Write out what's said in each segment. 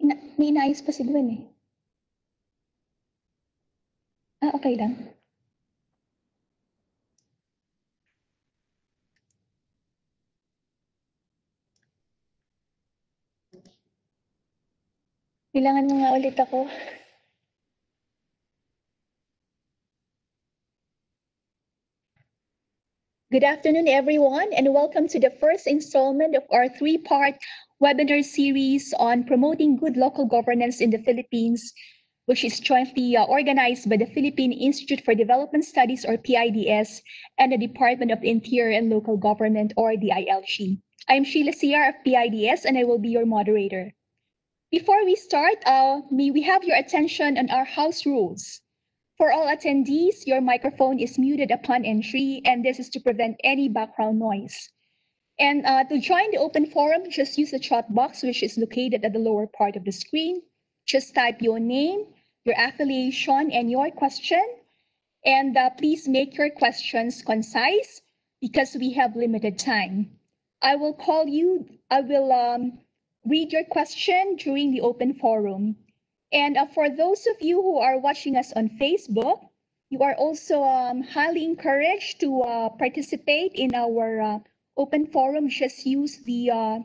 May inaayos pa si Gwen eh. Ah, okay lang. Kailangan mo nga ulit ako. Good afternoon, everyone, and welcome to the first installment of our three-part webinar series on promoting good local governance in the Philippines, which is jointly uh, organized by the Philippine Institute for Development Studies, or PIDS, and the Department of Interior and Local Government, or DILG. I'm Sheila Siar of PIDS, and I will be your moderator. Before we start, uh, may we have your attention on our house rules. For all attendees, your microphone is muted upon entry, and this is to prevent any background noise. And uh, to join the open forum, just use the chat box, which is located at the lower part of the screen. Just type your name, your affiliation, and your question. And uh, please make your questions concise because we have limited time. I will call you, I will um, read your question during the open forum. And uh, for those of you who are watching us on Facebook, you are also um, highly encouraged to uh, participate in our uh, open forum. Just use the uh,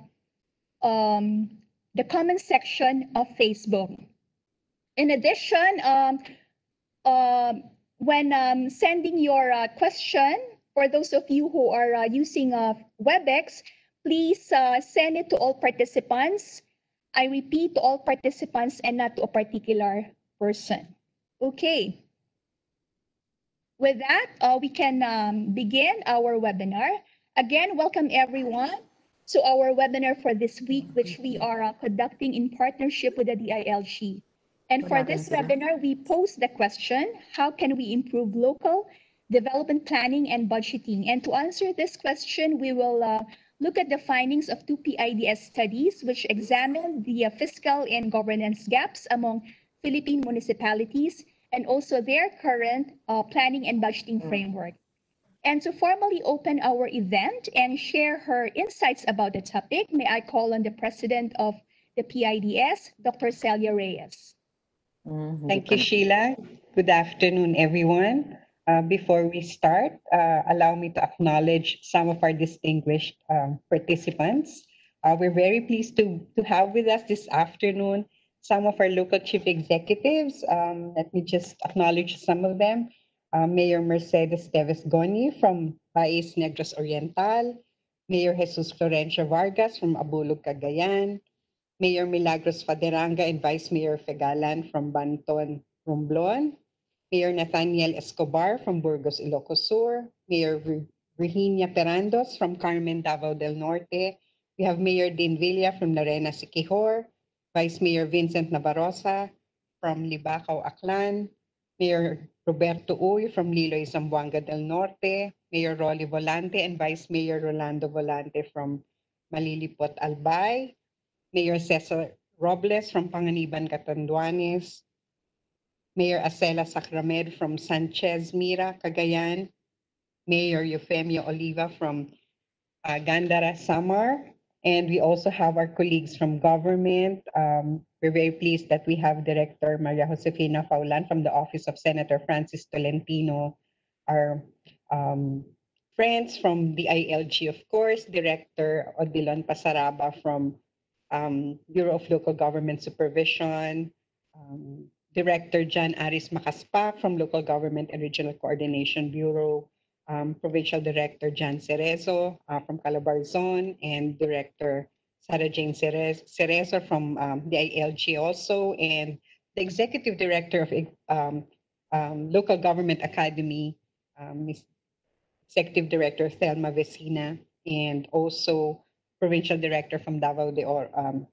um, the comment section of Facebook. In addition, um, uh, when um, sending your uh, question, for those of you who are uh, using uh, WebEx, please uh, send it to all participants. I repeat to all participants and not to a particular person. Okay. With that, we can um, begin our webinar. Again, welcome everyone to our webinar for this week, which we are uh, conducting in partnership with the DILG. And for this webinar, we pose the question, how can we improve local development planning and budgeting? And to answer this question, we will uh, look at the findings of two PIDS studies, which examine the uh, fiscal and governance gaps among Philippine municipalities and also their current uh, planning and budgeting framework. And to formally open our event and share her insights about the topic, may I call on the president of the PIDS, Dr. Celia Reyes. Thank you, Sheila. Good afternoon, everyone. Uh, before we start, uh, allow me to acknowledge some of our distinguished um, participants. Uh, we're very pleased to, to have with us this afternoon some of our local chief executives. Um, let me just acknowledge some of them. Uh, Mayor Mercedes Teves Goni from Bais Negros Oriental, Mayor Jesus Florencio Vargas from Abulug, Cagayan, Mayor Milagros Faderanga and Vice Mayor Fegalan from Banton, Romblon, Mayor Nathaniel Escobar from Burgos, Ilocos Sur, Mayor Virginia Perandos from Carmen, Davao del Norte. We have Mayor Dean Villa from Larena, Siquijor, Vice Mayor Vincent Navarrosa from Libacao, Aklan, Mayor Roberto Uy from Liloy, Zamboanga del Norte, Mayor Rolly Volante and Vice Mayor Rolando Volante from Malilipot, Albay, Mayor Cesar Robles from Panganiban, Catanduanes, Mayor Acela Sacramed from Sanchez Mira, Cagayan, Mayor Eufemio Oliva from uh, Gandara, Samar, and we also have our colleagues from government. Um, we're very pleased that we have Director Maria Josefina Faulan from the Office of Senator Francis Tolentino, our um, friends from DILG, of course, Director Odilon Pasaraba from um, Bureau of Local Government Supervision, um, Director Jan Aris Makaspak from Local Government and Regional Coordination Bureau, um, Provincial Director Jan Cerezo uh, from Calabarzon, and Director Sarah Jane Cerezo from um, DILG also, and the Executive Director of um, um, Local Government Academy, um, Executive Director Thelma Vecina, and also Provincial Director from Davao de Oro, um,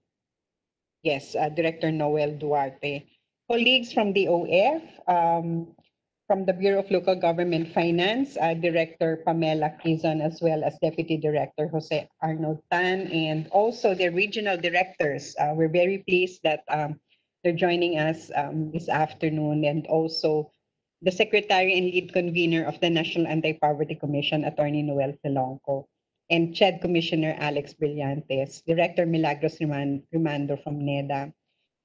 yes, uh, Director Noel Duarte. Colleagues from the OF, um, from the Bureau of Local Government Finance, uh, Director Pamela Quizon, as well as Deputy Director Jose Arnold Tan, and also the regional directors. Uh, we're very pleased that um, they're joining us um, this afternoon, and also the Secretary and Lead Convener of the National Anti-Poverty Commission, Attorney Noel Felongco, and CHED Commissioner Alex Brillantes, Director Milagros Riman- Rimando from NEDA,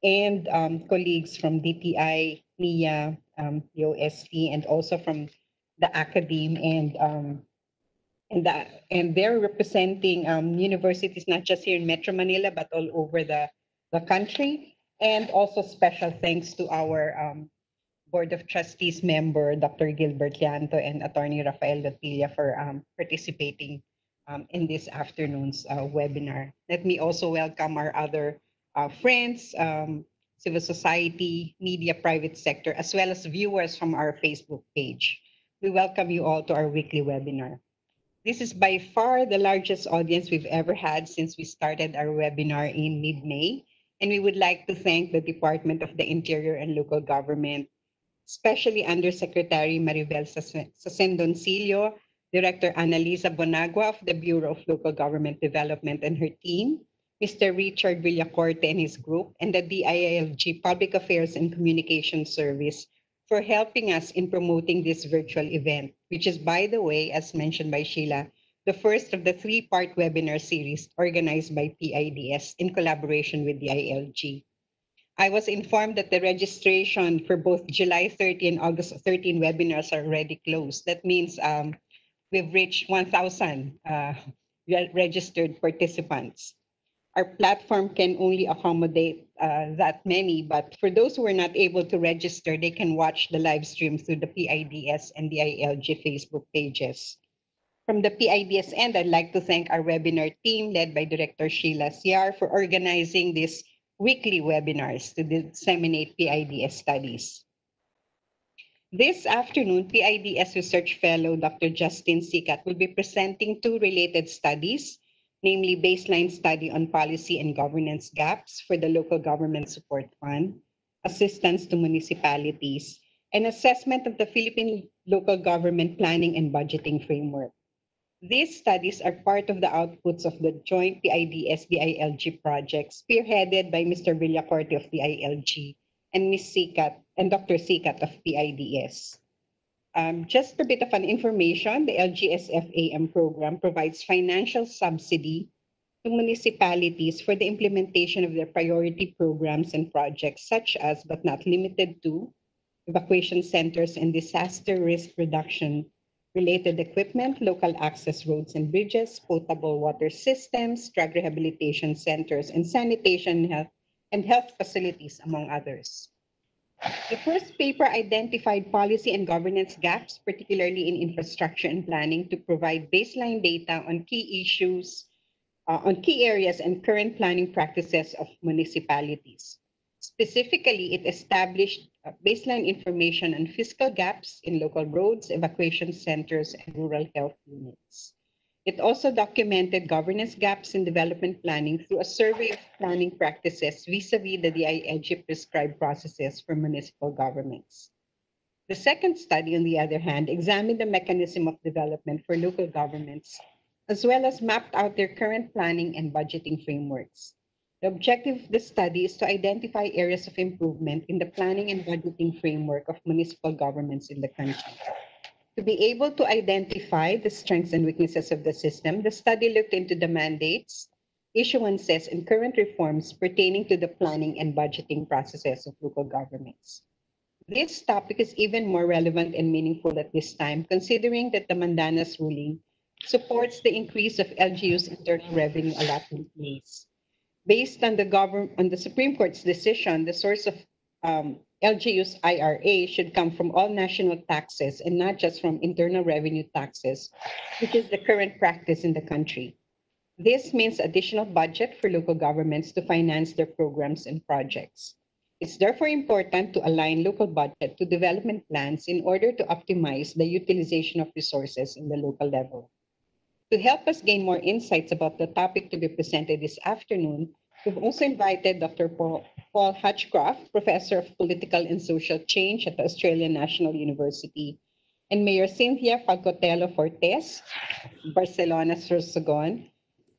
and um, colleagues from DTI, NIA, um, POST, and also from the academe and um, and that and they're representing um, universities not just here in Metro Manila but all over the the country. And also special thanks to our um, Board of Trustees member, Dr. Gilbert Llanto and Attorney Rafael Lotilla for um, participating um, in this afternoon's uh, webinar. Let me also welcome our other uh, friends, um, civil society, media, private sector, as well as viewers from our Facebook page. We welcome you all to our weekly webinar. This is by far the largest audience we've ever had since we started our webinar in mid-May. And we would like to thank the Department of the Interior and Local Government, especially Undersecretary Maribel Sacendoncillo, Director Annalisa Bonagua of the Bureau of Local Government Development and her team, Mr. Richard Villacorte and his group, and the DILG Public Affairs and Communication Service for helping us in promoting this virtual event, which is, by the way, as mentioned by Sheila, the first of the three-part webinar series organized by PIDS in collaboration with DILG. I was informed that the registration for both July 30 and August 13 webinars are already closed. That means um, we've reached 1,000 uh, registered participants. Our platform can only accommodate uh, that many, but for those who are not able to register, they can watch the live stream through the PIDS and DILG Facebook pages. From the PIDS end, I'd like to thank our webinar team led by Director Sheila Siar for organizing these weekly webinars to disseminate PIDS studies. This afternoon, PIDS Research Fellow Dr. Justine Sicat will be presenting two related studies, namely Baseline Study on Policy and Governance Gaps for the Local Government Support Fund, Assistance to Municipalities, and Assessment of the Philippine Local Government Planning and Budgeting Framework. These studies are part of the outputs of the joint PIDS-DILG project spearheaded by Mr. Villacorte of DILG and Ms. Sikat and Dr. Sicat of PIDS. Um, just a bit of an information, the LGSFAM program provides financial subsidy to municipalities for the implementation of their priority programs and projects such as, but not limited to, evacuation centers and disaster risk reduction related equipment, local access roads and bridges, potable water systems, drug rehabilitation centers, and sanitation health and health facilities, among others. The first paper identified policy and governance gaps, particularly in infrastructure and planning, to provide baseline data on key issues, uh, on key areas and current planning practices of municipalities. Specifically, it established uh, baseline information on fiscal gaps in local roads, evacuation centers, and rural health units. It also documented governance gaps in development planning through a survey of planning practices vis-a-vis the DILG prescribed processes for municipal governments. The second study, on the other hand, examined the mechanism of development for local governments, as well as mapped out their current planning and budgeting frameworks. The objective of the study is to identify areas of improvement in the planning and budgeting framework of municipal governments in the country. To be able to identify the strengths and weaknesses of the system, the study looked into the mandates, issuances, and current reforms pertaining to the planning and budgeting processes of local governments. This topic is even more relevant and meaningful at this time, considering that the Mandanas ruling supports the increase of LGU's internal revenue allotment fees based on the government on the Supreme Court's decision, the source of um, LGU's IRA should come from all national taxes and not just from internal revenue taxes, which is the current practice in the country. This means additional budget for local governments to finance their programs and projects. It's therefore important to align local budget to development plans in order to optimize the utilization of resources in the local level. To help us gain more insights about the topic to be presented this afternoon, we've also invited Dr. Paul, Paul Hutchcroft, Professor of Political and Social Change at the Australian National University, and Mayor Cynthia Falcotelo Fortes, Barcelona, Sorsogon,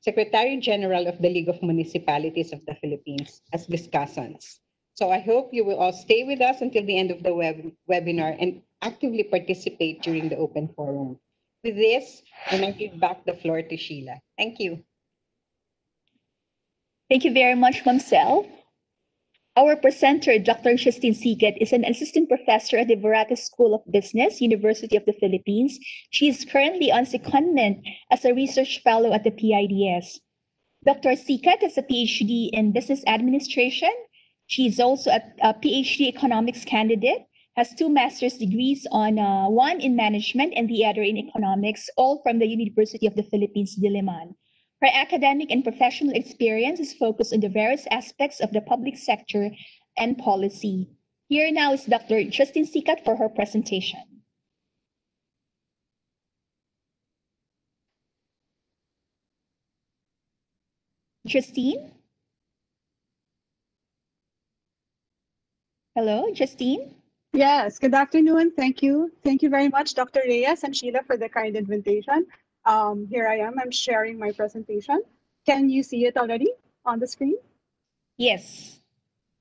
Secretary General of the League of Municipalities of the Philippines, as discussants. So I hope you will all stay with us until the end of the web webinar and actively participate during the open forum. With this, I now give back the floor to Sheila. Thank you. Thank you very much, Mamsel. Our presenter, Dr. Justine Sicat, is an assistant professor at the Virata School of Business, University of the Philippines. She is currently on secondment as a research fellow at the PIDS. Dr. Sicat has a PhD in business administration. She is also a, a PhD economics candidate, has two master's degrees on uh, one in management and the other in economics, all from the University of the Philippines, Diliman. Her academic and professional experience is focused on the various aspects of the public sector and policy. Here now is Dr. Justine Sicat for her presentation. Justine? Hello, Justine? Yes, good afternoon. Thank you. Thank you very much, Dr. Reyes and Sheila, for the kind invitation. Um, here I am. I'm sharing my presentation. Can you see it already on the screen? Yes.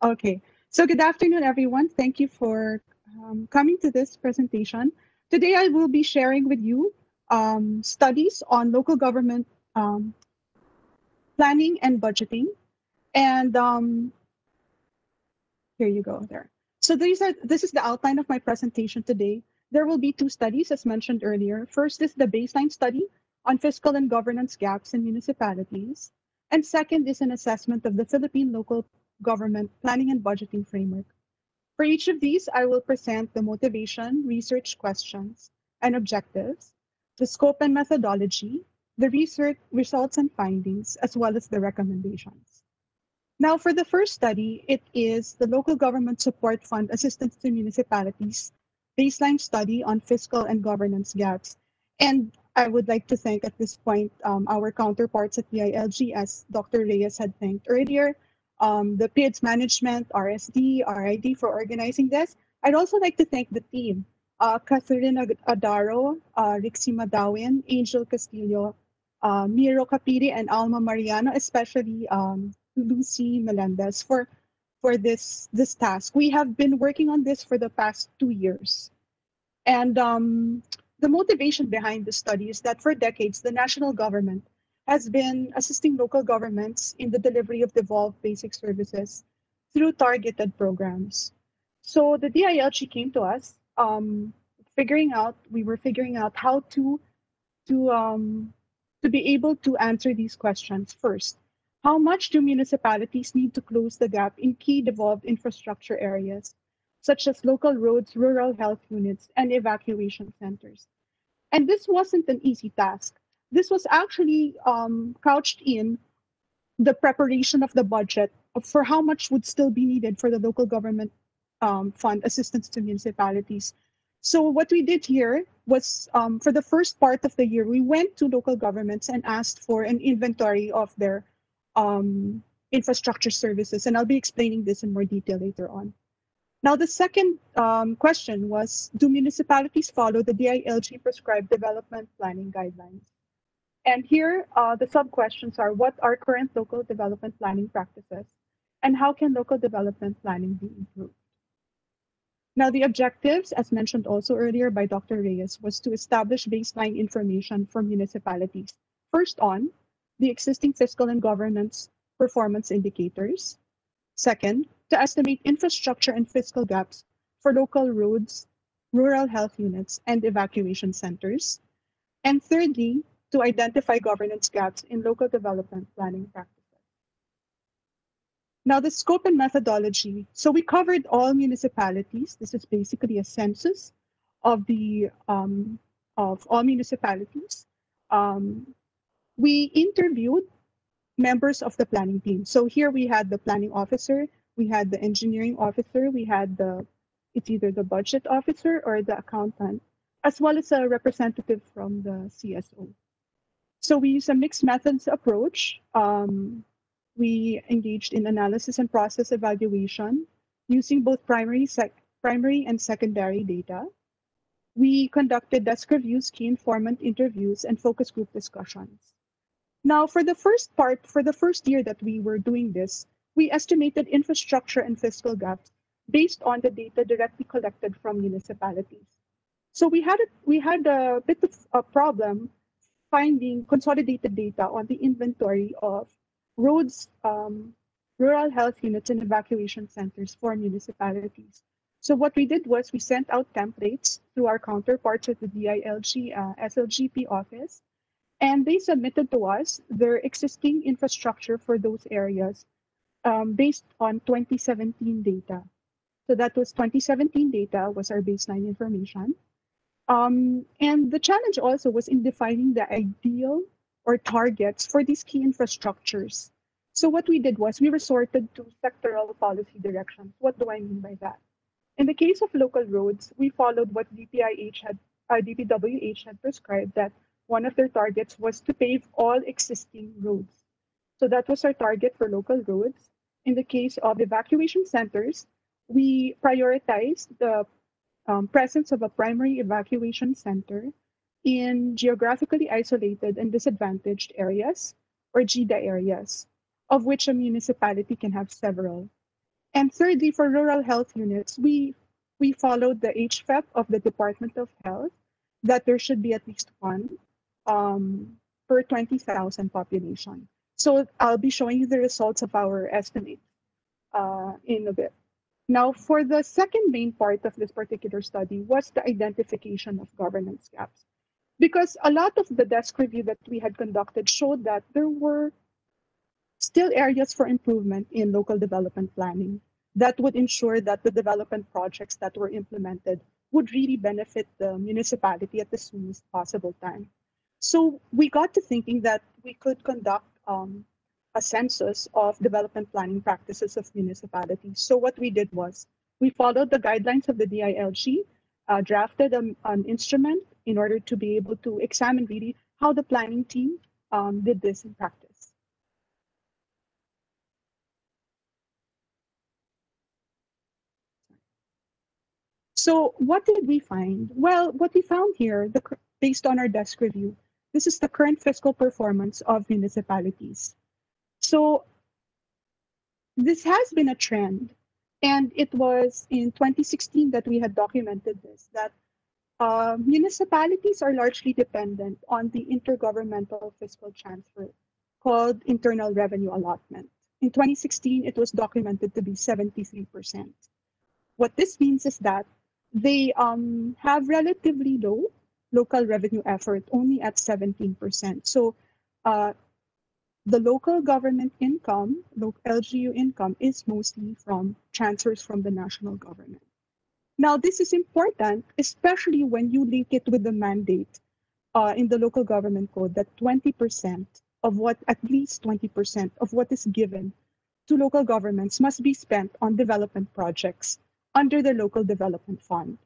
Okay. So good afternoon, everyone. Thank you for um, coming to this presentation. Today, I will be sharing with you um, studies on local government um, planning and budgeting. And um, here you go there. So these are, this is the outline of my presentation today. There will be two studies as mentioned earlier. First is the baseline study on fiscal and governance gaps in municipalities. And second is an assessment of the Philippine local government planning and budgeting framework. For each of these, I will present the motivation, research questions, and objectives, the scope and methodology, the research results and findings, as well as the recommendations. Now, for the first study, it is the Local Government Support Fund Assistance to Municipalities baseline study on fiscal and governance gaps. And I would like to thank at this point um, our counterparts at DILG, as Dr. Reyes had thanked earlier, um, the PIDS management, RSD, RID for organizing this. I'd also like to thank the team, uh, Catherine Adaro, uh, Rixie Madawin, Angel Castillo, uh, Miro Capiri, and Alma Mariano, especially um, Lucy Melendez for for this this task. We have been working on this for the past two years, and um, the motivation behind the study is that for decades the national government has been assisting local governments in the delivery of devolved basic services through targeted programs. So the DILG came to us, um, figuring out we were figuring out how to to um, to be able to answer these questions first how much do municipalities need to close the gap in key devolved infrastructure areas, such as local roads, rural health units, and evacuation centers? And this wasn't an easy task. This was actually um, couched in the preparation of the budget for how much would still be needed for the local government um, fund assistance to municipalities. So what we did here was um, for the first part of the year, we went to local governments and asked for an inventory of their um, infrastructure services. And I'll be explaining this in more detail later on. Now, the second um, question was, do municipalities follow the DILG prescribed development planning guidelines? And here, uh, the sub-questions are, what are current local development planning practices? And how can local development planning be improved? Now, the objectives, as mentioned also earlier by Dr. Reyes, was to establish baseline information for municipalities. First on, the existing fiscal and governance performance indicators. Second, to estimate infrastructure and fiscal gaps for local roads, rural health units, and evacuation centers. And thirdly, to identify governance gaps in local development planning practices. Now, the scope and methodology. So we covered all municipalities. This is basically a census of the um, of all municipalities. Um, we interviewed members of the planning team. So here we had the planning officer, we had the engineering officer, we had the it's either the budget officer or the accountant, as well as a representative from the CSO. So we use a mixed methods approach. Um, we engaged in analysis and process evaluation using both primary, primary and secondary data. We conducted desk reviews, key informant interviews, and focus group discussions. Now, for the first part, for the first year that we were doing this, we estimated infrastructure and fiscal gaps based on the data directly collected from municipalities. So we had a, we had a bit of a problem finding consolidated data on the inventory of roads, um, rural health units and evacuation centers for municipalities. So what we did was we sent out templates to our counterparts at the DILG uh, SLGP office, and they submitted to us their existing infrastructure for those areas um, based on 2017 data. So that was 2017 data was our baseline information. Um, and the challenge also was in defining the ideal or targets for these key infrastructures. So what we did was we resorted to sectoral policy directions. What do I mean by that? In the case of local roads, we followed what DPIH had, uh, DPWH had prescribed that one of their targets was to pave all existing roads. So that was our target for local roads. In the case of evacuation centers, we prioritized the um, presence of a primary evacuation center in geographically isolated and disadvantaged areas or GIDA areas, of which a municipality can have several. And thirdly, for rural health units, we, we followed the HFEP of the Department of Health that there should be at least one um, per 20,000 population. So I'll be showing you the results of our estimate uh, in a bit. Now, for the second main part of this particular study was the identification of governance gaps. Because a lot of the desk review that we had conducted showed that there were still areas for improvement in local development planning that would ensure that the development projects that were implemented would really benefit the municipality at the soonest possible time. So we got to thinking that we could conduct um, a census of development planning practices of municipalities. So what we did was we followed the guidelines of the DILG, uh, drafted a, an instrument in order to be able to examine really how the planning team um, did this in practice. So what did we find? Well, what we found here, the, based on our desk review, this is the current fiscal performance of municipalities. So this has been a trend. And it was in 2016 that we had documented this, that uh, municipalities are largely dependent on the intergovernmental fiscal transfer called internal revenue allotment. In 2016, it was documented to be 73%. What this means is that they um, have relatively low local revenue effort, only at 17%. So uh, the local government income, LGU income, is mostly from transfers from the national government. Now, this is important, especially when you link it with the mandate uh, in the local government code that 20% of what, at least 20% of what is given to local governments must be spent on development projects under the local development fund.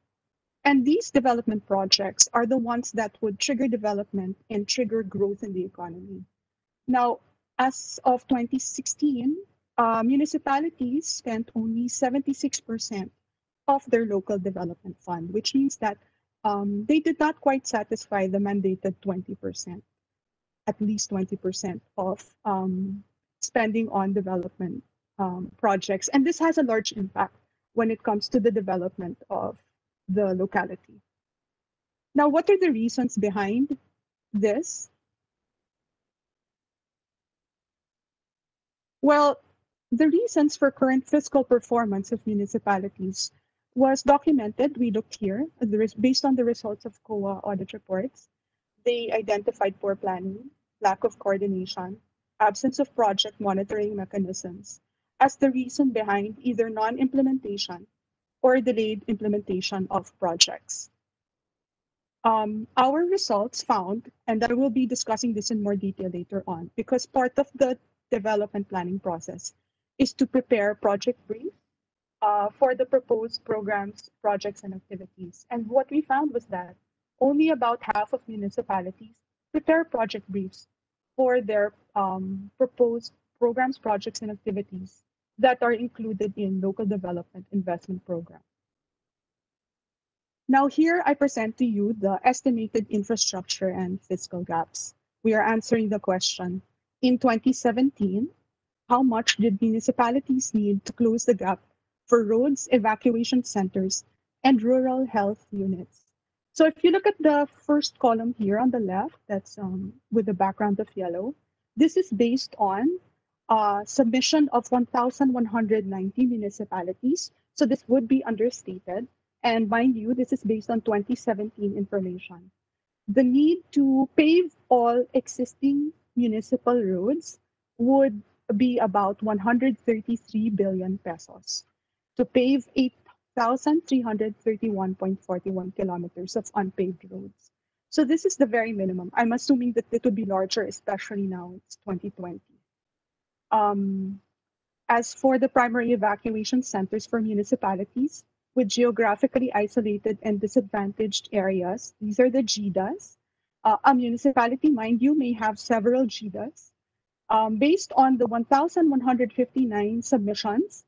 And these development projects are the ones that would trigger development and trigger growth in the economy. Now, as of 2016, uh, municipalities spent only 76% of their local development fund, which means that um, they did not quite satisfy the mandated 20%, at least 20% of um, spending on development um, projects. And this has a large impact when it comes to the development of the locality. Now, what are the reasons behind this? Well, the reasons for current fiscal performance of municipalities was documented. We looked here based on the results of COA audit reports. They identified poor planning, lack of coordination, absence of project monitoring mechanisms as the reason behind either non-implementation or delayed implementation of projects. Um, our results found, and I will be discussing this in more detail later on, because part of the development planning process is to prepare project brief uh, for the proposed programs, projects, and activities. And what we found was that only about half of municipalities prepare project briefs for their um, proposed programs, projects, and activities that are included in local development investment program. Now here I present to you the estimated infrastructure and fiscal gaps. We are answering the question, in 2017, how much did municipalities need to close the gap for roads, evacuation centers, and rural health units? So if you look at the first column here on the left, that's um, with the background of yellow, this is based on uh, submission of 1,190 municipalities. So this would be understated. And mind you, this is based on 2017 information. The need to pave all existing municipal roads would be about 133 billion pesos to pave 8,331.41 kilometers of unpaved roads. So this is the very minimum. I'm assuming that it would be larger, especially now it's 2020. Um, as for the primary evacuation centers for municipalities with geographically isolated and disadvantaged areas, these are the GIDAs. Uh, a municipality, mind you, may have several GIDAs. Um, based on the 1,159 submissions,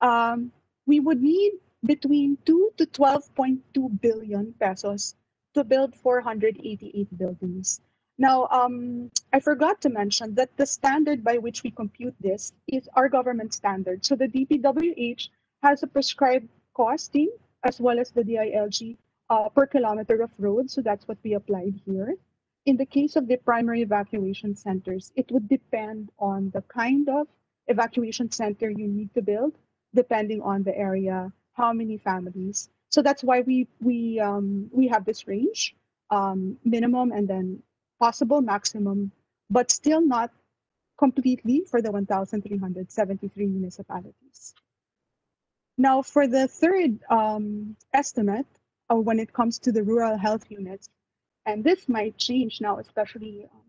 um, we would need between 2 to 12.2 billion pesos to build 488 buildings. Now, um, I forgot to mention that the standard by which we compute this is our government standard. So the DPWH has a prescribed costing as well as the DILG uh, per kilometer of road. So that's what we applied here. In the case of the primary evacuation centers, it would depend on the kind of evacuation center you need to build, depending on the area, how many families. So that's why we we um, we have this range, um, minimum and then possible maximum, but still not completely for the 1,373 municipalities. Now, for the third um, estimate, or when it comes to the rural health units, and this might change now, especially um,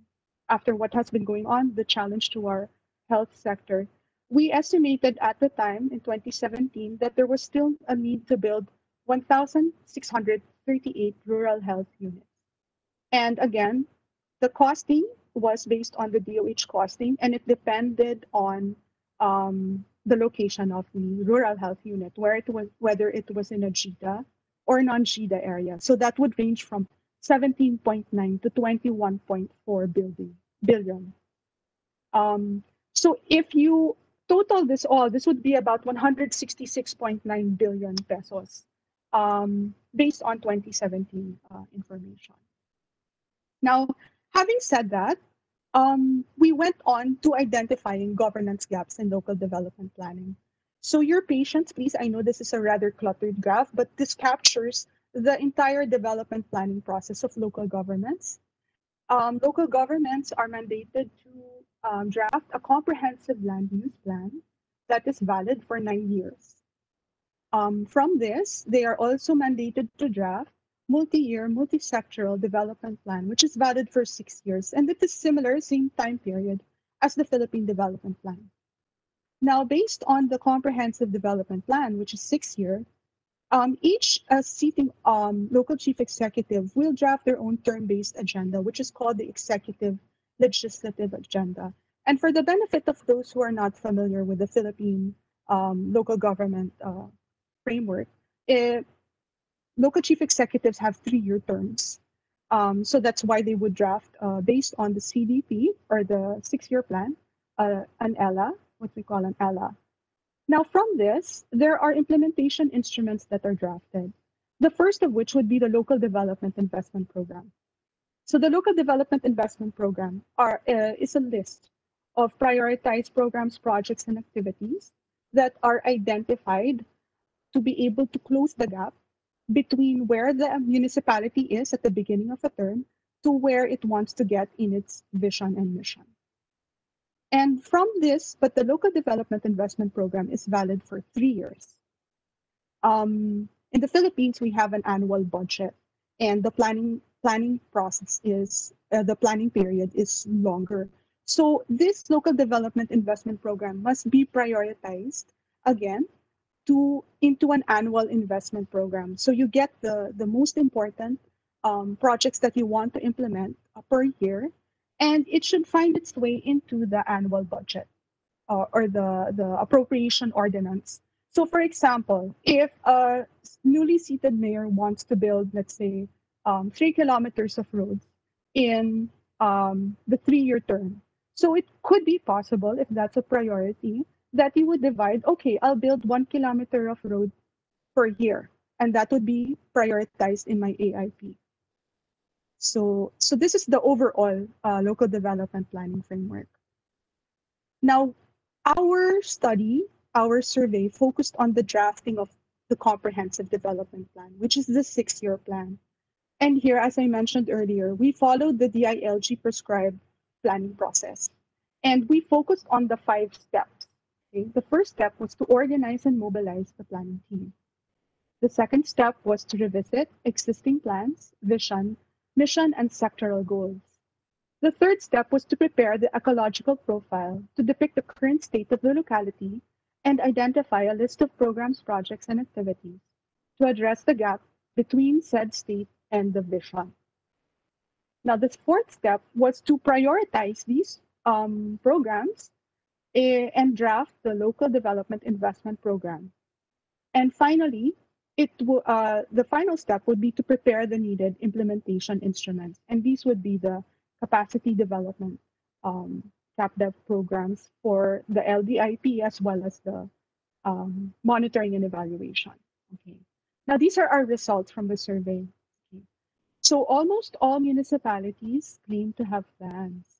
after what has been going on, the challenge to our health sector. We estimated at the time in 2017 that there was still a need to build 1,638 rural health units. And again, the costing was based on the DOH costing, and it depended on um, the location of the rural health unit, where it was, whether it was in a GIDA or non-GIDA area. So that would range from 17.9 to 21.4 billion. billion. Um, so if you total this all, this would be about 166.9 billion pesos um, based on 2017 uh, information. Now, having said that, um, we went on to identifying governance gaps in local development planning. So your patience, please, I know this is a rather cluttered graph, but this captures the entire development planning process of local governments. Um, local governments are mandated to um, draft a comprehensive land use plan that is valid for nine years. Um, from this, they are also mandated to draft multi-year, multi-sectoral development plan, which is valid for six years. And it is similar, same time period as the Philippine Development Plan. Now, based on the comprehensive development plan, which is six year, um, each uh, seating um, local chief executive will draft their own term-based agenda, which is called the executive legislative agenda. And for the benefit of those who are not familiar with the Philippine um, local government uh, framework, it, local chief executives have three-year terms. Um, so that's why they would draft uh, based on the CDP or the six-year plan, uh, an ELA, what we call an ELA. Now from this, there are implementation instruments that are drafted. The first of which would be the Local Development Investment Program. So the Local Development Investment Program are, uh, is a list of prioritized programs, projects, and activities that are identified to be able to close the gap between where the municipality is at the beginning of a term to where it wants to get in its vision and mission. And from this, but the local development investment program is valid for three years. Um, in the Philippines, we have an annual budget, and the planning planning process is uh, the planning period is longer. So this local development investment program must be prioritized again to into an annual investment program. So you get the, the most important um, projects that you want to implement uh, per year, and it should find its way into the annual budget uh, or the, the appropriation ordinance. So for example, if a newly seated mayor wants to build, let's say, um, three kilometers of roads in um, the three-year term, so it could be possible, if that's a priority, that you would divide, okay, I'll build one kilometer of road per year, and that would be prioritized in my AIP. So, so this is the overall uh, local development planning framework. Now, Our study, our survey focused on the drafting of the comprehensive development plan, which is the six-year plan. And here, as I mentioned earlier, we followed the DILG prescribed planning process. And we focused on the five steps. The first step was to organize and mobilize the planning team. The second step was to revisit existing plans, vision, mission, and sectoral goals. The third step was to prepare the ecological profile to depict the current state of the locality and identify a list of programs, projects, and activities to address the gap between said state and the vision. Now, the fourth step was to prioritize these um, programs and draft the local development investment program. And finally, it uh, the final step would be to prepare the needed implementation instruments. And these would be the capacity development um, CapDev programs for the LDIP as well as the um, monitoring and evaluation. Okay. Now, these are our results from the survey. Okay. So almost all municipalities claim to have plans.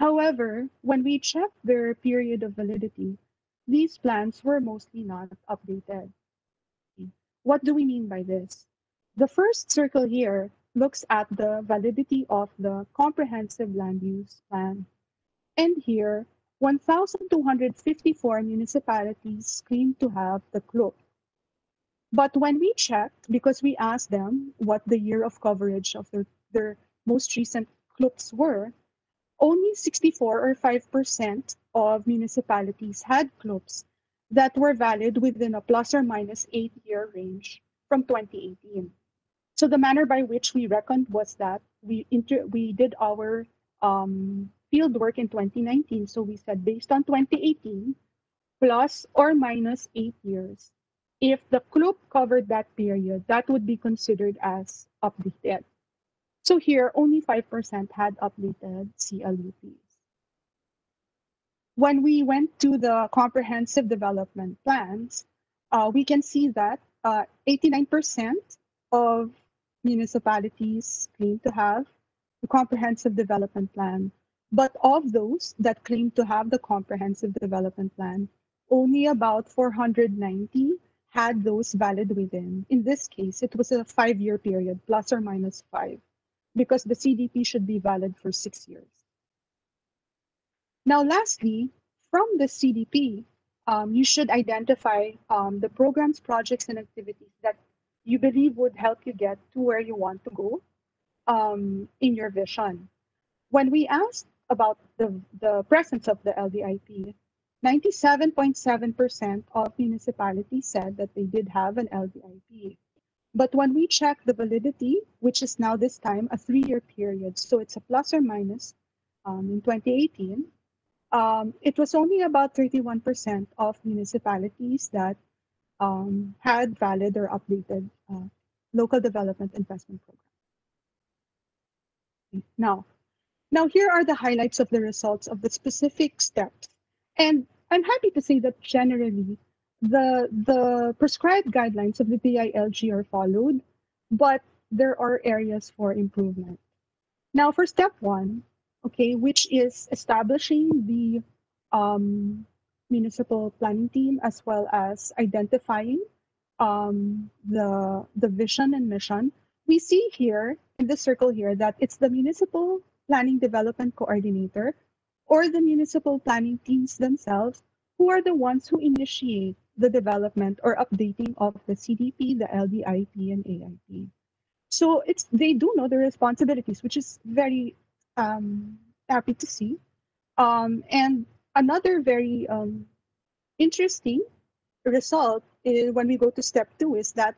However, when we checked their period of validity, these plans were mostly not updated. What do we mean by this? The first circle here looks at the validity of the comprehensive land use plan. And here, 1,254 municipalities claim to have the CLUP. But when we checked, because we asked them what the year of coverage of their, their most recent CLUPs were, only 64 or 5% of municipalities had CLUPs that were valid within a plus or minus eight year range from 2018. So the manner by which we reckoned was that we inter- we did our um, field work in 2019. So we said based on 2018 plus or minus eight years, if the CLUP covered that period, that would be considered as updated. So here, only 5% had updated CLUPs. When we went to the comprehensive development plans, uh, we can see that 89% uh, of municipalities claim to have the comprehensive development plan. But of those that claim to have the comprehensive development plan, only about 490 had those valid within. In this case, it was a five year period, plus or minus five, because the CDP should be valid for six years. Now, lastly, from the CDP, um, you should identify um, the programs, projects, and activities that you believe would help you get to where you want to go um, in your vision. When we asked about the, the presence of the LDIP, 97.7% of municipalities said that they did have an LDIP. But when we check the validity, which is now this time a three year period, so it's a plus or minus um, in 2018, um, it was only about 31% of municipalities that um, had valid or updated uh, local development investment program. Now, now here are the highlights of the results of the specific steps. And I'm happy to say that generally the, the prescribed guidelines of the DILG are followed, but there are areas for improvement. Now for step one, okay, which is establishing the um, municipal planning team as well as identifying um, the, the vision and mission. We see here in the circle here that it's the municipal planning development coordinator or the municipal planning teams themselves who are the ones who initiate the development or updating of the CDP, the LDIP, and AIP. So it's they do know their responsibilities, which is very um, happy to see. Um, and another very um, interesting result is when we go to step two is that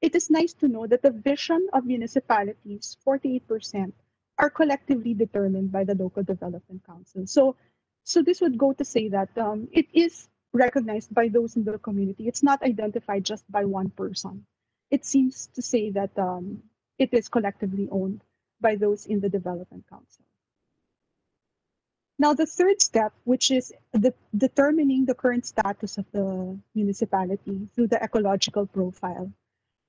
it is nice to know that the vision of municipalities, 48%, are collectively determined by the local development council. So, so this would go to say that um, it is recognized by those in the community. It's not identified just by one person. It seems to say that um, it is collectively owned by those in the development council. Now, the third step, which is the, determining the current status of the municipality through the ecological profile,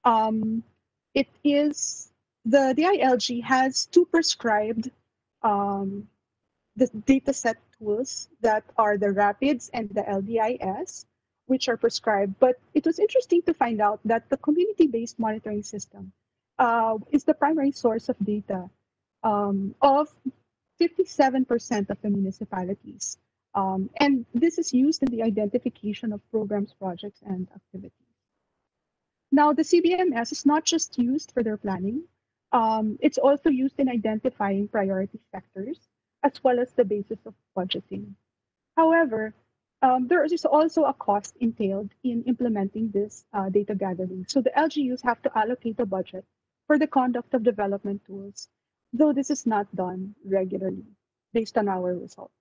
um, it is the DILG has two prescribed um, the dataset tools that are the RAPIDS and the LDIS, which are prescribed. But it was interesting to find out that the community-based monitoring system uh, is the primary source of data um, of 57% of the municipalities. Um, and this is used in the identification of programs, projects, and activities. Now, the CBMS is not just used for their planning. Um, it's also used in identifying priority sectors, as well as the basis of budgeting. However, um, there is also a cost entailed in implementing this uh, data gathering. So the LGUs have to allocate a budget for the conduct of development tools, though this is not done regularly based on our results.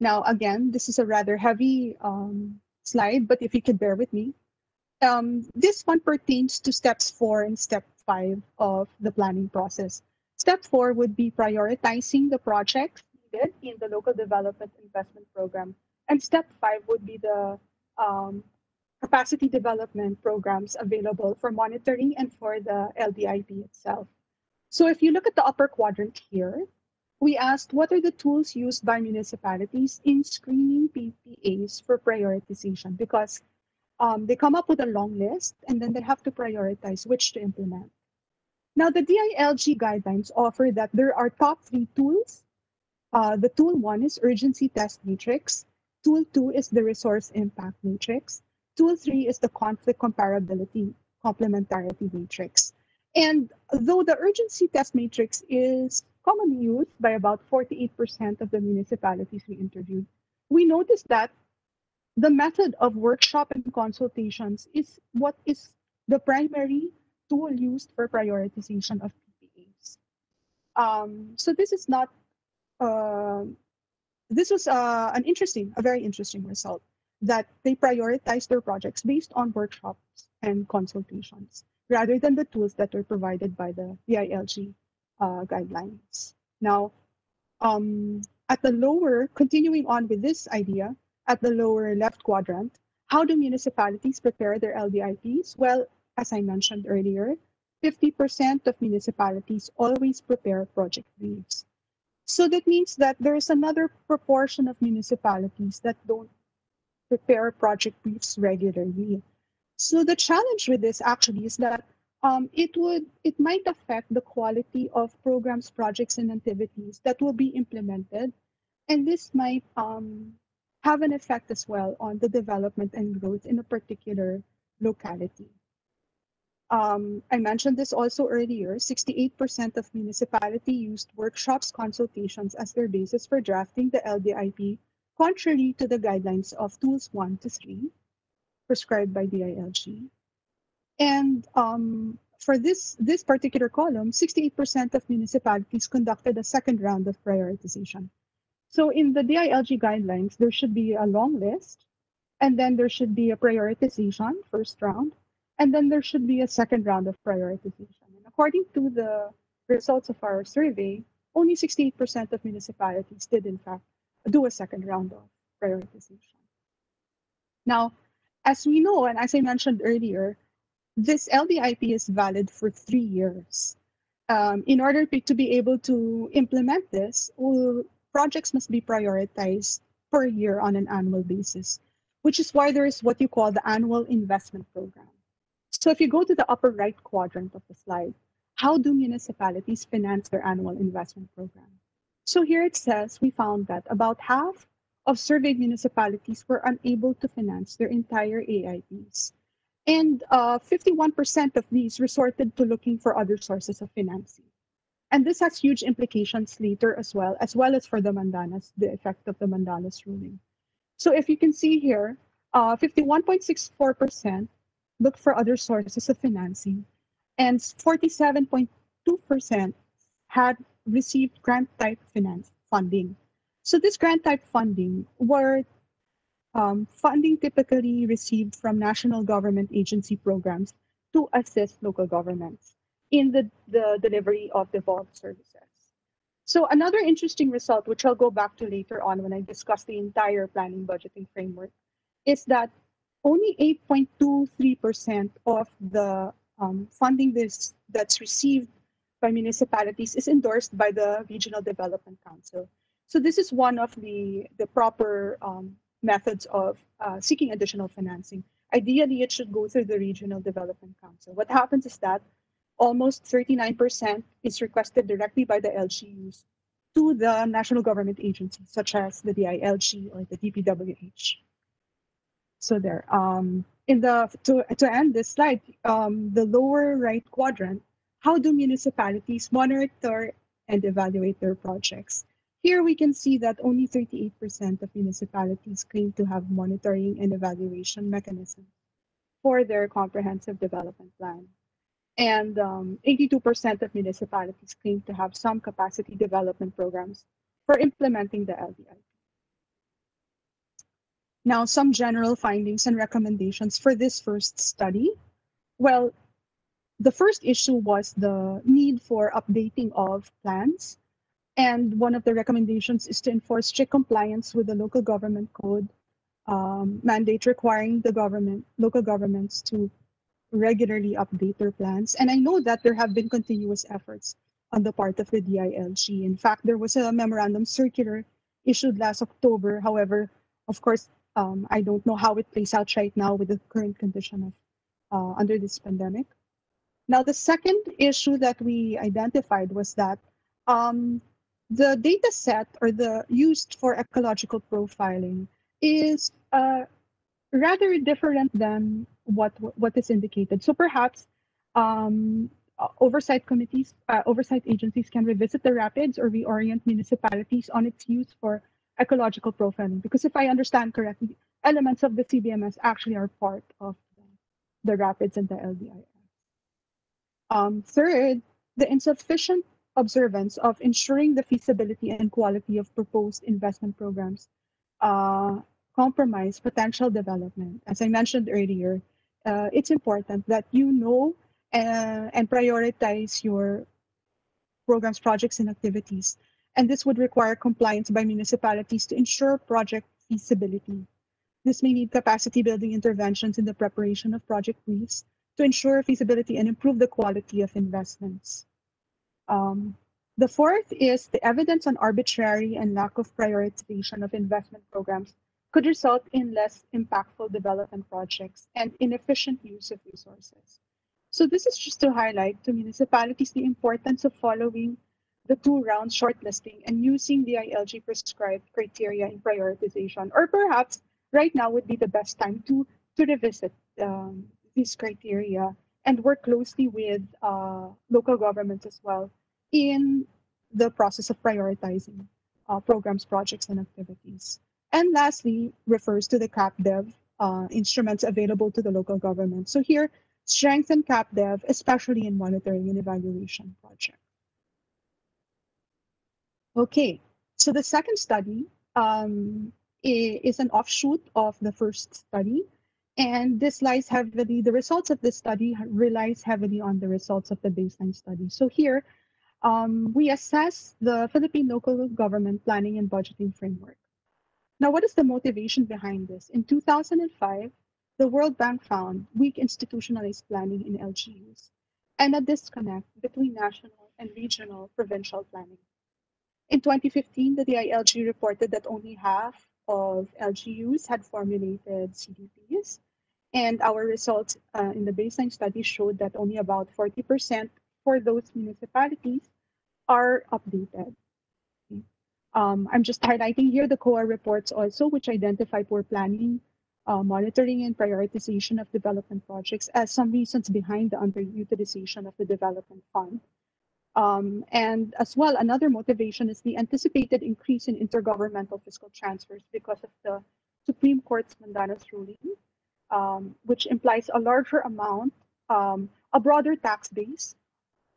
Now, again, this is a rather heavy um, slide, but if you could bear with me. Um, this one pertains to steps four and step five of the planning process. Step four would be prioritizing the projects needed in the local development investment program. And step five would be the um, capacity development programs available for monitoring and for the LDIP itself. So if you look at the upper quadrant here, we asked what are the tools used by municipalities in screening PPAs for prioritization because um, they come up with a long list and then they have to prioritize which to implement. Now, the DILG guidelines offer that there are top three tools. Uh, the tool one is urgency test matrix. Tool two is the resource impact matrix. Tool three is the conflict comparability complementarity matrix. And though the urgency test matrix is commonly used by about 48% of the municipalities we interviewed, we noticed that the method of workshop and consultations is what is the primary tool used for prioritization of PPAs. Um, so this is not, uh, this was uh, an interesting, a very interesting result that they prioritize their projects based on workshops and consultations rather than the tools that are provided by the DILG uh, guidelines. Now, um, at the lower, continuing on with this idea, at the lower left quadrant, how do municipalities prepare their LDIPs? Well, as I mentioned earlier, 50% of municipalities always prepare project briefs. So that means that there is another proportion of municipalities that don't prepare project briefs regularly. So the challenge with this actually is that um, it would it might affect the quality of programs, projects, and activities that will be implemented, and this might um, have an effect as well on the development and growth in a particular locality. Um, I mentioned this also earlier. 68% of municipality used workshops, consultations as their basis for drafting the LDIP, contrary to the guidelines of tools one to three prescribed by DILG. And um, for this, this particular column, 68% of municipalities conducted a second round of prioritization. So in the DILG guidelines, there should be a long list, and then there should be a prioritization, first round, and then there should be a second round of prioritization. And according to the results of our survey, only 68% of municipalities did, in fact, do a second round of prioritization. Now, as we know, and as I mentioned earlier, this LDIP is valid for three years. Um, in order to be able to implement this, projects must be prioritized per year on an annual basis, which is why there is what you call the annual investment program. So if you go to the upper right quadrant of the slide, how do municipalities finance their annual investment program? So here it says we found that about half of surveyed municipalities were unable to finance their entire AIPs. And 51% uh, of these resorted to looking for other sources of financing. And this has huge implications later as well, as well as for the Mandanas, the effect of the Mandanas ruling. So if you can see here, 51.64% uh, looked for other sources of financing, and 47.2% had received grant type finance funding. So this grant type funding were um, funding typically received from national government agency programs to assist local governments in the, the delivery of devolved services. So another interesting result, which I'll go back to later on when I discuss the entire planning budgeting framework, is that only 8.23% of the um, funding this, that's received by municipalities is endorsed by the Regional Development Council. So this is one of the, the proper um, methods of uh, seeking additional financing. Ideally, it should go through the Regional Development Council. What happens is that almost 39% is requested directly by the LGUs to the national government agencies, such as the DILG or the DPWH. So there. Um, in the to, to end this slide, um, the lower right quadrant, how do municipalities monitor and evaluate their projects? Here we can see that only 38% of municipalities claim to have monitoring and evaluation mechanisms for their comprehensive development plan. And 82% um, of municipalities claim to have some capacity development programs for implementing the LDI. Now, some general findings and recommendations for this first study. Well, the first issue was the need for updating of plans. And one of the recommendations is to enforce strict compliance with the local government code um, mandate requiring the government, local governments to regularly update their plans. And I know that there have been continuous efforts on the part of the DILG. In fact, there was a memorandum circular issued last October. However, of course, um, I don't know how it plays out right now with the current condition of uh, under this pandemic. Now, the second issue that we identified was that um, the data set or the used for ecological profiling is uh, rather different than what what is indicated. So perhaps um, oversight committees, uh, oversight agencies can revisit the RAPIDS or reorient municipalities on its use for ecological profiling. Because if I understand correctly, elements of the CBMS actually are part of the, the RAPIDS and the LDIS. Um, third, the insufficient observance of ensuring the feasibility and quality of proposed investment programs uh, compromise potential development. As I mentioned earlier, uh, it's important that you know uh, and prioritize your programs, projects, and activities. And this would require compliance by municipalities to ensure project feasibility. This may need capacity building interventions in the preparation of project briefs to ensure feasibility and improve the quality of investments. Um, the fourth is the evidence on arbitrary and lack of prioritization of investment programs could result in less impactful development projects and inefficient use of resources. So this is just to highlight to municipalities the importance of following the two-round shortlisting and using the DILG prescribed criteria in prioritization. Or perhaps right now would be the best time to, to revisit um, these criteria and work closely with uh, local governments as well in the process of prioritizing uh, programs, projects, and activities. And lastly, refers to the CapDev uh, instruments available to the local government. So here, strengthen CapDev, especially in monitoring and evaluation projects. Okay, so the second study um, is an offshoot of the first study. And this lies heavily, the results of this study relies heavily on the results of the baseline study. So here, um, we assess the Philippine local government planning and budgeting framework. Now, what is the motivation behind this? In 2005, the World Bank found weak institutionalized planning in LGUs and a disconnect between national and regional provincial planning. In 2015, the DILG reported that only half of LGUs had formulated CDPs, and our results uh, in the baseline study showed that only about 40% for those municipalities are updated. Um, I'm just highlighting here the COA reports also, which identify poor planning, uh, monitoring, and prioritization of development projects as some reasons behind the underutilization of the development fund. Um, and as well, another motivation is the anticipated increase in intergovernmental fiscal transfers because of the Supreme Court's Mandanas ruling, um, which implies a larger amount, um, a broader tax base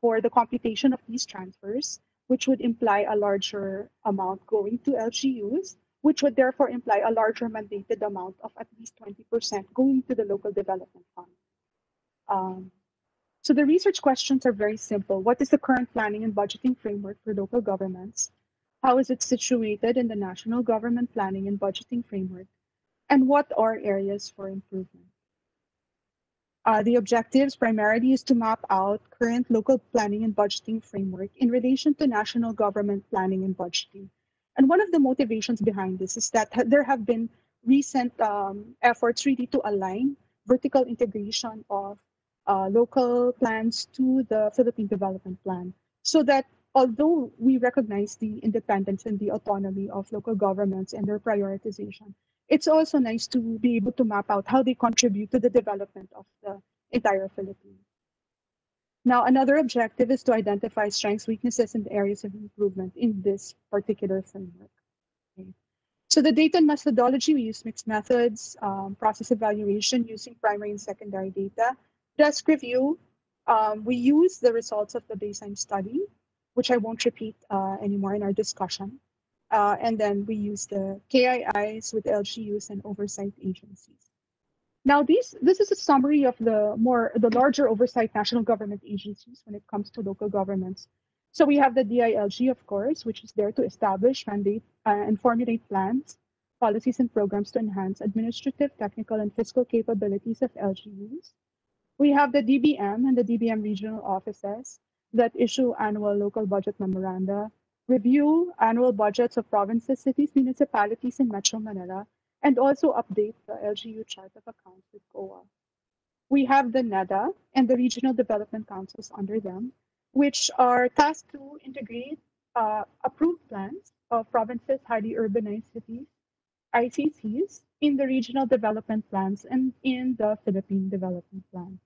for the computation of these transfers, which would imply a larger amount going to LGUs, which would therefore imply a larger mandated amount of at least 20% going to the local development fund. So the research questions are very simple. What is the current planning and budgeting framework for local governments? How is it situated in the national government planning and budgeting framework? And what are areas for improvement? Uh, the objectives primarily is to map out current local planning and budgeting framework in relation to national government planning and budgeting. And one of the motivations behind this is that there have been recent um, efforts really to align vertical integration of uh, local plans to the Philippine Development Plan so that although we recognize the independence and the autonomy of local governments and their prioritization, it's also nice to be able to map out how they contribute to the development of the entire Philippines. Now, another objective is to identify strengths, weaknesses, and areas of improvement in this particular framework. Okay. So the data and methodology, we use mixed methods, um, process evaluation using primary and secondary data. Desk review, um, we use the results of the baseline study, which I won't repeat uh, anymore in our discussion. Uh, and then we use the KIIs with LGUs and oversight agencies. Now, these this is a summary of the more the larger oversight national government agencies when it comes to local governments. So we have the DILG, of course, which is there to establish, mandate, uh, and formulate plans, policies, and programs to enhance administrative, technical, and fiscal capabilities of LGUs. We have the DBM and the DBM regional offices that issue annual local budget memoranda, review annual budgets of provinces, cities, municipalities in Metro Manila, and also update the LGU chart of accounts with COA. We have the NEDA and the regional development councils under them, which are tasked to integrate uh, approved plans of provinces, highly urbanized cities, ICCs, in the regional development plans and in the Philippine Development Plan.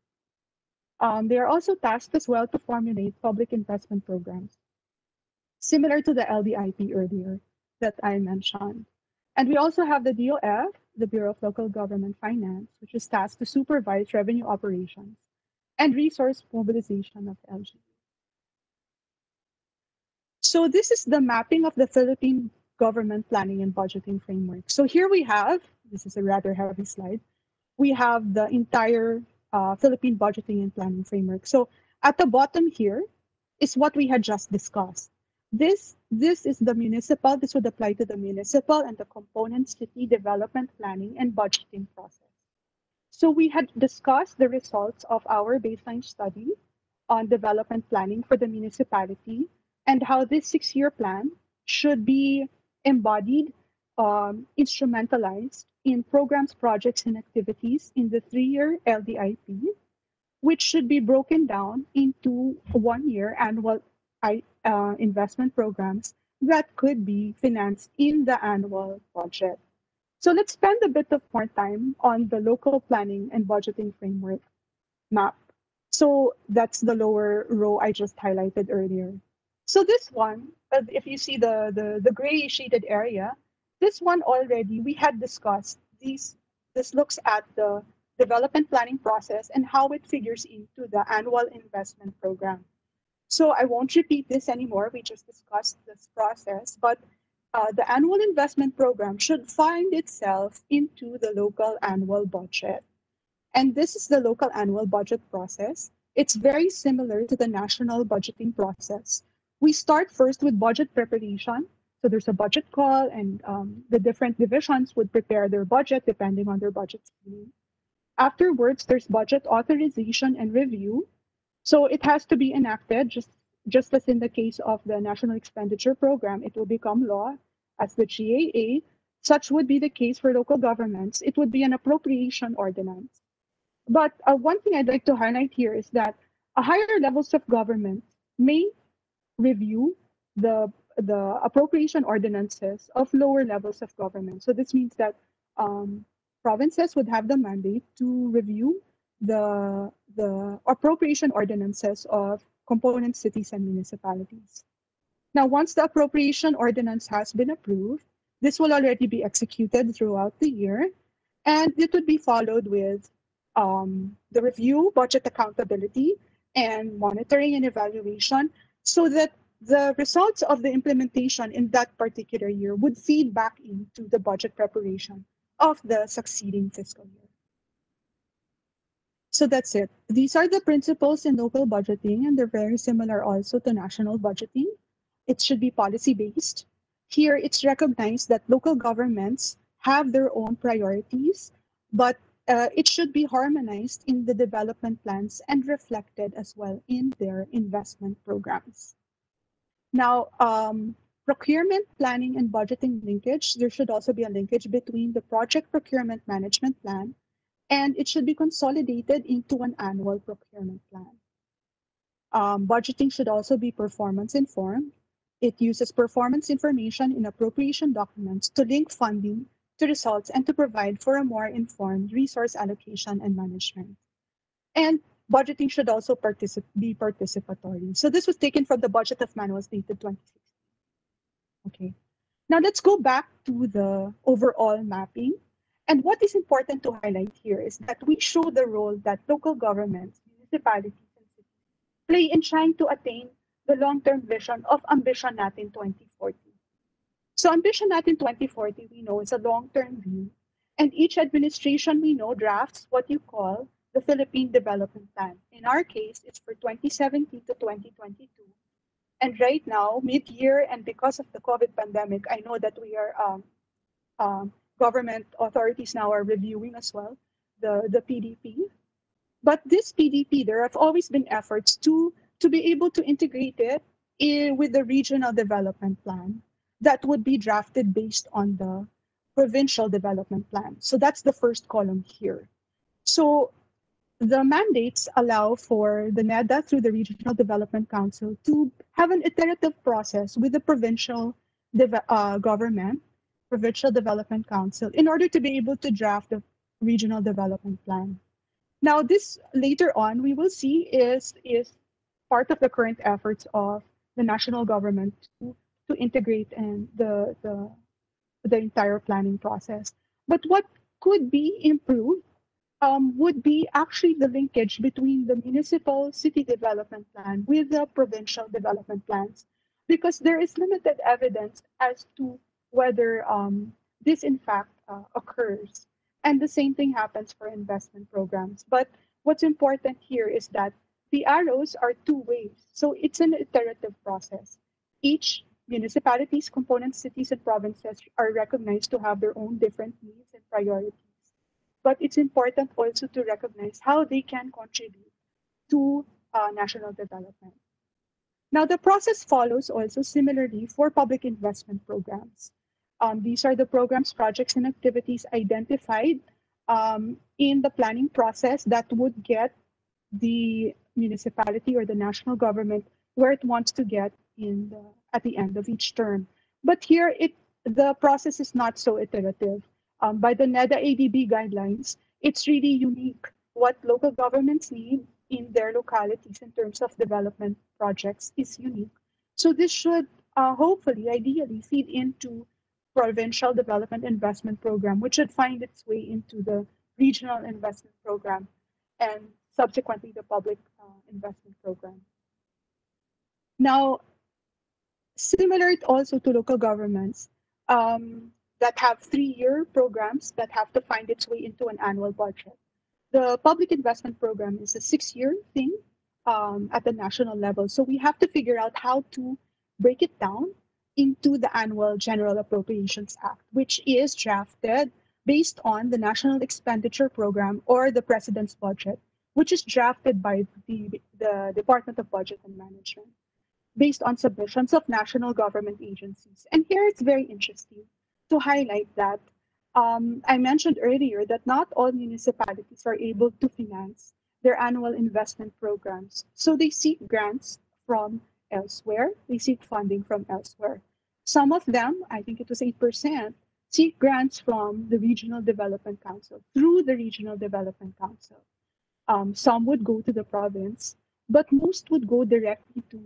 Um, they are also tasked as well to formulate public investment programs, similar to the LDIP earlier that I mentioned. And we also have the DOF, the Bureau of Local Government Finance, which is tasked to supervise revenue operations and resource mobilization of LG. So this is the mapping of the Philippine government planning and budgeting framework. So here we have, this is a rather heavy slide, we have the entire uh, Philippine budgeting and planning framework. So at the bottom here is what we had just discussed. This, this is the municipal, this would apply to the municipal and the component city development planning and budgeting process. So we had discussed the results of our baseline study on development planning for the municipality and how this six-year plan should be embodied, um, instrumentalized in programs, projects, and activities in the three-year LDIP, which should be broken down into one-year annual uh, investment programs that could be financed in the annual budget. So let's spend a bit of more time on the local planning and budgeting framework map. So that's the lower row I just highlighted earlier. So this one, if you see the, the, the gray shaded area, this one already we had discussed. These, this looks at the development planning process and how it figures into the annual investment program. So I won't repeat this anymore. We just discussed this process, but uh, the annual investment program should find itself into the local annual budget. And this is the local annual budget process. It's very similar to the national budgeting process. We start first with budget preparation. So there's a budget call, and um, the different divisions would prepare their budget depending on their budget. Afterwards, there's budget authorization and review. So it has to be enacted, just, just as in the case of the National Expenditure Program, it will become law as the GAA. Such would be the case for local governments. It would be an appropriation ordinance. But uh, one thing I'd like to highlight here is that a higher levels of government may review the the appropriation ordinances of lower levels of government. So this means that um, provinces would have the mandate to review the, the appropriation ordinances of component cities and municipalities. Now, once the appropriation ordinance has been approved, this will already be executed throughout the year, and it would be followed with um, the review, budget accountability, and monitoring and evaluation so that the results of the implementation in that particular year would feed back into the budget preparation of the succeeding fiscal year. So that's it. These are the principles in local budgeting, and they're very similar also to national budgeting. It should be policy based. Here, it's recognized that local governments have their own priorities, but uh, it should be harmonized in the development plans and reflected as well in their investment programs. Now, um, procurement planning and budgeting linkage, there should also be a linkage between the project procurement management plan and it should be consolidated into an annual procurement plan. Um, budgeting should also be performance informed. It uses performance information in appropriation documents to link funding to results and to provide for a more informed resource allocation and management. And budgeting should also particip be participatory. So this was taken from the budget of manuals dated 2016. Okay. Now let's go back to the overall mapping. And what is important to highlight here is that we show the role that local governments, municipalities, and cities play in trying to attain the long-term vision of Ambition Natin 2040. So Ambition Natin 2040, we know, is a long-term view. And each administration we know drafts what you call the Philippine Development Plan. In our case, it's for 2017 to 2022. And right now, mid-year, and because of the COVID pandemic, I know that we are um, um, government authorities now are reviewing as well the, the PDP. But this PDP, there have always been efforts to, to be able to integrate it in, with the regional development plan that would be drafted based on the provincial development plan. So that's the first column here. So the mandates allow for the NEDA through the Regional Development Council to have an iterative process with the provincial uh, government, Provincial Development Council, in order to be able to draft the regional development plan. Now, this later on we will see is is part of the current efforts of the national government to, to integrate and the, the the entire planning process. But what could be improved um, would be actually the linkage between the municipal city development plan with the provincial development plans, because there is limited evidence as to whether um, this in fact uh, occurs. And the same thing happens for investment programs. But what's important here is that the arrows are two ways. So it's an iterative process. Each municipalities, component cities, and provinces are recognized to have their own different needs and priorities but it's important also to recognize how they can contribute to uh, national development. Now, the process follows also similarly for public investment programs. Um, these are the programs, projects, and activities identified um, in the planning process that would get the municipality or the national government where it wants to get in the, at the end of each term. But here, it the process is not so iterative um, by the NEDA ADB guidelines, it's really unique what local governments need in their localities in terms of development projects is unique. So this should uh, hopefully, ideally, feed into provincial development investment program, which should find its way into the regional investment program and subsequently the public uh, investment program. Now, similar also to local governments, um, that have three-year programs that have to find its way into an annual budget. The public investment program is a six-year thing um, at the national level. So we have to figure out how to break it down into the annual General Appropriations Act, which is drafted based on the National Expenditure Program or the President's Budget, which is drafted by the, the Department of Budget and Management based on submissions of national government agencies. And here it's very interesting to highlight that um, I mentioned earlier that not all municipalities are able to finance their annual investment programs. So they seek grants from elsewhere, they seek funding from elsewhere. Some of them, I think it was 8%, seek grants from the Regional Development Council through the Regional Development Council. Um, some would go to the province, but most would go directly to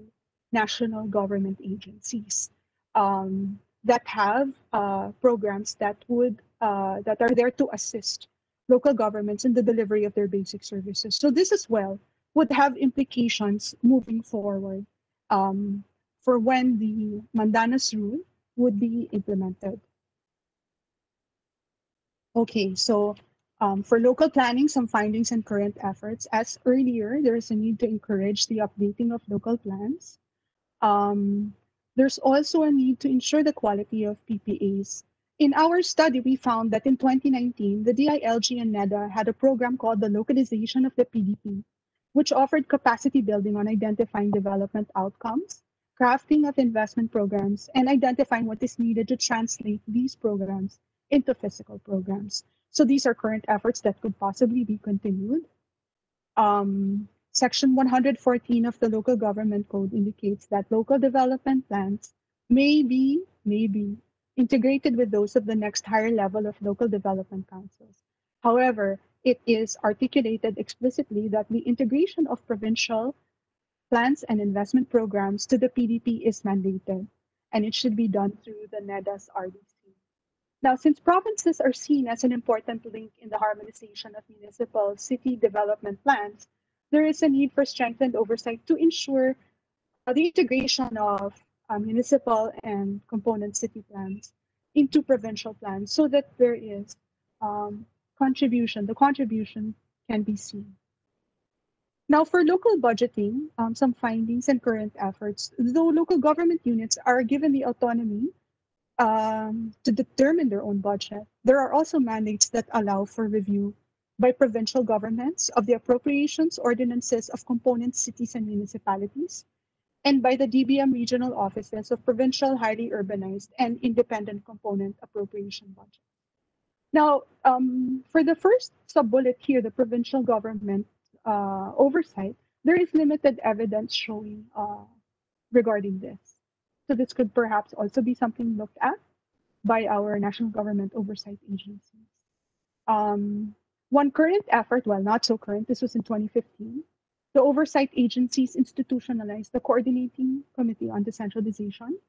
national government agencies. Um, that have uh, programs that would uh, that are there to assist local governments in the delivery of their basic services. So this as well would have implications moving forward um, for when the Mandanas rule would be implemented. Okay, so um, for local planning, some findings and current efforts. As earlier, there is a need to encourage the updating of local plans. Um, there's also a need to ensure the quality of PPAs in our study, we found that in 2019, the DILG and NEDA had a program called the Localization of the PDP, which offered capacity building on identifying development outcomes, crafting of investment programs, and identifying what is needed to translate these programs into physical programs. So these are current efforts that could possibly be continued. Um, Section 114 of the Local Government Code indicates that local development plans may be, may be integrated with those of the next higher level of local development councils. However, it is articulated explicitly that the integration of provincial plans and investment programs to the PDP is mandated, and it should be done through the NEDA's RDC. Now, since provinces are seen as an important link in the harmonization of municipal city development plans, there is a need for strengthened oversight to ensure uh, the integration of uh, municipal and component city plans into provincial plans so that there is um, contribution, the contribution can be seen. Now, for local budgeting, um, some findings and current efforts, though local government units are given the autonomy um, to determine their own budget, there are also mandates that allow for review by provincial governments of the appropriations ordinances of component cities and municipalities, and by the DBM regional offices of provincial highly urbanized and independent component appropriation budget. Now, um, for the first sub-bullet here, the provincial government uh, oversight, there is limited evidence showing uh, regarding this. So this could perhaps also be something looked at by our national government oversight agencies. Um, one current effort, well, not so current, this was in 2015, the oversight agencies institutionalized the Coordinating Committee on Decentralization,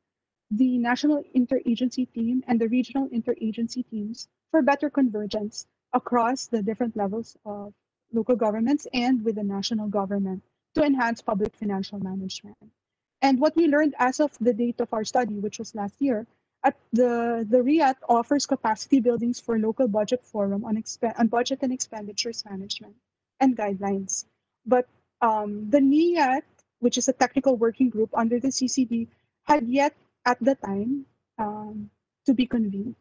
the National Interagency Team, and the Regional Interagency Teams for better convergence across the different levels of local governments and with the national government to enhance public financial management. And what we learned as of the date of our study, which was last year, at the, the RIAT offers capacity buildings for local budget forum on, on budget and expenditures management and guidelines. But um, the NIAT, which is a technical working group under the CCD, had yet at the time um, to be convened.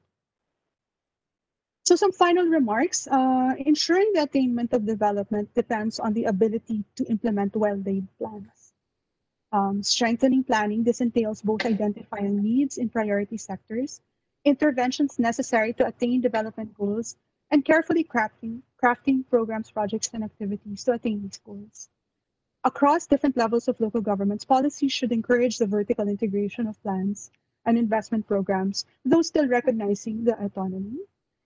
So some final remarks. Uh, ensuring the attainment of development depends on the ability to implement well-laid plans. Um, strengthening planning, this entails both identifying needs in priority sectors, interventions necessary to attain development goals, and carefully crafting, crafting programs, projects, and activities to attain these goals. Across different levels of local governments, policies should encourage the vertical integration of plans and investment programs, though still recognizing the autonomy.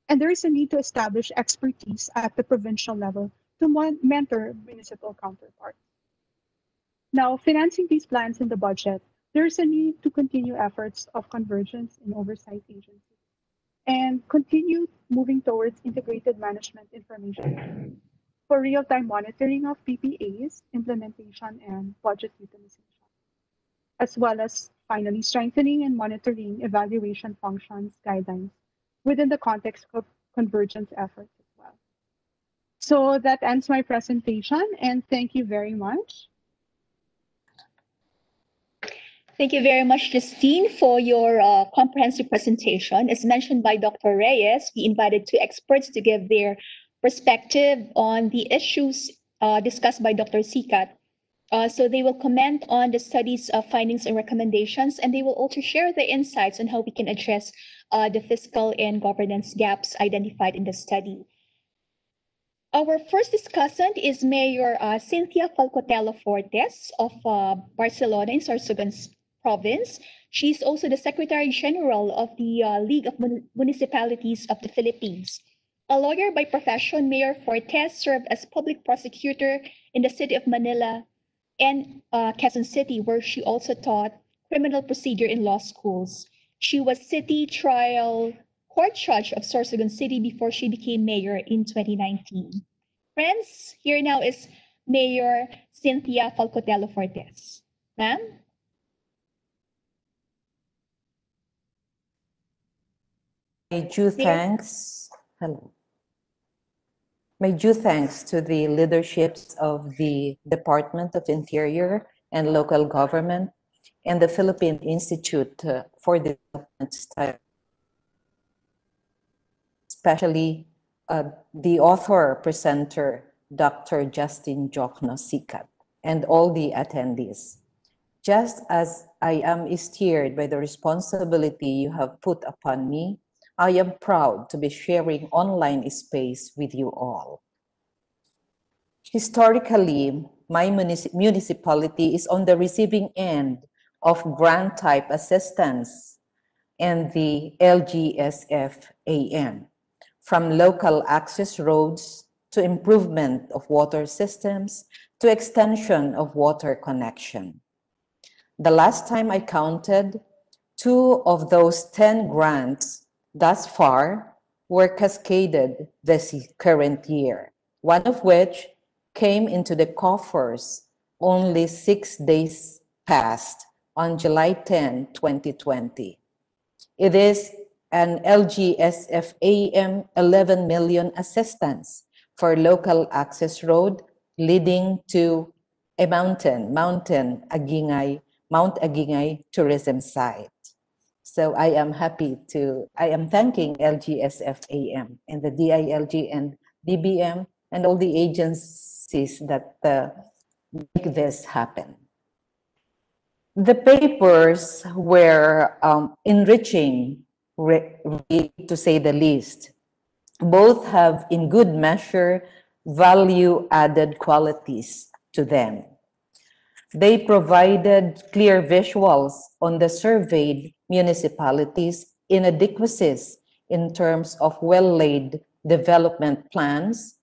And there is a need to establish expertise at the provincial level to mentor municipal counterparts. Now, financing these plans in the budget, there is a need to continue efforts of convergence in oversight agencies and continue moving towards integrated management information for real-time monitoring of PPAs, implementation, and budget utilization, as well as finally strengthening and monitoring evaluation functions guidelines within the context of convergence efforts as well. So that ends my presentation, and thank you very much. Thank you very much, Justine, for your uh, comprehensive presentation. As mentioned by Dr. Reyes, we invited two experts to give their perspective on the issues uh, discussed by Dr. Sicat. Uh, so they will comment on the study's uh, findings and recommendations, and they will also share their insights on how we can address uh, the fiscal and governance gaps identified in the study. Our first discussant is Mayor uh, Cynthia Falcotelo Fortes of uh, Barcelona in Sorsogon province. She's also the Secretary General of the uh, League of Mun Municipalities of the Philippines. A lawyer by profession, Mayor Fortes served as public prosecutor in the city of Manila and uh, Quezon City, where she also taught criminal procedure in law schools. She was city trial court judge of Sorsogon City before she became mayor in 2019. Friends, here now is Mayor Cynthia Falcotelo Fortes. Ma'am? My due thanks. Hello. My due thanks to the leaderships of the Department of Interior and Local Government and the Philippine Institute uh, for Development Studies especially uh, the author presenter, Dr. Justine Diokno-Sicat, and all the attendees. Just as I am steered by the responsibility you have put upon me, I am proud to be sharing online space with you all. Historically, my munici- municipality is on the receiving end of grant type assistance and the LGSF AM, from local access roads to improvement of water systems to extension of water connection. The last time I counted, two of those 10 grants thus far were cascaded this current year, one of which came into the coffers only six days past on July 10, 2020. It is an LGSFAM 11 million assistance for local access road leading to a mountain, Mountain Agingay, Mount Agingay tourism site. So I am happy to, I am thanking LGSFAM and the DILG and DBM and all the agencies that uh, make this happen. The papers were um, enriching, to say the least. Both have, in good measure, value added qualities to them. They provided clear visuals on the surveyed municipalities' inadequacies in terms of well laid development plans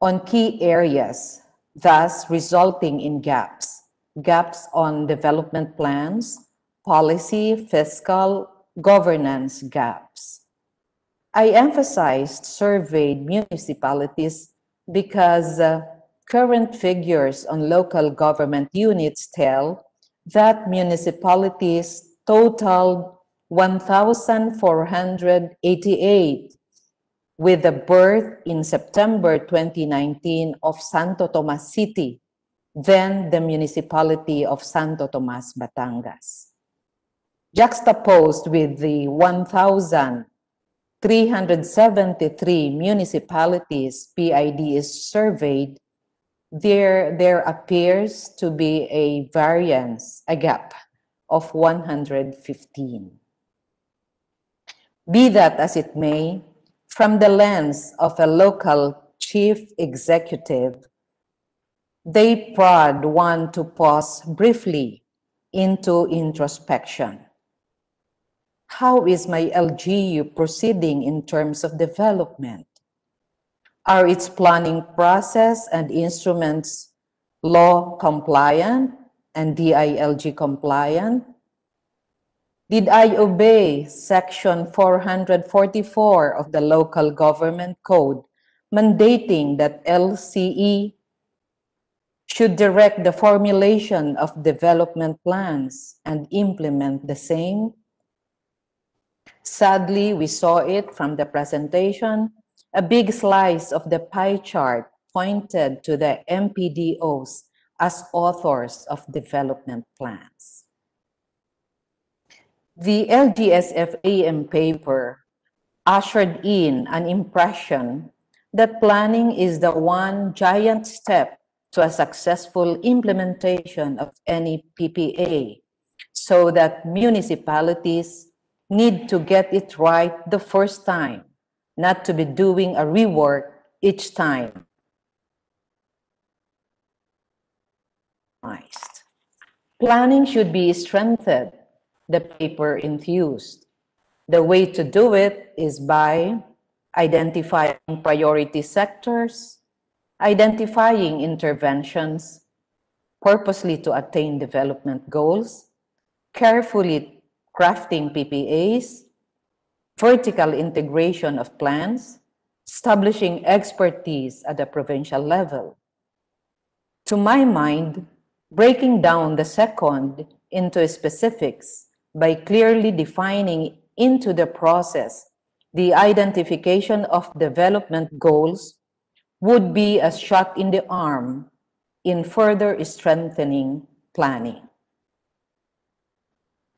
on key areas, thus resulting in gaps gaps on development plans, policy, fiscal, governance gaps. I emphasized surveyed municipalities because uh, current figures on local government units tell that municipalities totaled 1,488 with the birth in September 2019 of Santo Tomas City, then the municipality of Santo Tomas, Batangas. Juxtaposed with the 1,373 municipalities PID is surveyed, there, there appears to be a variance, a gap of 115. Be that as it may, from the lens of a local chief executive, they prod one to pause briefly into introspection. How is my LGU proceeding in terms of development? Are its planning process and instruments law compliant and DILG compliant? Did I obey Section 444 of the Local Government Code mandating that LCE should direct the formulation of development plans and implement the same? Sadly, we saw it from the presentation. A big slice of the pie chart pointed to the MPDOs as authors of development plans. The LGSFAM paper ushered in an impression that planning is the one giant step to a successful implementation of any PPA so that municipalities need to get it right the first time, not to be doing a rework each time. Planning should be strengthened, the paper infused. The way to do it is by identifying priority sectors, identifying interventions purposely to attain development goals, carefully crafting PPAs, vertical integration of plans, establishing expertise at the provincial level. To my mind, breaking down the second into specifics by clearly defining into the process the identification of development goals would be a shot in the arm in further strengthening planning.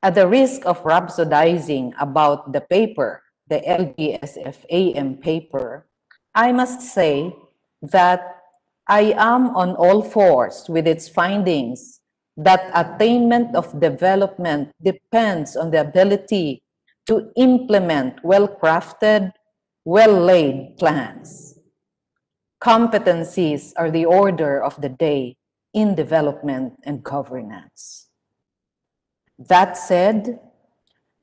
At the risk of rhapsodizing about the paper, the LGSF AM paper, I must say that I am on all fours with its findings that attainment of development depends on the ability to implement well-crafted, well-laid plans. Competencies are the order of the day in development and governance. That said,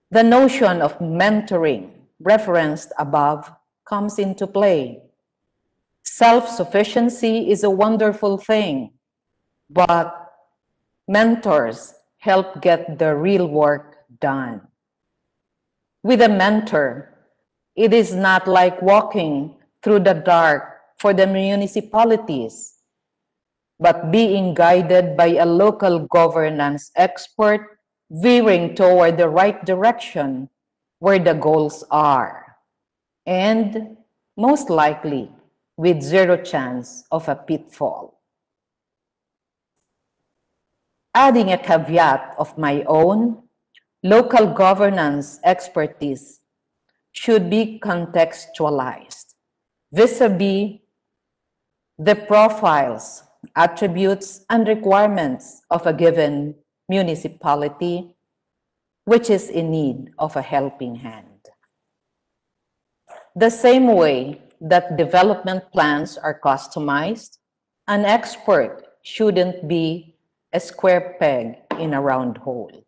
the notion of mentoring referenced above comes into play. Self-sufficiency is a wonderful thing, but mentors help get the real work done. With a mentor, it is not like walking through the dark for the municipalities, but being guided by a local governance expert veering toward the right direction where the goals are, and most likely with zero chance of a pitfall. Adding a caveat of my own, local governance expertise should be contextualized vis-a-vis the profiles, attributes, and requirements of a given municipality which is in need of a helping hand. The same way that development plans are customized, an expert shouldn't be a square peg in a round hole.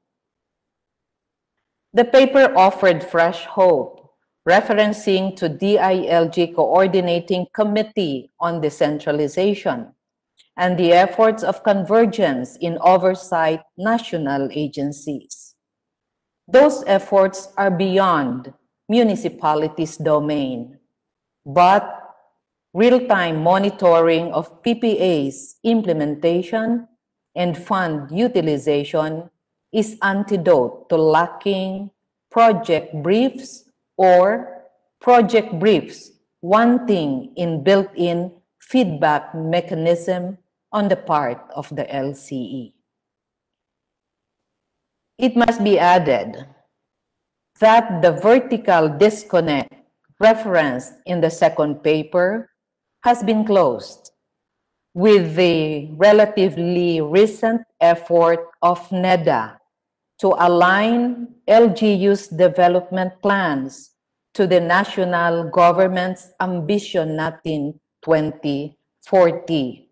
The paper offered fresh hope, referencing to DILG Coordinating Committee on Decentralization and the efforts of convergence in oversight national agencies. Those efforts are beyond municipalities' domain, but real-time monitoring of PPA's implementation and fund utilization is antidote to lacking project briefs or project briefs wanting in built-in feedback mechanism on the part of the LCE. It must be added that the vertical disconnect referenced in the second paper has been closed with the relatively recent effort of NEDA to align LGU's development plans to the national government's AmBisyon Natin 2040.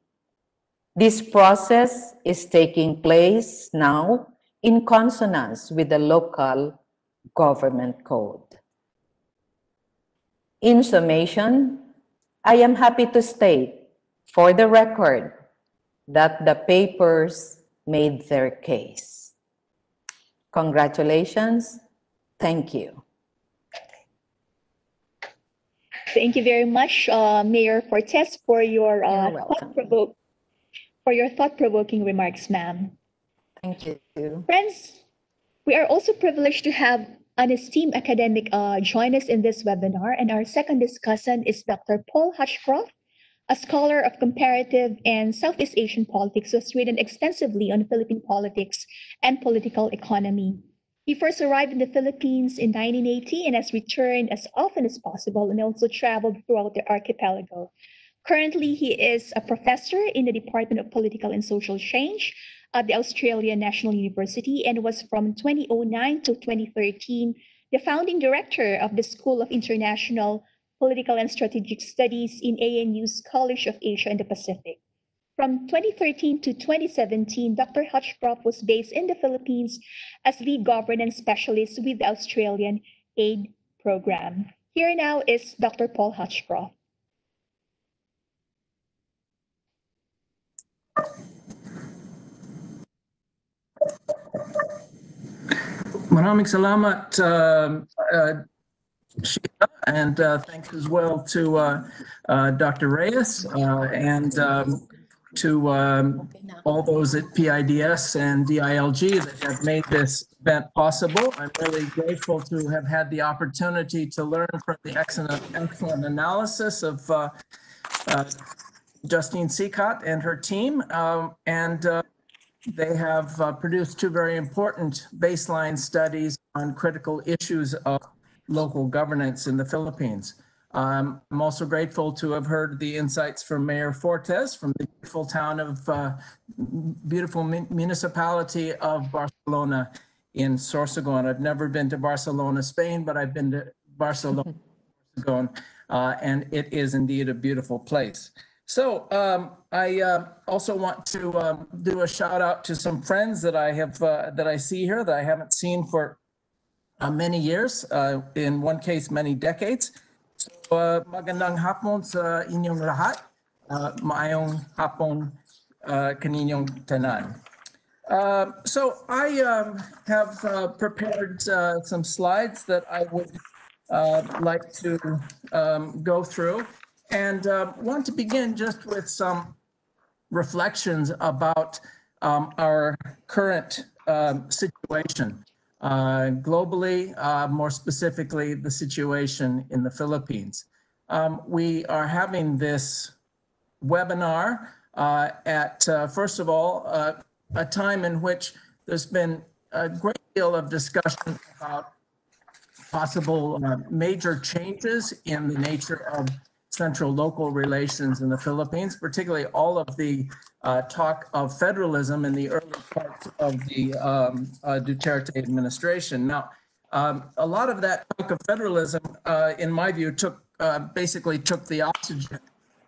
This process is taking place now in consonance with the local government code. In summation, I am happy to state for the record that the papers made their case. Congratulations. Thank you. Thank you very much, uh, Mayor Fortes, for your uh, You're thought-provoke for your thought-provoking remarks, ma'am. Thank you. Friends, we are also privileged to have an esteemed academic uh, join us in this webinar, and our second discussant is Dr. Paul Hutchcroft, a scholar of comparative and Southeast Asian politics who has written extensively on Philippine politics and political economy. He first arrived in the Philippines in 1980 and has returned as often as possible and also traveled throughout the archipelago. Currently, he is a professor in the Department of Political and Social Change at the Australian National University and was from 2009 to 2013 the founding director of the School of International Political and Strategic Studies in ANU's College of Asia and the Pacific. From 2013 to 2017, Dr. Hutchcroft was based in the Philippines as lead governance specialist with the Australian AID program. Here now is Dr. Paul Hutchcroft. Maraming salamat, um, uh, Sheila, and uh, thanks as well to uh, uh, Dr. Reyes uh, and um, to um, all those at PIDS and DILG that have made this event possible. I'm really grateful to have had the opportunity to learn from the excellent, excellent analysis of uh, uh, Justine Sicat and her team. Um, and uh, they have uh, produced two very important baseline studies on critical issues of local governance in the Philippines. Um, I'm also grateful to have heard the insights from Mayor Fortes from the beautiful town of, uh, beautiful mun- municipality of Barcelona in Sorsogon. I've never been to Barcelona, Spain, but I've been to Barcelona, Sorsogon, uh, and it is indeed a beautiful place. So um, I uh, also want to um, do a shout out to some friends that I have uh, that I see here that I haven't seen for uh, many years. Uh, in one case, many decades. So uh, magandang hapon sa inyong lahat. Uh, hapon uh, kaninyong tanan. Um, so I um, have uh, prepared uh, some slides that I would uh, like to um, go through and uh, want to begin just with some reflections about um, our current um, situation uh, globally, uh, more specifically, the situation in the Philippines. Um, we are having this webinar uh, at, uh, first of all, uh, a time in which there's been a great deal of discussion about possible uh, major changes in the nature of central local relations in the Philippines, particularly all of the uh, talk of federalism in the early parts of the um, uh, Duterte administration. Now, um, a lot of that talk of federalism, uh, in my view, took uh, basically took the oxygen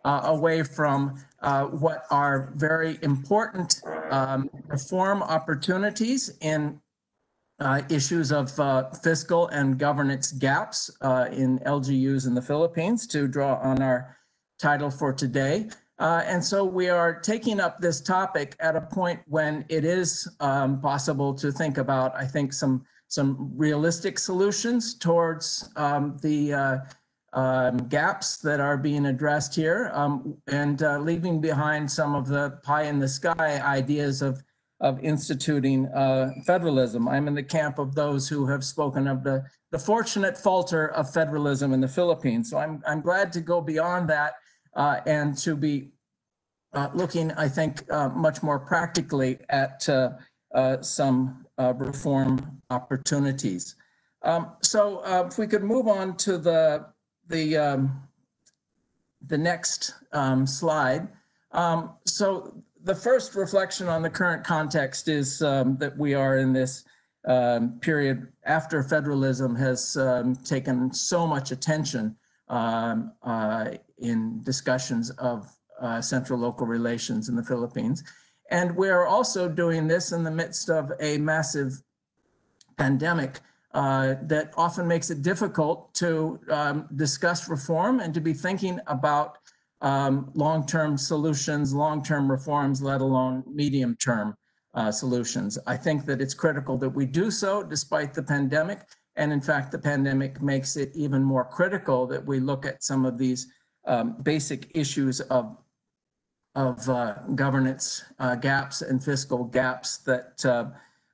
uh, away from uh, what are very important um, reform opportunities in uh, issues of uh, fiscal and governance gaps uh, in LGUs in the Philippines to draw on our title for today. Uh, and so we are taking up this topic at a point when it is um, possible to think about, I think, some some realistic solutions towards um, the uh, um, gaps that are being addressed here, um, and uh, leaving behind some of the pie in the sky ideas of of instituting uh, federalism. I'm in the camp of those who have spoken of the, the fortunate falter of federalism in the Philippines. So I'm, I'm glad to go beyond that uh, and to be uh, looking, I think, uh, much more practically at uh, uh, some reform opportunities. Um, so if we could move on to the, the, um, the next um, slide. Um, so the first reflection on the current context is um, that we are in this um, period after federalism has um, taken so much attention um, uh, in discussions of uh, central local relations in the Philippines. And we are also doing this in the midst of a massive pandemic uh, that often makes it difficult to um, discuss reform and to be thinking about um, long-term solutions, long-term reforms, let alone medium-term uh, solutions. I think that it's critical that we do so despite the pandemic. And in fact, the pandemic makes it even more critical that we look at some of these um, basic issues of, of uh, governance uh, gaps and fiscal gaps that uh,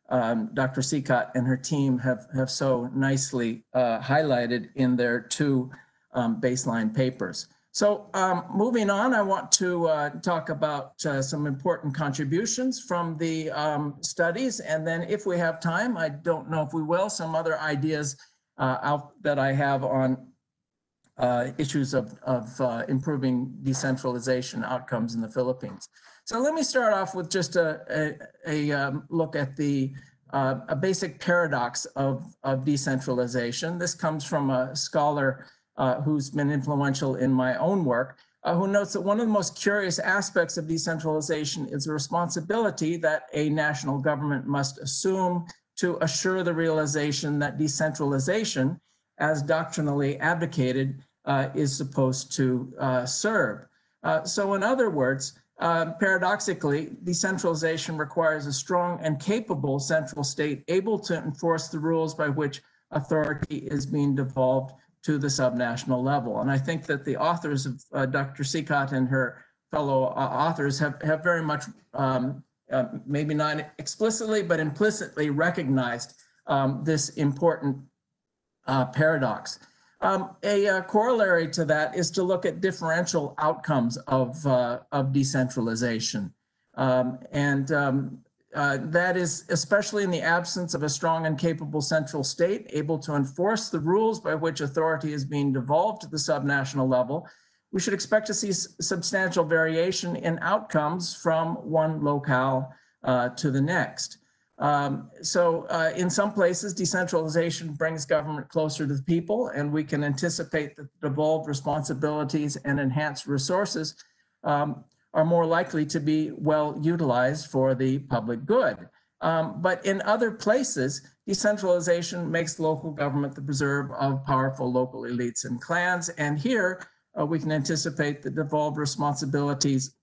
um, Dr. Sicat and her team have, have so nicely uh, highlighted in their two um, baseline papers. So um, moving on, I want to uh, talk about uh, some important contributions from the um, studies. And then if we have time, I don't know if we will, some other ideas uh, that I have on uh, issues of, of uh, improving decentralization outcomes in the Philippines. So let me start off with just a, a, a um, look at the uh, a basic paradox of, of decentralization. This comes from a scholar uh, who's been influential in my own work, uh, who notes that one of the most curious aspects of decentralization is the responsibility that a national government must assume to assure the realization that decentralization, as doctrinally advocated, uh, is supposed to uh, serve. Uh, so in other words, uh, paradoxically, decentralization requires a strong and capable central state able to enforce the rules by which authority is being devolved to the subnational level. And I think that the authors of uh, Dr. Sicat and her fellow uh, authors have, have very much, um, uh, maybe not explicitly, but implicitly recognized um, this important uh, paradox. Um, a uh, corollary to that is to look at differential outcomes of, uh, of decentralization. Um, and um, uh, that is especially in the absence of a strong and capable central state able to enforce the rules by which authority is being devolved to the subnational level, we should expect to see substantial variation in outcomes from one locale uh, to the next. Um, so uh, in some places, decentralization brings government closer to the people, and we can anticipate that devolved responsibilities and enhanced resources um, are more likely to be well utilized for the public good. Um, but in other places, decentralization makes local government the preserve of powerful local elites and clans. And here, uh, we can anticipate that devolved responsibilities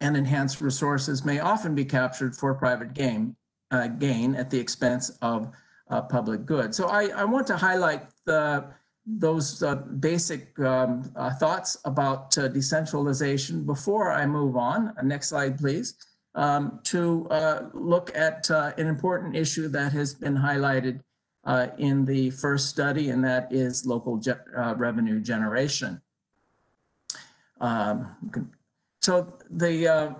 and enhanced resources may often be captured for private gain, uh, gain at the expense of uh, public good. So I, I, want to highlight the, those uh, basic um, uh, thoughts about uh, decentralization before I move on. Next slide, please. Um, to look at an important issue that has been highlighted in the first study, and that is local ge revenue generation. Um, so the uh,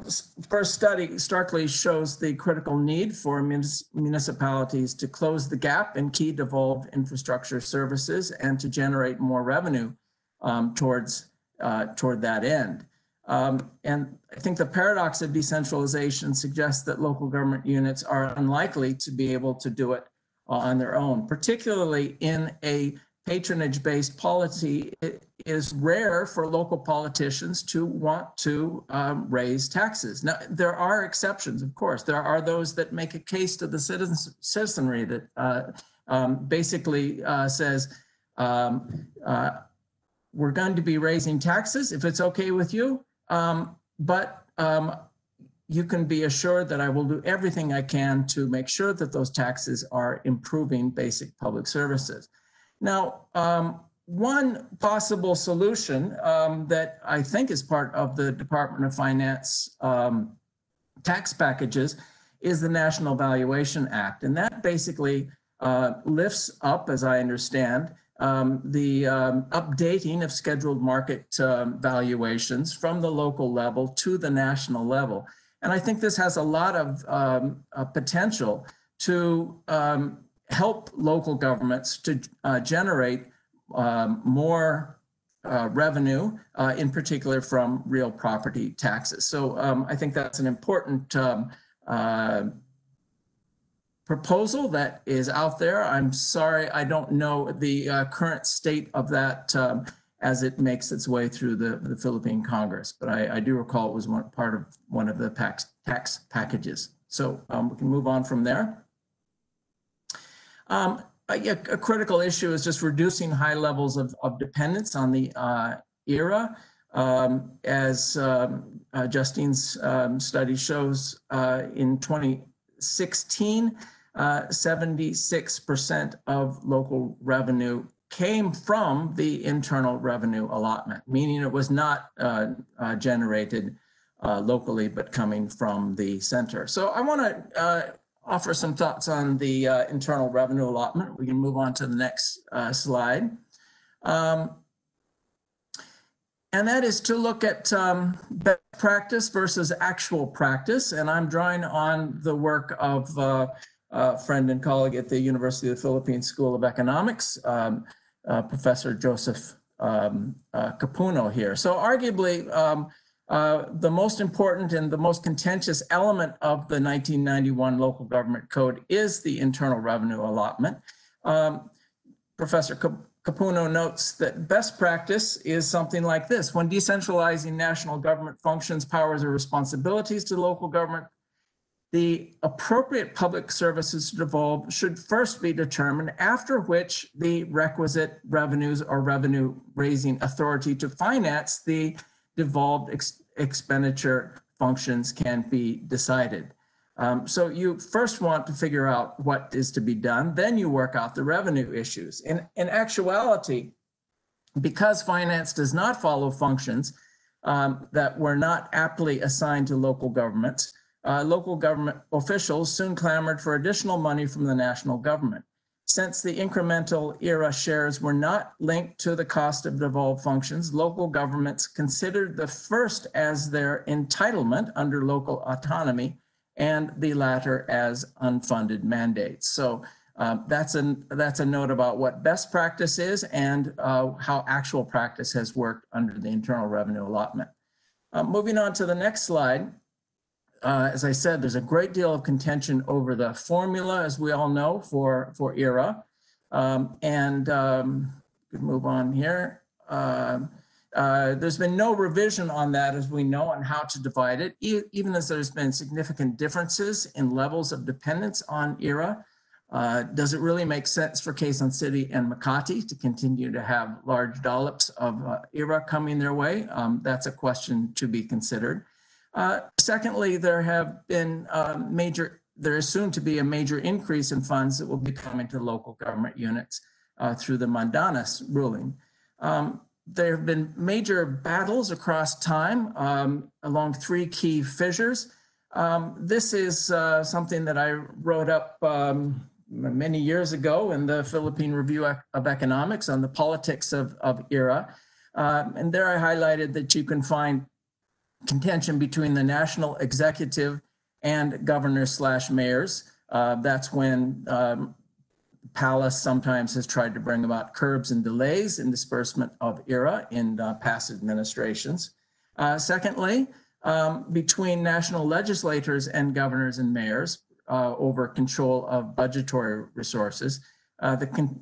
first study starkly shows the critical need for municipalities to close the gap in key devolved infrastructure services and to generate more revenue um, towards uh, toward that end. Um, and I think the paradox of decentralization suggests that local government units are unlikely to be able to do it on their own, particularly in a patronage-based policy, it is rare for local politicians to want to um, raise taxes. Now, there are exceptions, of course. There are those that make a case to the citizens, citizenry that uh, um, basically uh, says, um, uh, we're going to be raising taxes if it's okay with you, um, but um, you can be assured that I will do everything I can to make sure that those taxes are improving basic public services. Now, um, one possible solution um, that I think is part of the Department of Finance um, tax packages is the National Valuation Act. And that basically uh, lifts up, as I understand, um, the um, updating of scheduled market um, valuations from the local level to the national level. And I think this has a lot of um, uh, potential to help local governments to uh, generate um, more uh, revenue, uh, in particular from real property taxes. So um, I think that's an important um, uh, proposal that is out there. I'm sorry, I don't know the uh, current state of that um, as it makes its way through the, the Philippine Congress, but I, I do recall it was one, part of one of the tax, tax packages. So um, we can move on from there. Um, a, a, critical issue is just reducing high levels of, of dependence on the uh, IRA. Um, as um, uh, Justine's um, study shows, uh, in 2016, 76% uh, of local revenue came from the internal revenue allotment, meaning it was not uh, uh, generated locally, but coming from the center. So I want to offer some thoughts on the uh, internal revenue allotment. We can move on to the next uh, slide. Um, and that is to look at um, best practice versus actual practice. And I'm drawing on the work of uh, a friend and colleague at the University of the Philippines School of Economics, um, uh, Professor Joseph um, uh, Capuno here. So arguably, um, uh, the most important and the most contentious element of the 1991 local government code is the internal revenue allotment. Um, Professor Capuno notes that best practice is something like this. When decentralizing national government functions, powers, or responsibilities to local government, the appropriate public services to devolve should first be determined, after which the requisite revenues or revenue raising authority to finance the devolved ex expenditure functions can be decided. Um, so you first want to figure out what is to be done, then you work out the revenue issues. In, in actuality, because finance does not follow functions um, that were not aptly assigned to local governments, uh, local government officials soon clamored for additional money from the national government. Since the incremental IRA shares were not linked to the cost of devolved functions, local governments considered the first as their entitlement under local autonomy and the latter as unfunded mandates. So um, that's, a, that's a note about what best practice is and uh, how actual practice has worked under the Internal Revenue Allotment. Uh, moving on to the next slide. Uh, as I said, there's a great deal of contention over the formula, as we all know, for, for IRA. Um, and um, move on here. Um, uh, there's been no revision on that, as we know, on how to divide it, e even as there's been significant differences in levels of dependence on IRA. Uh, does it really make sense for Quezon City and Makati to continue to have large dollops of uh, IRA coming their way? Um, that's a question to be considered. Uh, secondly, there have been um, major, there is soon to be a major increase in funds that will be coming to local government units uh, through the Mandanas ruling. Um, there have been major battles across time um, along three key fissures. Um, this is uh, something that I wrote up um, many years ago in the Philippine Review of Economics on the politics of, of IRA. Um, and there I highlighted that you can find contention between the national executive and governors slash mayors. Uh, that's when um, Palace sometimes has tried to bring about curbs and delays in disbursement of IRA in uh, past administrations. Uh, secondly, um, between national legislators and governors and mayors uh, over control of budgetary resources. Uh, the Con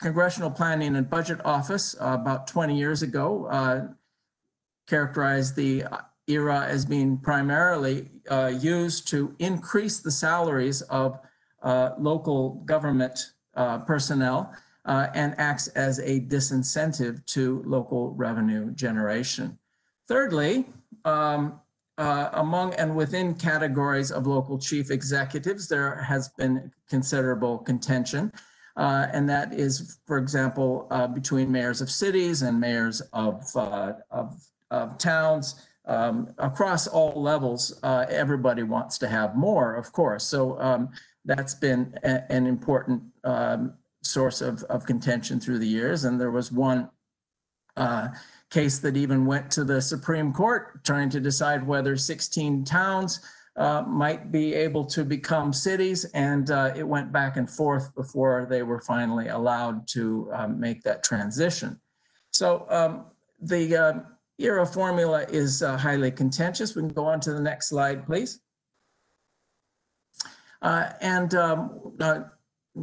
Congressional Planning and Budget Office uh, about 20 years ago uh, characterized the IRA as being primarily used to increase the salaries of uh, local government uh, personnel uh, and acts as a disincentive to local revenue generation. Thirdly, um, uh, among and within categories of local chief executives, there has been considerable contention. Uh, and that is, for example, uh, between mayors of cities and mayors of, of, of, towns. Um, across all levels, everybody wants to have more, of course. So um, that's been a, an important um, source of, of contention through the years. And there was one uh, case that even went to the Supreme Court trying to decide whether 16 towns uh, might be able to become cities. And uh, it went back and forth before they were finally allowed to um, make that transition. So um, the uh, IRA formula is uh, highly contentious. We can go on to the next slide, please. Uh, and um, uh,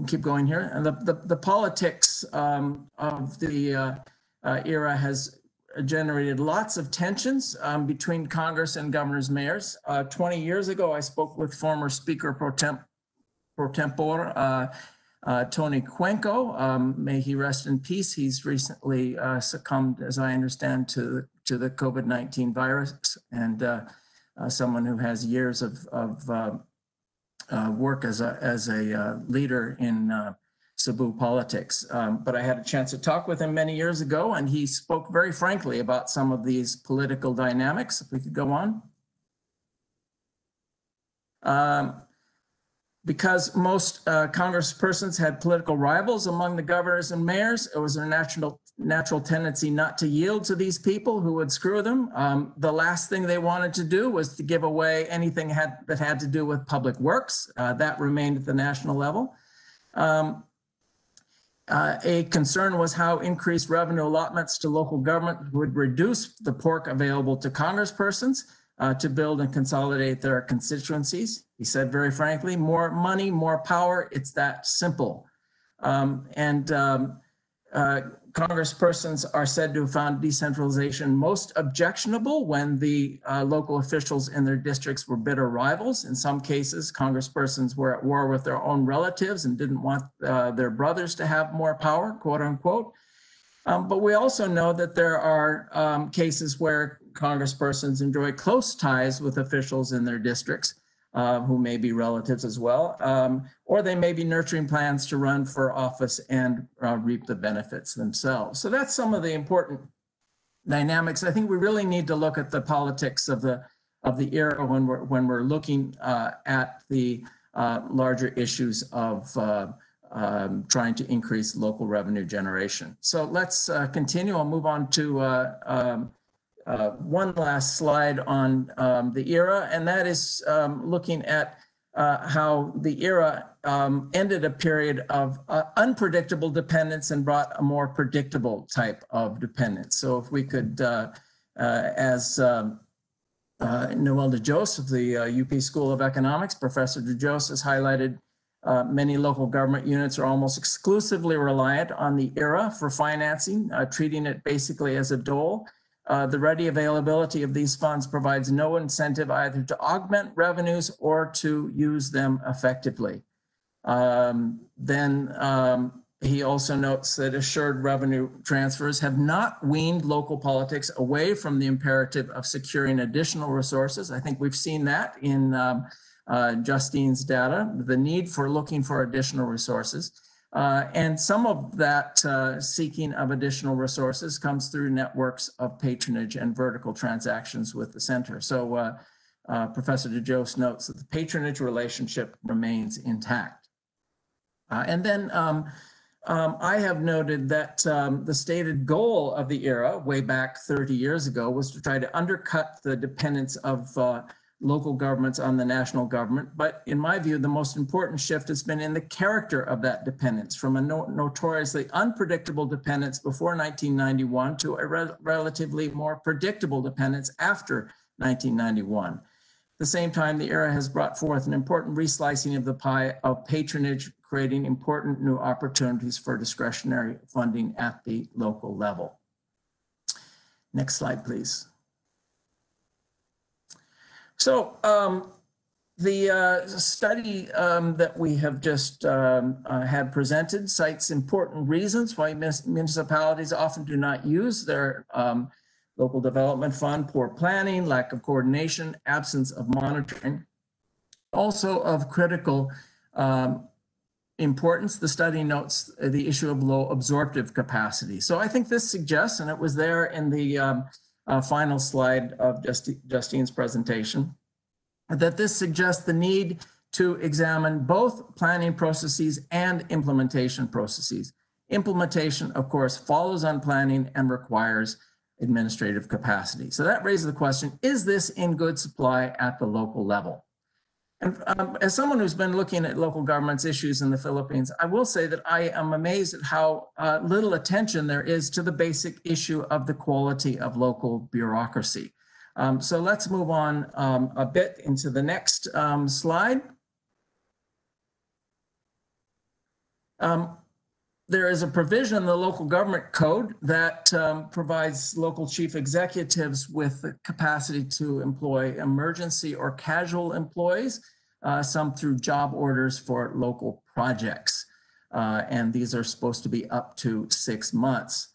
keep going here. And the, the, the politics um, of the uh, uh, IRA has generated lots of tensions um, between Congress and governors mayors. Uh, 20 years ago, I spoke with former Speaker pro, temp, pro tempore uh, Tony Cuenco. Um, may he rest in peace. He's recently succumbed, as I understand, to, to the COVID-19 virus and someone who has years of, of uh, work as a, as a uh, leader in uh, Cebu politics. Um, but I had a chance to talk with him many years ago, and he spoke very frankly about some of these political dynamics. If we could go on. Um, because most uh, congresspersons had political rivals among the governors and mayors, it was a natural natural tendency not to yield to these people who would screw them. Um, the last thing they wanted to do was to give away anything had, that had to do with public works. Uh, that remained at the national level. Um, uh, a concern was how increased revenue allotments to local government would reduce the pork available to congresspersons uh, to build and consolidate their constituencies. He said very frankly, more money, more power, it's that simple. Um, and um, uh, congresspersons are said to have found decentralization most objectionable when the uh, local officials in their districts were bitter rivals. In some cases, congresspersons were at war with their own relatives and didn't want uh, their brothers to have more power, quote unquote. Um, but we also know that there are um, cases where congresspersons enjoy close ties with officials in their districts uh, who may be relatives as well, um, or they may be nurturing plans to run for office and uh, reap the benefits themselves. So that's some of the important dynamics. I think we really need to look at the politics of the of the IRA when we're when we're looking uh, at the uh, larger issues of uh, um, trying to increase local revenue generation. So let's uh, continue. I'll move on to um, uh, one last slide on um, the IRA, and that is um, looking at uh, how the IRA um, ended a period of uh, unpredictable dependence and brought a more predictable type of dependence. So if we could, uh, uh, as um, uh, Noel de Dios of the UP School of Economics, Professor de Dios has highlighted uh, many local government units are almost exclusively reliant on the IRA for financing, uh, treating it basically as a dole. Uh, the ready availability of these funds provides no incentive either to augment revenues or to use them effectively. Um, then um, he also notes that assured revenue transfers have not weaned local politics away from the imperative of securing additional resources. I think we've seen that in um, uh, Justine's data, the need for looking for additional resources. Uh, and some of that uh, seeking of additional resources comes through networks of patronage and vertical transactions with the center. So uh, uh, Professor de Dios notes that the patronage relationship remains intact. Uh, and then um, um, I have noted that um, the stated goal of the IRA, way back 30 years ago, was to try to undercut the dependence of uh, local governments on the national government. But in my view, the most important shift has been in the character of that dependence from a no notoriously unpredictable dependence before 1991 to a re relatively more predictable dependence after 1991. At the same time, the IRA has brought forth an important reslicing of the pie of patronage, creating important new opportunities for discretionary funding at the local level. Next slide, please. So um, the uh, study um, that we have just um, uh, had presented cites important reasons why municipalities often do not use their um, local development fund, poor planning, lack of coordination, absence of monitoring. Also of critical um, importance, the study notes the issue of low absorptive capacity. So I think this suggests, and it was there in the um, uh, final slide of Justine's presentation, that this suggests the need to examine both planning processes and implementation processes. Implementation, of course, follows on planning and requires administrative capacity. So that raises the question, is this in good supply at the local level? And um, as someone who's been looking at local government's issues in the Philippines, I will say that I am amazed at how uh, little attention there is to the basic issue of the quality of local bureaucracy. Um, so let's move on um, a bit into the next um, slide. There is a provision in the local government code that um, provides local chief executives with the capacity to employ emergency or casual employees, uh, some through job orders for local projects. Uh, and these are supposed to be up to six months.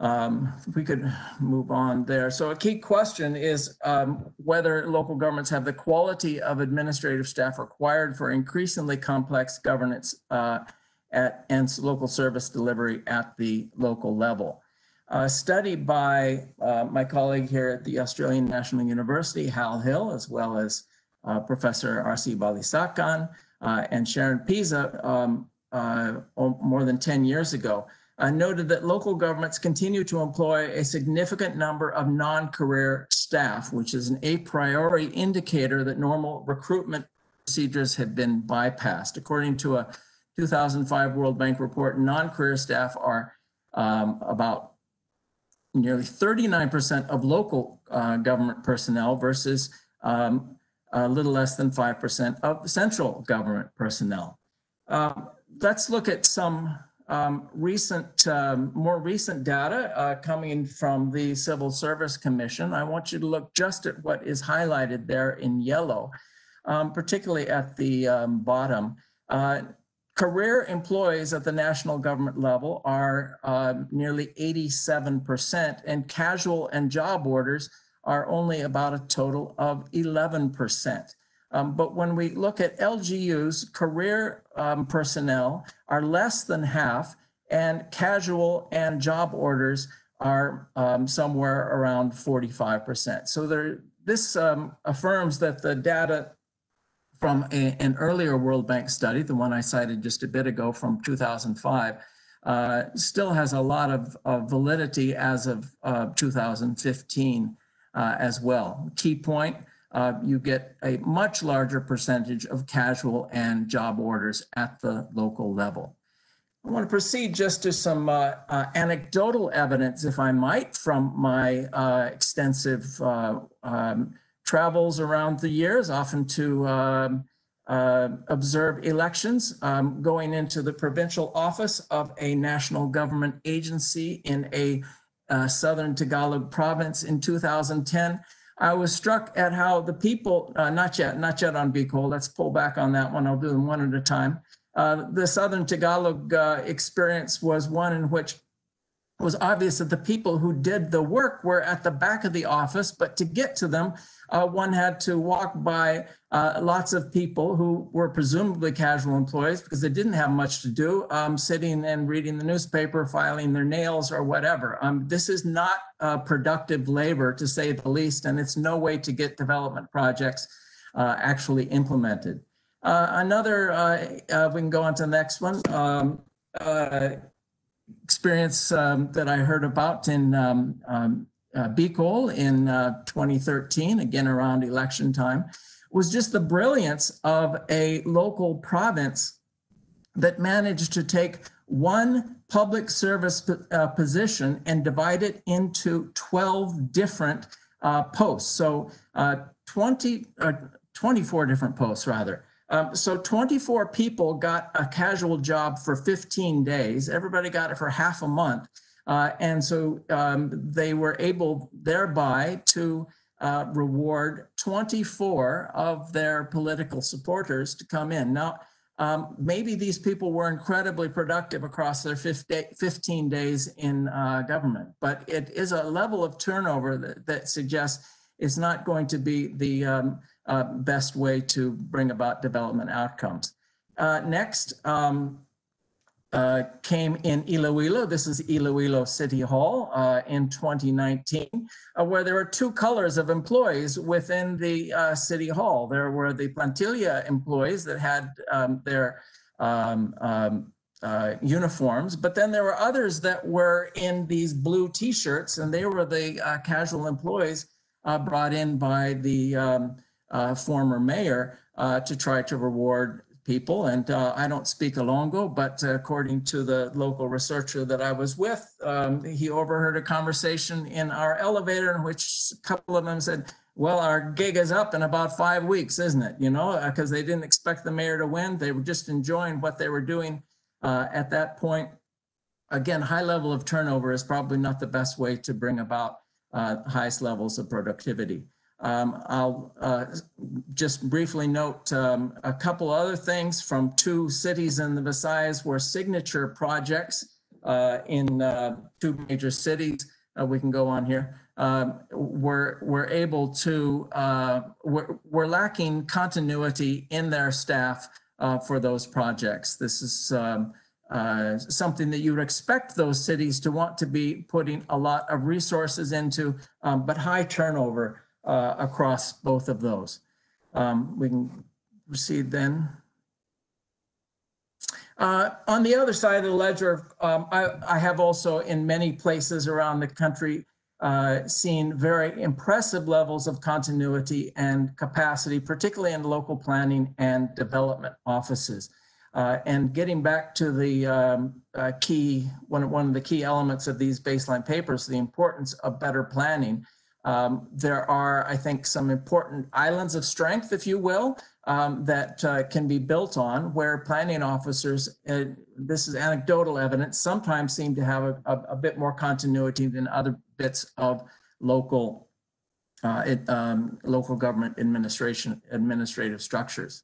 Um, if we could move on there. So a key question is um, whether local governments have the quality of administrative staff required for increasingly complex governance uh, at, and local service delivery at the local level. A study by uh, my colleague here at the Australian National University, Hal Hill, as well as uh, Professor R.C. Balisacan uh, and Sharon Piza um, uh, more than 10 years ago, uh, noted that local governments continue to employ a significant number of non-career staff, which is an a priori indicator that normal recruitment procedures have been bypassed. According to a 2005 World Bank report, non-career staff are um, about nearly 39% of local uh, government personnel versus um, a little less than 5% of central government personnel. Um, let's look at some um, recent, um, more recent data uh, coming from the Civil Service Commission. I want you to look just at what is highlighted there in yellow, um, particularly at the um, bottom. Uh, Career employees at the national government level are uh, nearly 87%, and casual and job orders are only about a total of 11%. Um, but when we look at LGUs, career um, personnel are less than half, and casual and job orders are um, somewhere around 45%. So there, this um, affirms that the data from a, an earlier World Bank study, the one I cited just a bit ago from 2005, uh, still has a lot of, of validity as of uh, 2015 uh, as well. Key point, uh, you get a much larger percentage of casual and job orders at the local level. I want to proceed just to some uh, uh, anecdotal evidence, if I might, from my extensive um, travels around the years, often to um, uh, observe elections, um, going into the provincial office of a national government agency in a uh, southern Tagalog province in 2010. I was struck at how the people, uh, not yet, not yet on Bicol, let's pull back on that one. I'll do them one at a time. Uh, the Southern Tagalog uh, experience was one in which it was obvious that the people who did the work were at the back of the office, but to get to them, uh, one had to walk by uh, lots of people who were presumably casual employees because they didn't have much to do, um, sitting and reading the newspaper, filing their nails, or whatever. Um, this is not uh, productive labor, to say the least, and it's no way to get development projects uh, actually implemented. Uh, another, uh, we can go on to the next one. Um, experience um, that I heard about in um, um, uh, Bicol in uh, 2013, again around election time, was just the brilliance of a local province that managed to take one public service uh, position and divide it into 12 different uh, posts. So uh, 20, uh, 24 different posts rather. Um, so 24 people got a casual job for 15 days. Everybody got it for half a month. Uh, and so um, they were able thereby to uh, reward 24 of their political supporters to come in. Now, um, maybe these people were incredibly productive across their 15 days in uh, government, but it is a level of turnover that, that suggests it's not going to be the um, uh, best way to bring about development outcomes. Uh, next um, uh, came in Iloilo. This is Iloilo City Hall uh, in 2019, uh, where there were two colors of employees within the uh, City Hall. There were the Plantilla employees that had um, their um, um, uniforms, but then there were others that were in these blue t-shirts and they were the casual employees brought in by the um, uh, former mayor uh, to try to reward people. And uh, I don't speak Ilonggo, but according to the local researcher that I was with, um, he overheard a conversation in our elevator in which a couple of them said, well, our gig is up in about five weeks, isn't it? You know, because they didn't expect the mayor to win. They were just enjoying what they were doing uh, at that point. Again, high level of turnover is probably not the best way to bring about uh, highest levels of productivity. Um, I'll uh, just briefly note um, a couple other things from two cities in the Visayas were signature projects uh, in uh, two major cities. Uh, we can go on here. Um, we're, we're able to, uh, we're, we're, lacking continuity in their staff uh, for those projects. This is um, something that you would expect those cities to want to be putting a lot of resources into, um, but high turnover uh, across both of those. Um, we can proceed then. Uh, on the other side of the ledger, um, I, I, have also in many places around the country uh, seen very impressive levels of continuity and capacity, particularly in local planning and development offices. Uh, and getting back to the um, uh, key, one, one of the key elements of these baseline papers, the importance of better planning. Um, there are, I think, some important islands of strength, if you will, um, that uh, can be built on where planning officers, uh, this is anecdotal evidence, sometimes seem to have a, a, a bit more continuity than other bits of local uh, it, um, local government administration administrative structures.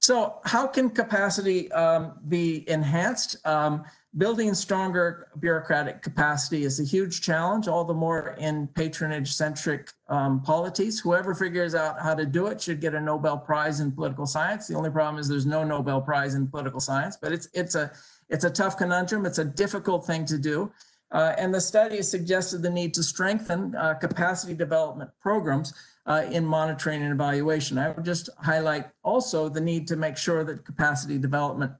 So how can capacity um, be enhanced? Um, building stronger bureaucratic capacity is a huge challenge, all the more in patronage-centric um, polities. Whoever figures out how to do it should get a Nobel Prize in political science. The only problem is there's no Nobel Prize in political science, but it's it's a it's a tough conundrum. It's a difficult thing to do. Uh, and the study suggested the need to strengthen uh, capacity development programs uh, in monitoring and evaluation. I would just highlight also the need to make sure that capacity development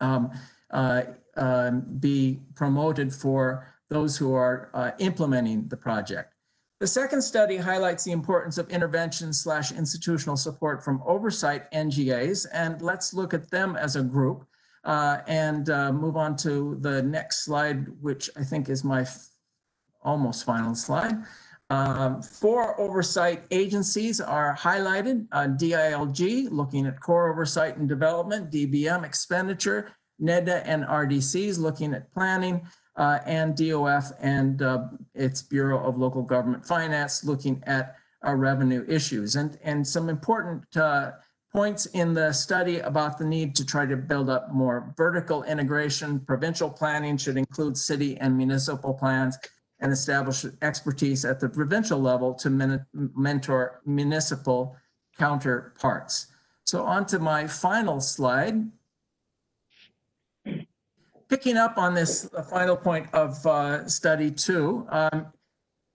um, uh, um, be promoted for those who are uh, implementing the project. The second study highlights the importance of intervention slash institutional support from oversight NGAs, and let's look at them as a group uh, and uh, move on to the next slide, which I think is my almost final slide. Um, four oversight agencies are highlighted, uh, DILG, looking at core oversight and development, DBM expenditure, NEDA and RDCs, looking at planning, uh, and DOF and uh, its Bureau of Local Government Finance, looking at uh, revenue issues. And, and some important uh, points in the study about the need to try to build up more vertical integration. Provincial planning should include city and municipal plans and establish expertise at the provincial level to men mentor municipal counterparts. So on to my final slide. Picking up on this final point of uh, study two, um,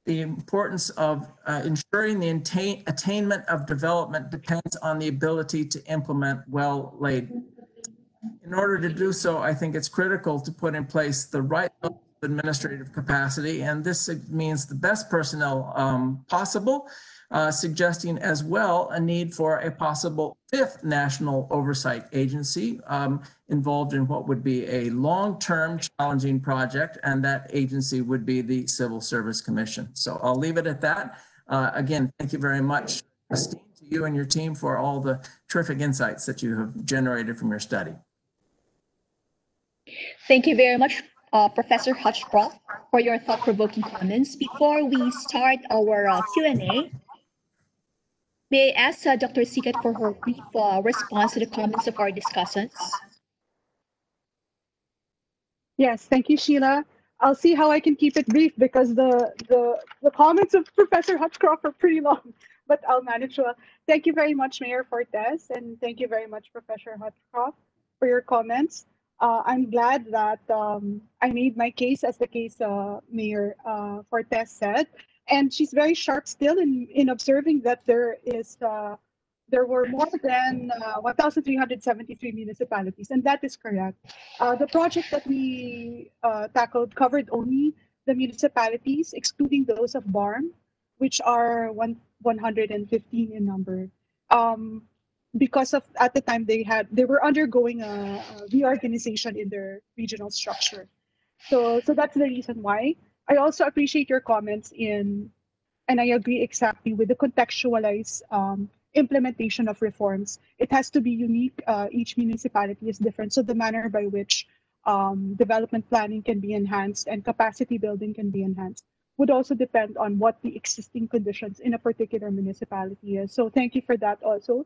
the importance of uh, ensuring the attain attainment of development depends on the ability to implement well-laid. In order to do so, I think it's critical to put in place the right administrative capacity, and this means the best personnel um, possible uh, suggesting as well a need for a possible fifth national oversight agency um, involved in what would be a long-term challenging project, and that agency would be the Civil Service Commission. So I'll leave it at that. Uh, again, thank you very much, Justine, to you and your team for all the terrific insights that you have generated from your study. Thank you very much, uh, Professor Hutchcroft, for your thought-provoking comments. Before we start our uh, Q&A, May I ask uh, Dr. Sicat for her brief uh, response to the comments of our discussants? Yes, thank you, Sheila. I'll see how I can keep it brief because the the, the comments of Professor Hutchcroft are pretty long, but I'll manage well. Thank you very much, Mayor Fortes, and thank you very much, Professor Hutchcroft, for your comments. Uh, I'm glad that um, I made my case as the case uh, Mayor uh, Fortes said, and she's very sharp still in, in observing that there is uh, there were more than uh, 1,373 municipalities, and that is correct. Uh, the project that we uh, tackled covered only the municipalities, excluding those of BARMM, which are one, 115 in number. Um, because of at the time they had they were undergoing a, a reorganization in their regional structure. So so that's the reason why. I also appreciate your comments in, and I agree exactly with the contextualized um, implementation of reforms. It has to be unique. Uh, each municipality is different. So the manner by which um, development planning can be enhanced and capacity building can be enhanced would also depend on what the existing conditions in a particular municipality is. So thank you for that also.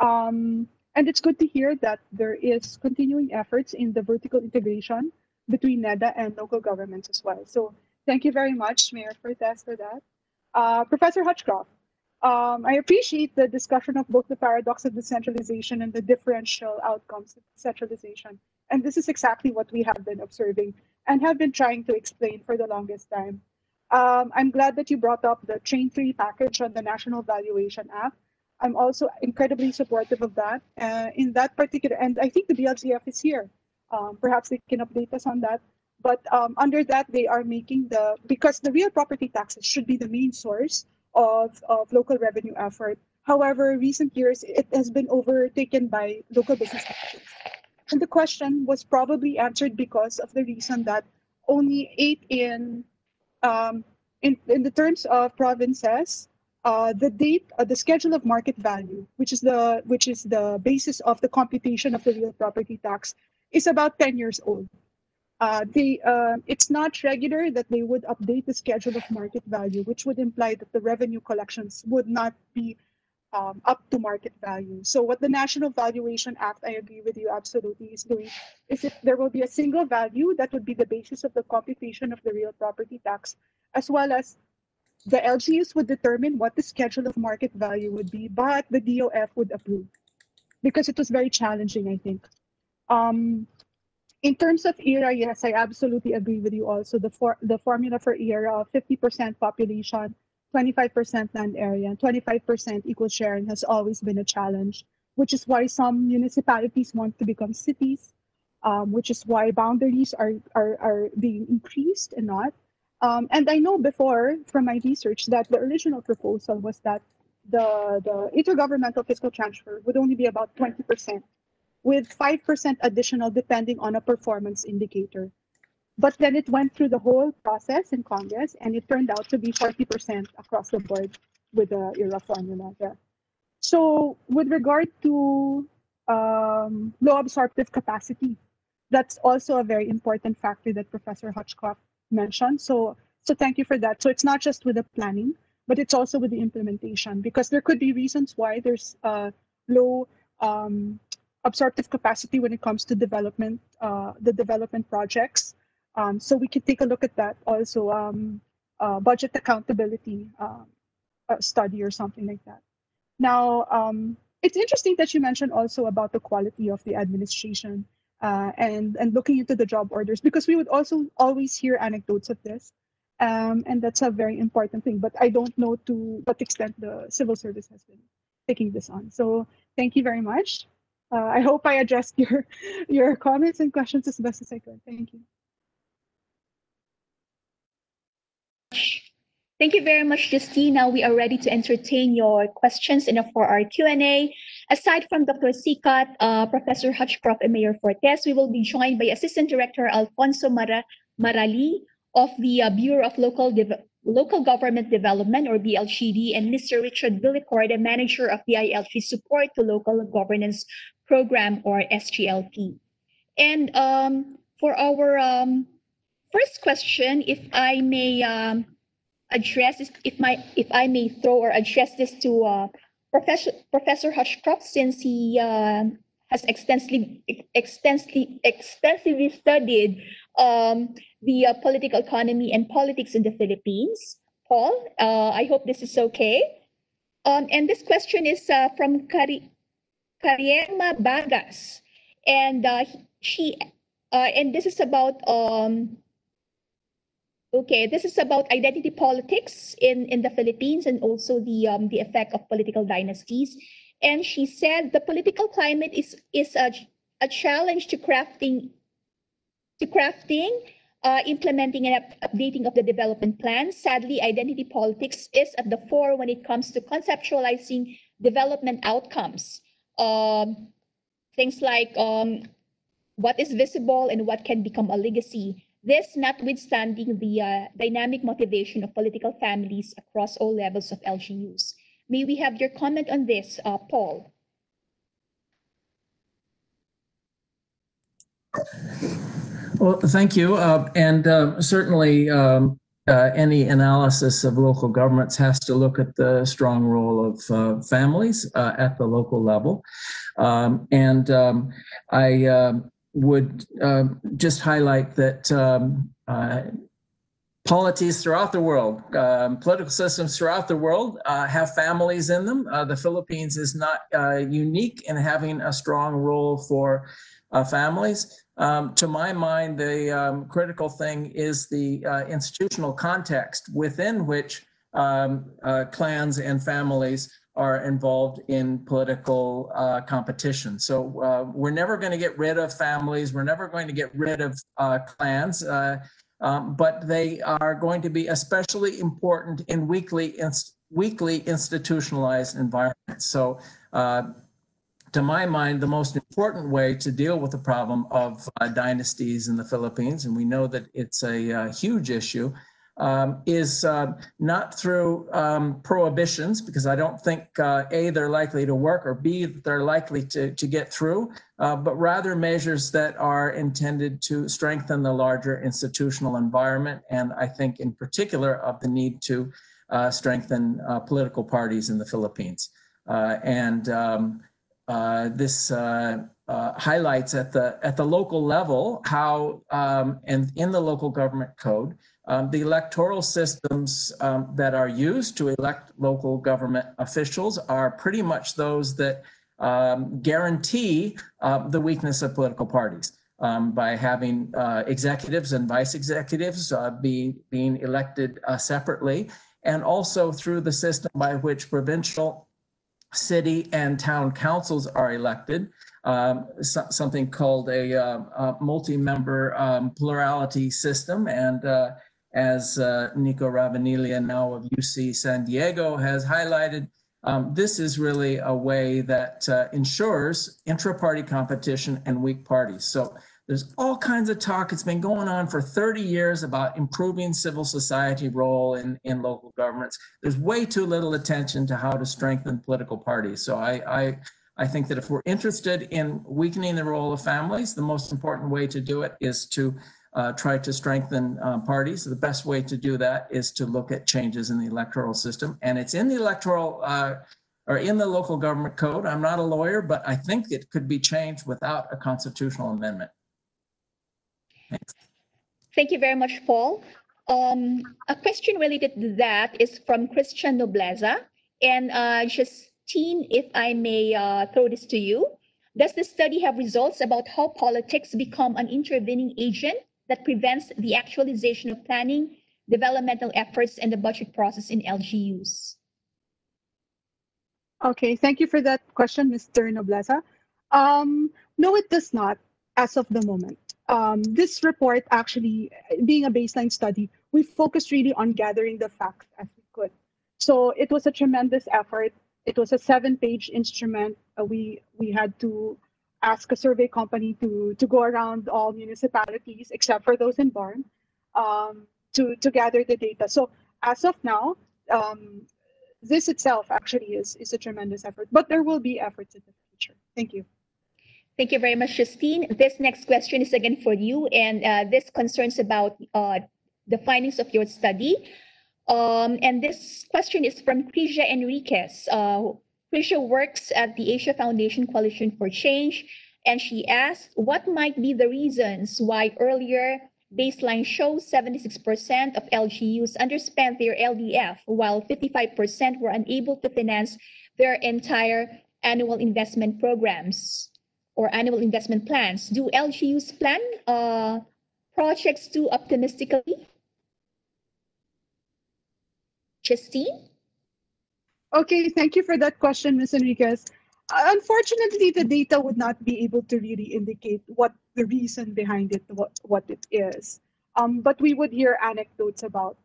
Um, and it's good to hear that there is continuing efforts in the vertical integration between NEDA and local governments as well. So Thank you very much, Mayor Fortes, for that. Uh, Professor Hutchcroft, um, I appreciate the discussion of both the paradox of decentralization and the differential outcomes of decentralization. And this is exactly what we have been observing and have been trying to explain for the longest time. Um, I'm glad that you brought up the Train 3 package on the National Valuation Act. I'm also incredibly supportive of that. Uh, in that particular, and I think the BLGF is here. Um, perhaps they can update us on that. But um, under that, they are making the, because the real property taxes should be the main source of, of local revenue effort. However, recent years, it has been overtaken by local business taxes. And the question was probably answered because of the reason that only eight in, um, in, in the terms of provinces, uh, the date, uh, the schedule of market value, which is the which is the basis of the computation of the real property tax, is about 10 years old uh, uh, it's not regular that they would update the schedule of market value, which would imply that the revenue collections would not be um, up to market value. So what the National Valuation Act, I agree with you absolutely, is doing is if there will be a single value that would be the basis of the computation of the real property tax, as well as the LGUs would determine what the schedule of market value would be, but the DOF would approve because it was very challenging, I think. Um, in terms of IRA, yes, I absolutely agree with you also. The, for, the formula for IRA, 50% population, 25% land area, and 25% equal sharing has always been a challenge, which is why some municipalities want to become cities. um, which is why boundaries are, are, are being increased and not. Um, and I know before from my research that the original proposal was that the, the intergovernmental fiscal transfer would only be about 20%, with 5% additional depending on a performance indicator. But then it went through the whole process in Congress and it turned out to be 40% across the board with the IRA formula there. So with regard to um, low absorptive capacity, that's also a very important factor that Professor Hutchcroft mentioned. So, so thank you for that. So it's not just with the planning, but it's also with the implementation because there could be reasons why there's uh, low um, absorptive capacity when it comes to development, uh, the development projects. Um, so we could take a look at that also, um, uh, budget accountability uh, study or something like that. Now, um, it's interesting that you mentioned also about the quality of the administration uh, and and looking into the job orders because we would also always hear anecdotes of this, um, and that's a very important thing. But I don't know to what extent the civil service has been taking this on. So thank you very much. Uh, I hope I addressed your your comments and questions as best as I could. Thank you. Thank you very much, Justine. Now we are ready to entertain your questions in a for our Q&A. Aside from Dr. Sicat, uh, Professor Hutchcroft, and Mayor Fortes, we will be joined by Assistant Director Alfonso Mara Marali of the uh, Bureau of Local Local Government Development, or BLGD, and Mr. Richard Villacorte, the Manager of the ILG Support to Local Governance Program, or SGLP. And um, for our um, first question, if I may um, address this, if my if I may throw or address this to uh, Professor Professor Hutchcroft, since he uh, has extensively extensively extensively studied um, the uh, political economy and politics in the Philippines. Paul, uh, I hope this is okay. Um, and this question is uh, from Kari Kariema Bagas, and uh, she and this is about um, Okay, this is about identity politics in, in the Philippines and also the um, the effect of political dynasties. And she said the political climate is is a, a challenge to crafting to crafting, uh, implementing and updating of the development plan. Sadly, identity politics is at the fore when it comes to conceptualizing development outcomes. Um, things like um, what is visible and what can become a legacy this notwithstanding the uh, dynamic motivation of political families across all levels of LGUs. May we have your comment on this, uh, Paul? Well, thank you. Uh, and uh, certainly um, uh, any analysis of local governments has to look at the strong role of uh, families at the local level. Um, and um, I um, would uh, just highlight that um, uh, polities throughout the world, um, political systems throughout the world uh, have families in them. Uh, the Philippines is not uh, unique in having a strong role for uh, families. Um, to my mind, the um, critical thing is the institutional context within which um, clans and families are involved in political uh, competition. So uh, we're never going to get rid of families. We're never going to get rid of uh, clans, uh, um, but they are going to be especially important in weakly, inst weakly institutionalized environments. So uh, to my mind, the most important way to deal with the problem of uh, dynasties in the Philippines, and we know that it's a huge issue, um, is uh, not through um, prohibitions, because I don't think uh, A, they're likely to work, or B, they're likely to, to get through, uh, but rather measures that are intended to strengthen the larger institutional environment. And I think in particular of the need to uh, strengthen uh, political parties in the Philippines. Uh, and um, this highlights at the at the local level how um, and in the local government code um, the electoral systems um, that are used to elect local government officials are pretty much those that um, guarantee uh, the weakness of political parties. Um, by having uh, executives and vice executives uh, be, being elected uh, separately, and also through the system by which provincial, city, and town councils are elected. um, so- something called a, uh, a multi-member um, plurality system. And uh, as uh, Nico Ravanilla, now of UC San Diego, has highlighted, um, this is really a way that uh, ensures intra-party competition and weak parties. So there's all kinds of talk. It's been going on for 30 years about improving civil society role in, in local governments. There's way too little attention to how to strengthen political parties. So I, I, I think that if we're interested in weakening the role of families, the most important way to do it is to uh, try to strengthen uh, parties. The best way to do that is to look at changes in the electoral system. And it's in the electoral uh, or in the local government code. I'm not a lawyer, but I think it could be changed without a constitutional amendment. Thank you very much, Paul. Um, a question related to that is from Christian Nobleza. And uh, Justine, if I may uh, throw this to you. Does the study have results about how politics become an intervening agent that prevents the actualization of planning, developmental efforts, and the budget process in LGUs? Okay, thank you for that question, Mr. Nobleza. Um, no, it does not as of the moment. Um, this report actually, being a baseline study, we focused really on gathering the facts as we could. So it was a tremendous effort. It was a seven-page instrument. Uh, we we had to ask a survey company to to go around all municipalities except for those in BARMM um, to to gather the data. So as of now, um, this itself actually is is a tremendous effort. But there will be efforts in the future. Thank you. Thank you very much, Justine. This next question is again for you, and uh, this concerns about uh, the findings of your study. Um, and this question is from Crisia Enriquez. Uh, Crisia works at the Asia Foundation Coalition for Change, and she asked, what might be the reasons why earlier baseline shows 76% of LGUs underspent their LDF, while 55% were unable to finance their entire annual investment programs or annual investment plans. Do LGUs plan uh, projects too optimistically? Justine? Okay, thank you for that question, Ms. Enriquez. Uh, unfortunately, the data would not be able to really indicate what the reason behind it, what, what it is. Um, but we would hear anecdotes about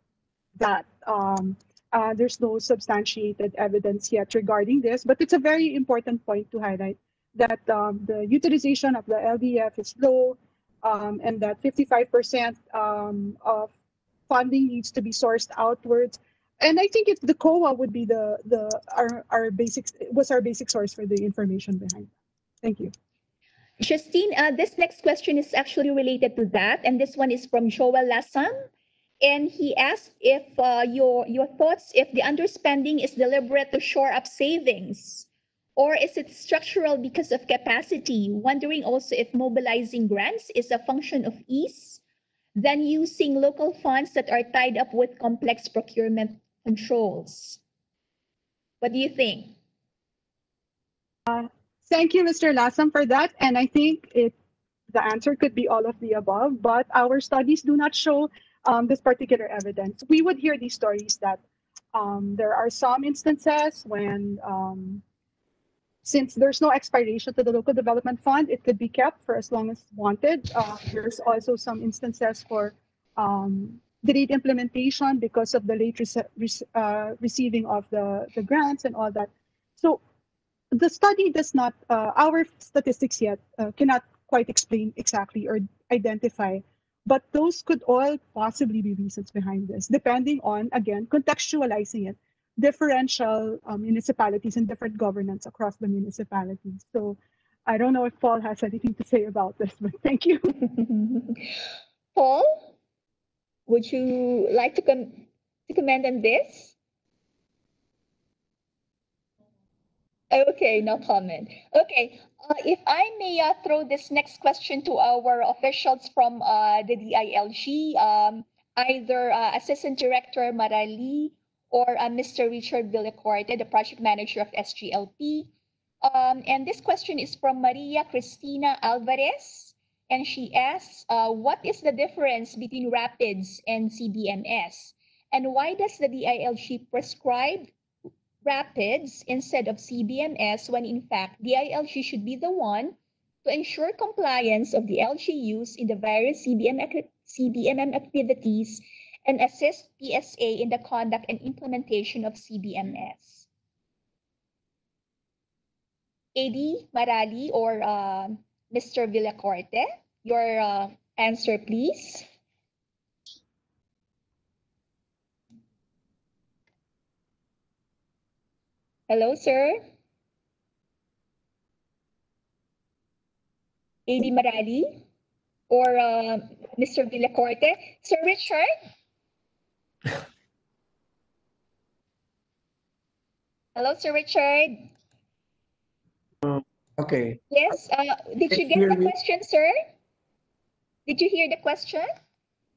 that. Um, uh, there's no substantiated evidence yet regarding this, but it's a very important point to highlight that um, the utilization of the LDF is low um, and that 55% um, of funding needs to be sourced outwards and I think the COA would be the the our our basic was our basic source for the information behind. That. Thank you. Justine, uh, this next question is actually related to that, and this one is from Joel Lassan, and he asked if uh, your your thoughts if the underspending is deliberate to shore up savings, or is it structural because of capacity? Wondering also if mobilizing grants is a function of ease than using local funds that are tied up with complex procurement controls. What do you think? Uh, thank you, Mr. Lassam, for that. And I think it the answer could be all of the above, but our studies do not show um, this particular evidence. We would hear these stories that um, there are some instances when, um, since there's no expiration to the local development fund, it could be kept for as long as wanted. Uh, there's also some instances for um, delayed implementation because of the late uh, receiving of the, the grants and all that. So the study does not, uh, our statistics yet uh, cannot quite explain exactly or identify, but those could all possibly be reasons behind this, depending on, again, contextualizing it, differential um, municipalities and different governance across the municipalities. So I don't know if Paul has anything to say about this, but thank you. Paul? Would you like to, com to comment on this? Okay, no comment. Okay, uh, if I may uh, throw this next question to our officials from uh, the DILG, um, either uh, Assistant Director Marali or uh, Mr. Richard Villacorte, the Project Manager of SGLP. Um, and this question is from Maria Cristina Alvarez and she asks, uh, what is the difference between RAPIDS and CBMS? And why does the DILG prescribe RAPIDS instead of CBMS when in fact DILG should be the one to ensure compliance of the LGUs in the various CBM CBMM activities and assist PSA in the conduct and implementation of CBMS. AD Marali or uh, Mr. Villacorte, your uh, answer, please. Hello, sir. AD Marali or uh, Mr. Villacorte. Sir Richard? Hello, Sir Richard. Okay. Yes, uh, did you get the me? question, sir? Did you hear the question?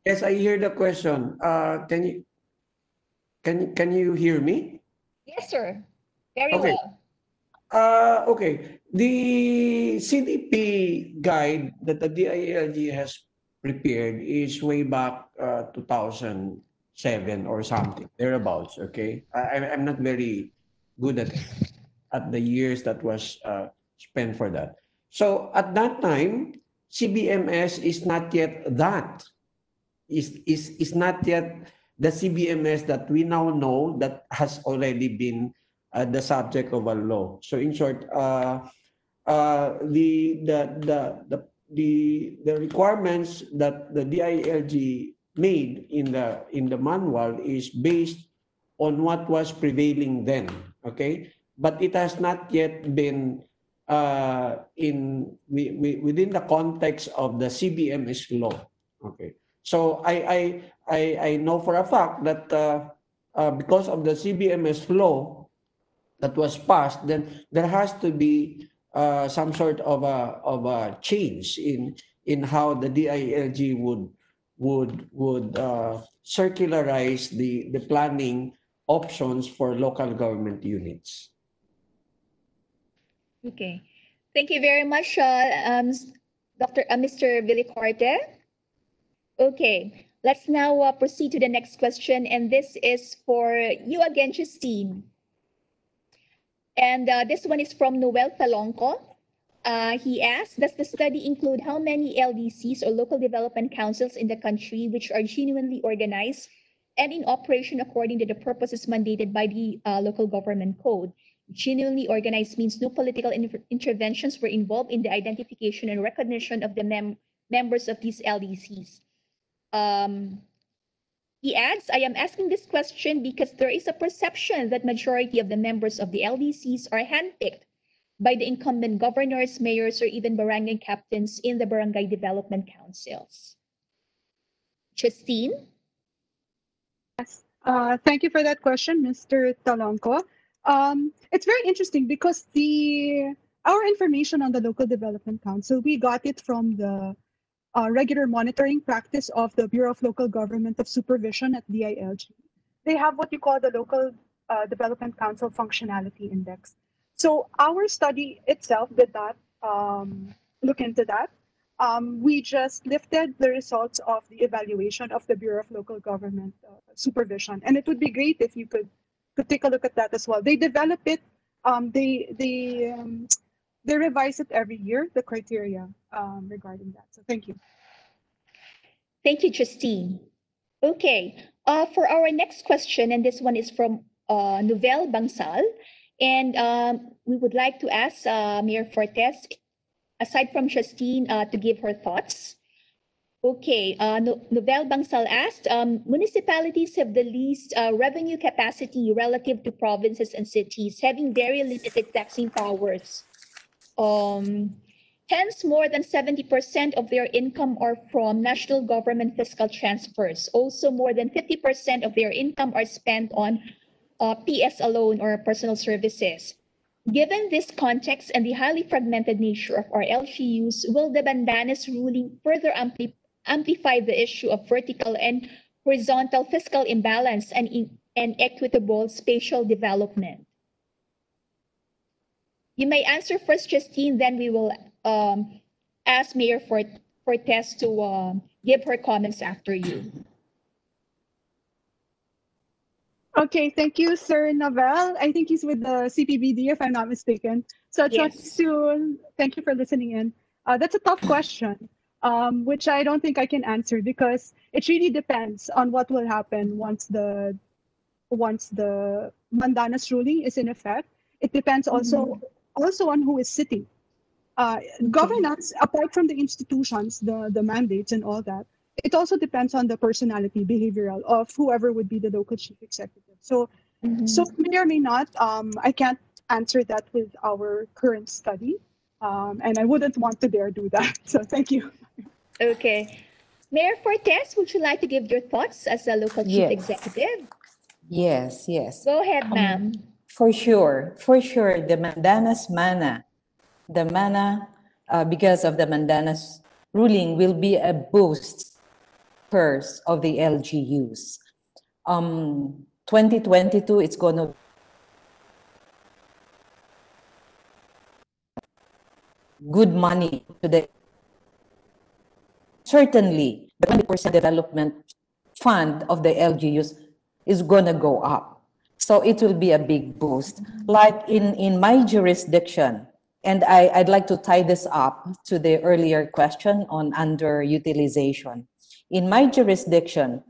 Yes, I hear the question. Uh, can you can can you hear me? Yes, sir. Very Okay. well. Uh, okay. The CDP guide that the DILG has prepared is way back uh, 2007 or something thereabouts. Okay, I, I'm not very good at at the years that was uh, spent for that. So at that time, CBMS is not yet that. Is is is not yet the CBMS that we now know that has already been uh, the subject of a law. So in short, uh, uh, the, the, the, the, the, the requirements that the DILG made in the, in the manual is based on what was prevailing then, okay? But it has not yet been uh, in wi- wi- within the context of the CBMS law, okay? So I, I, I, I know for a fact that uh, uh, because of the CBMS law, that was passed, then there has to be uh, some sort of a of a change in in how the DILG would would would uh, circularize the the planning options for local government units. Okay. Thank you very much, uh, um, Dr. Uh, Mr. Villacorte. Okay, let's now uh, proceed to the next question, and this is for you again, Justine. And uh, this one is from Noel Felongco. Uh, he asks, does the study include how many LDCs or local development councils in the country which are genuinely organized and in operation according to the purposes mandated by the uh, local government code? Genuinely organized means no political in- interventions were involved in the identification and recognition of the mem- members of these LDCs. Um, he adds, I am asking this question because there is a perception that majority of the members of the LDCs are handpicked by the incumbent governors, mayors, or even barangay captains in the barangay development councils. Justine? Yes. Uh, thank you for that question, Mr. Felongco. Um, it's very interesting because the our information on the local development council we got it from the uh, regular monitoring practice of the Bureau of Local Government of Supervision at DILG. They have what you call the local uh, development council functionality index. So our study itself did not um, look into that. Um, we just lifted the results of the evaluation of the Bureau of Local Government uh, Supervision, and it would be great if you could could take a look at that as well. They develop it, um, they they um, they revise it every year, the criteria um, regarding that. So thank you. Thank you, Justine. Okay, uh, for our next question, and this one is from uh, Novel Bangsal, and um, we would like to ask uh, Mayor Fortes, aside from Justine, uh, to give her thoughts. Okay, uh, no- Novel Bangsal asked, um, municipalities have the least uh, revenue capacity relative to provinces and cities, having very limited taxing powers. Um, Hence, more than 70% of their income are from national government fiscal transfers. Also, more than 50% of their income are spent on uh, PS alone or personal services. Given this context and the highly fragmented nature of our LGUs, will the Mandanas ruling further ampli- amplify the issue of vertical and horizontal fiscal imbalance and, in- and equitable spatial development? You may answer first, Justine, then we will um, ask Mayor Fort- Fortes to um, give her comments after you. Okay, thank you, Sir Novel. I think he's with the CPBD, if I'm not mistaken. So Yes. to thank you for listening in. Uh, that's a tough question, um, which I don't think I can answer because it really depends on what will happen once the once the Mandanas ruling is in effect. It depends also also on who is sitting. Uh, Governance, apart from the institutions, the the mandates and all that, it also depends on the personality, behavioral of whoever would be the local chief executive. So Mhm. so may or may not. Um, I can't answer that with our current study, um, and I wouldn't want to dare do that. So thank you. Okay. Mayor Fortes, would you like to give your thoughts as a local chief Yes. executive? Yes, yes. Go ahead, Um, ma'am. For sure, for sure, the Mandanas mana, the mana, uh, because of the Mandanas ruling, will be a boost of the LGUs. Um, 2022, it's going to good money to the certainly the 20% development fund of the LGUs is going to go up. So it will be a big boost. Like in, in my jurisdiction, and I, I'd like to tie this up to the earlier question on underutilization. In my jurisdiction,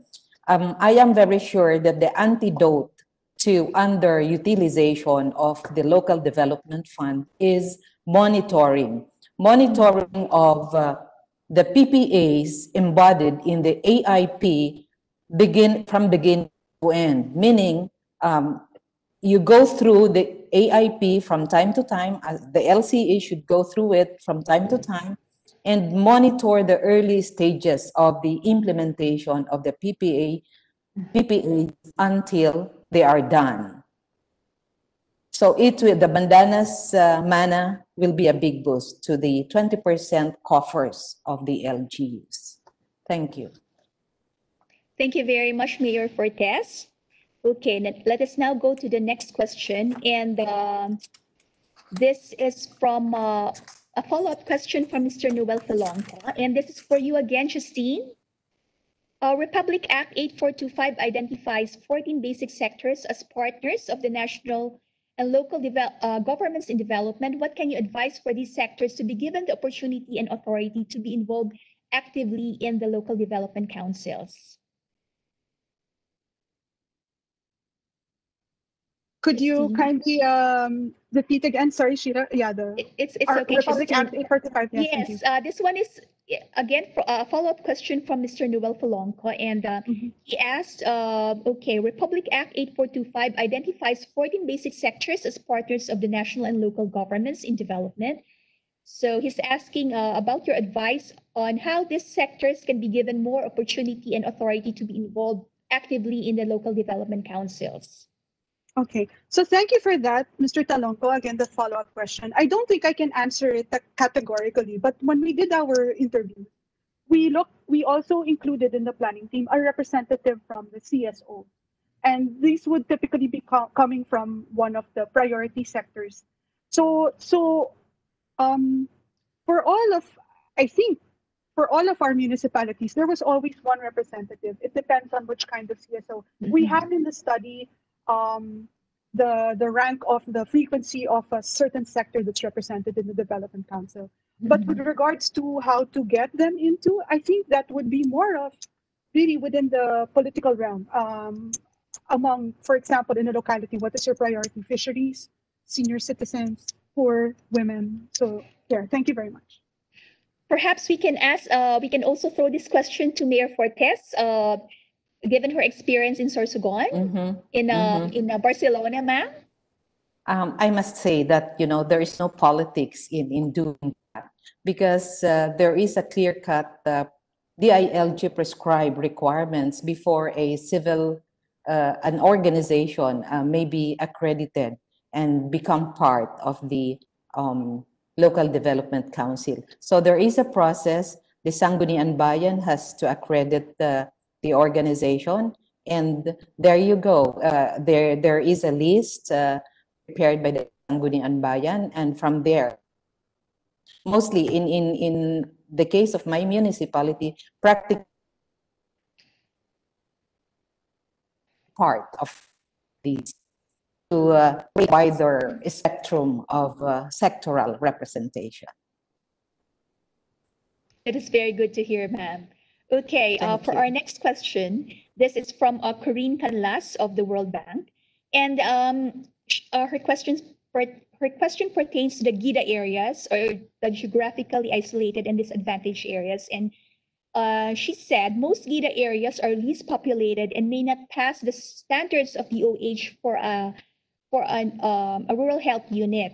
um, I am very sure that the antidote to underutilization of the local development fund is monitoring. Monitoring of uh, the PPAs embodied in the AIP begin from begin to end, meaning um, you go through the AIP from time to time, as the LCA should go through it from time to time and monitor the early stages of the implementation of the PPA, PPA until they are done. So it will, the Mandanas uh, mana will be a big boost to the 20% coffers of the LGUs. Thank you. Thank you very much, Mayor Fortes. Okay, let, us now go to the next question. And um, this is from uh, a follow-up question from Mr. Noel Felongco. And this is for you again, Justine. Uh, Republic Act 8425 identifies 14 basic sectors as partners of the national and local uh, governments in development. What can you advise for these sectors to be given the opportunity and authority to be involved actively in the local development councils? Could you Christine? kindly um, repeat again? Sorry, Sheila. Yeah, the It's, it's our okay. Republic. Act 845. Yes. Yes, uh, this one is, uh, again, for a follow-up question from Mr. Noel Felongco. And uh, Mhm. he asked, uh, okay, Republic Act 8425 identifies 14 basic sectors as partners of the national and local governments in development. So he's asking uh, about your advice on how these sectors can be given more opportunity and authority to be involved actively in the local development councils. Okay, so thank you for that, Mr. Felongco. Again, the follow-up question. I don't think I can answer it categorically, but when we did our interview, we look. we also included in the planning team a representative from the CSO. And these would typically be co- coming from one of the priority sectors. So, so um, for all of, I think, for all of our municipalities, there was always one representative. It depends on which kind of CSO. We Mhm. have in the study um, the the rank of the frequency of a certain sector that's represented in the development council. But with regards to how to get them into, I think that would be more of really within the political realm. Um, among, for example, in a locality, what is your priority? Fisheries, senior citizens, poor women. So there. Thank you very much. Perhaps we can ask, uh, we can also throw this question to Mayor Fortes, uh, given her experience in Sorsogon, Mhm. in, uh, Mhm. in uh, Barcelona, ma'am. Um, I must say that, you know, there is no politics in, in doing that because uh, there is a clear cut uh, DILG prescribed requirements before a civil, uh, an organization uh, may be accredited and become part of the um, local development council. So there is a process. The Sangguniang Bayan has to accredit the, the organization. And there you go. Uh, there, there is a list. Uh, prepared by the Sangguniang Bayan and from there mostly in in in the case of my municipality practically part of these to uh, a wider spectrum of uh, sectoral representation It is very good to hear, ma'am. Okay, uh, for you. our next question, this is from uh, Corinne Canlas of the World Bank. And um, uh, her, questions, her question pertains to the GIDA areas or the geographically isolated and disadvantaged areas. And uh, she said most GIDA areas are least populated and may not pass the standards of DOH for a, for an, um, a rural health unit.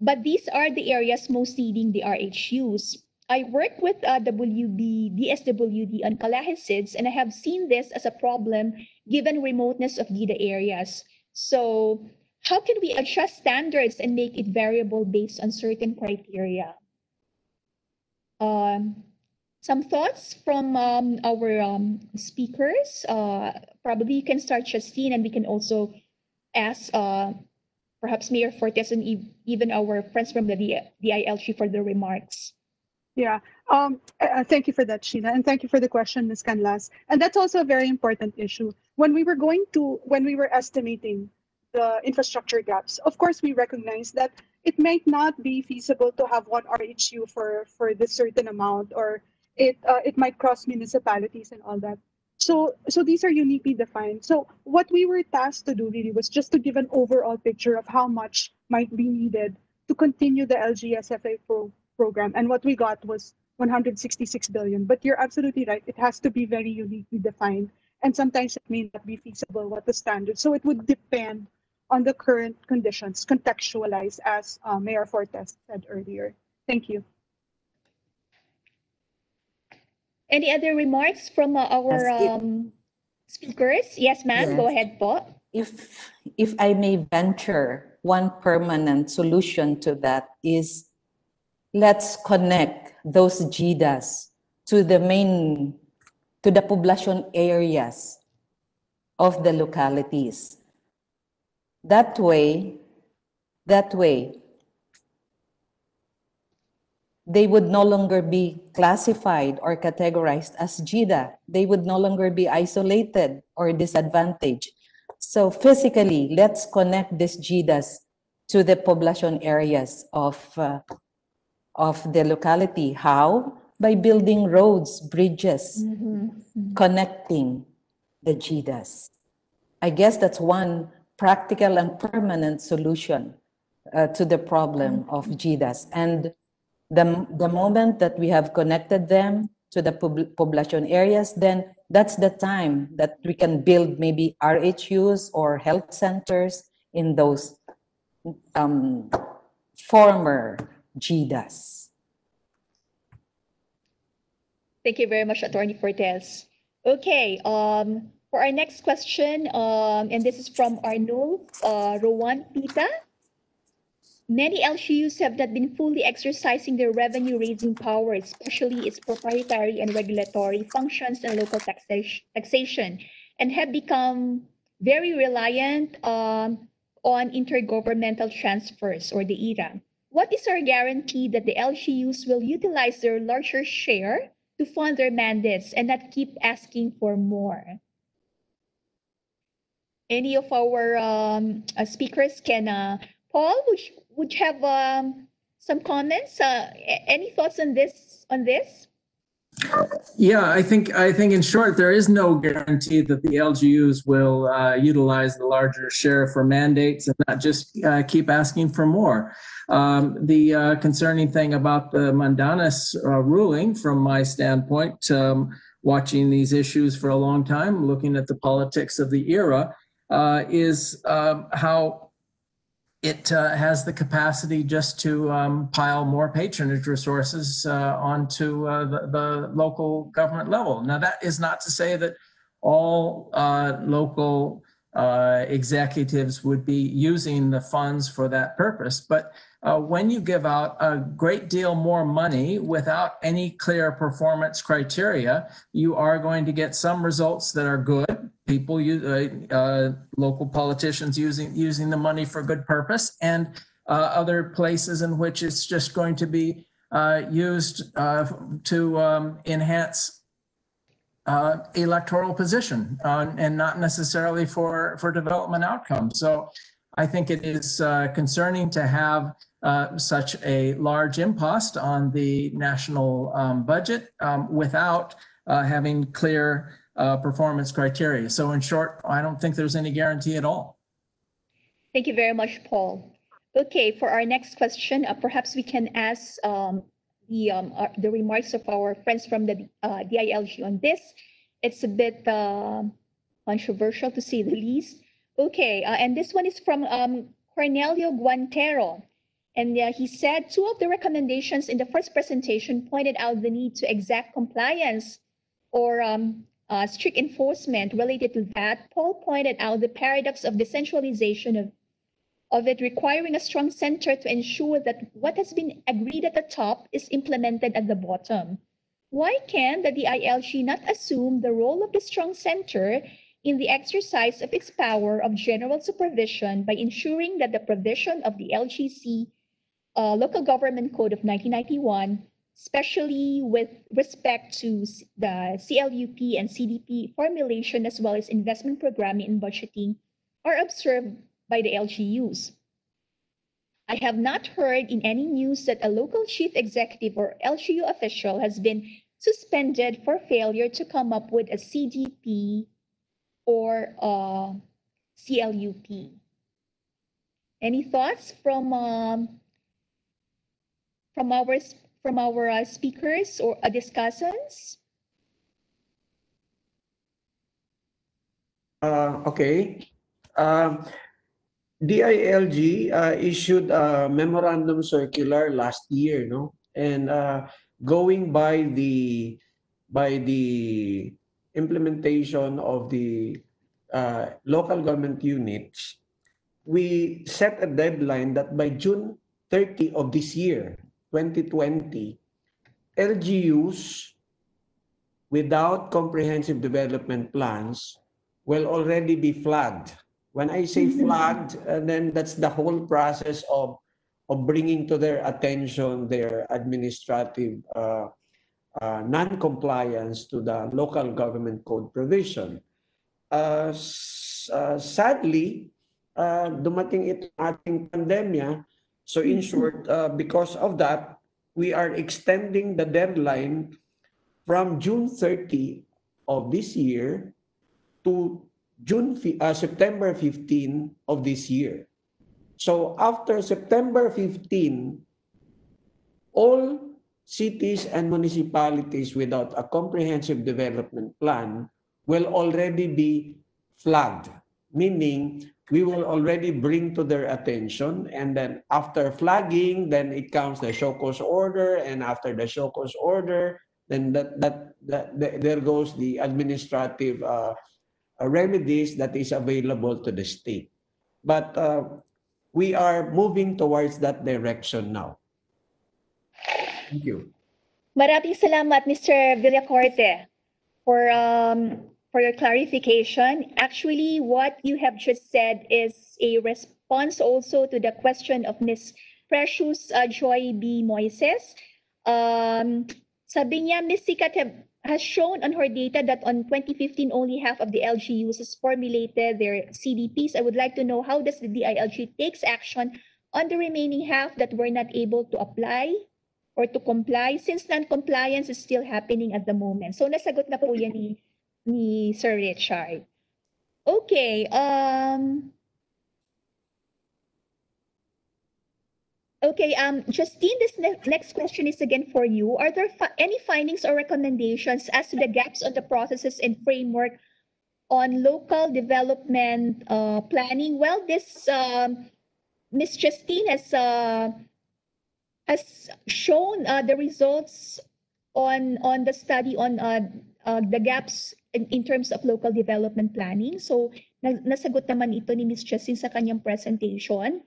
But these are the areas most needing the RHUs. I work with uh, WB, DSWD on KALAHI-CIDSS, and I have seen this as a problem given remoteness of GIDA areas. So how can we adjust standards and make it variable based on certain criteria? Um, some thoughts from um, our um, speakers. Uh, probably you can start, Justine, and we can also ask uh, perhaps Mayor Fortes and even our friends from the DILG for their remarks. Yeah. Um, uh, thank you for that, Sheila, and thank you for the question, Ms. Canlas. And that's also a very important issue. When we were going to, when we were estimating the infrastructure gaps, of course, we recognize that it might not be feasible to have one RHU for for this certain amount, or it uh, it might cross municipalities and all that. So so these are uniquely defined. So what we were tasked to do really was just to give an overall picture of how much might be needed to continue the LGSFA pro- program. And what we got was 166 billion. But you're absolutely right. It has to be very uniquely defined. And sometimes it may not be feasible what the standard. So it would depend on the current conditions, contextualized as uh, Mayor Fortes said earlier. Thank you. Any other remarks from uh, our um, speakers? Yes, ma'am, go ahead po. If, if I may venture, one permanent solution to that is let's connect those GIDAs to the main, to the population areas of the localities. That way, that way, they would no longer be classified or categorized as GIDA. They would no longer be isolated or disadvantaged. So physically, let's connect these GIDAs to the population areas of, uh, of the locality. How? By building roads, bridges, connecting the GIDAs. I guess that's one practical and permanent solution uh, to the problem of GIDAs. And the, the moment that we have connected them to the pub- population areas, then that's the time that we can build maybe RHUs or health centers in those um, former GIDAs. Thank you very much, Attorney Fortes. Okay, um, for our next question, um, and this is from Arnold uh, Rowan Pita. Many LGUs have not been fully exercising their revenue raising power, especially its proprietary and regulatory functions and local taxation, taxation and have become very reliant um, on intergovernmental transfers or the IRA. What is our guarantee that the LGUs will utilize their larger share to fund their mandates and not keep asking for more? Any of our um, uh, speakers can, uh, Paul, would you, would you have um, some comments? Uh, any thoughts on this? On this? Yeah, I think, I think in short, there is no guarantee that the LGUs will uh, utilize the larger share for mandates and not just uh, keep asking for more. Um, The uh, concerning thing about the Mandanas uh, ruling, from my standpoint, um, watching these issues for a long time, looking at the politics of the era, uh, is um, how it uh, has the capacity just to um, pile more patronage resources uh, onto uh, the, the local government level. Now, that is not to say that all uh, local uh, executives would be using the funds for that purpose, but uh, when you give out a great deal more money without any clear performance criteria, you are going to get some results that are good. People, uh, uh, local politicians using using the money for good purpose, and uh, other places in which it's just going to be uh, used uh, to um, enhance uh, electoral position and not necessarily for for development outcomes. So I think it is concerning to have such a large impost on the national um, budget um, without having clear uh, performance criteria. So in short, I don't think there's any guarantee at all. Thank you very much, Paul. Okay, for our next question, uh, perhaps we can ask um, the um, uh, the remarks of our friends from the uh, DILG on this. It's a bit uh, controversial to say the least. Okay, uh, and this one is from um, Cornelio Guantero. And uh, he said two of the recommendations in the first presentation pointed out the need to exact compliance or um, uh, strict enforcement related to that. Paul pointed out the paradox of decentralization of, of it requiring a strong center to ensure that what has been agreed at the top is implemented at the bottom. Why can the DILG not assume the role of the strong center in the exercise of its power of general supervision by ensuring that the provision of the LGC uh, Local Government Code of 1991, especially with respect to the CLUP and CDP formulation as well as investment programming and budgeting, are observed by the LGUs. I have not heard in any news that a local chief executive or LGU official has been suspended for failure to come up with a CDP or a CLUP. Any thoughts from um, from our from our uh, speakers or uh, discussants? Uh, okay. Um, DILG uh, issued a memorandum circular last year, no? And uh, going by the by the implementation of the uh, local government units, we set a deadline that by June 30 of this year, 2020, LGUs without comprehensive development plans will already be flagged. When I say flagged, uh, then that's the whole process of, of bringing to their attention their administrative uh, uh, non-compliance to the local government code provision. Uh, uh, sadly, uh, dumating ito ating pandemya. So in short, uh, because of that, we are extending the deadline from June 30 of this year to June, uh, September 15 of this year. So after September 15, all cities and municipalities without a comprehensive development plan will already be flagged, meaning we will already bring to their attention and then after flagging, then it comes the show cause order and after the show cause order, then that, that, that, th- there goes the administrative uh, uh, remedies that is available to the state. But uh, we are moving towards that direction now. Thank you. Maraming salamat, Mr. Villacorte, for um, for your clarification. Actually, what you have just said is a response also to the question of Ms. Precious uh, Joy B. Moises. Um, sabi niya, Ms. Sicat have, has shown on her data that on 2015, only half of the LGUs formulated their CDPs. I would like to know how does the DILG takes action on the remaining half that were not able to apply or to comply since non-compliance is still happening at the moment. So nasagot na po yan ni, ni Sir Richard. Okay, um Okay, um Justine, this ne- next question is again for you. Are there fi- any findings or recommendations as to the gaps on the processes and framework on local development uh, planning? Well, this um, Ms. Justine has uh, has shown uh, the results on on the study on uh, uh, the gaps in, in terms of local development planning. So na- nasagot naman ito ni Ms. Justine sa kanyang presentation.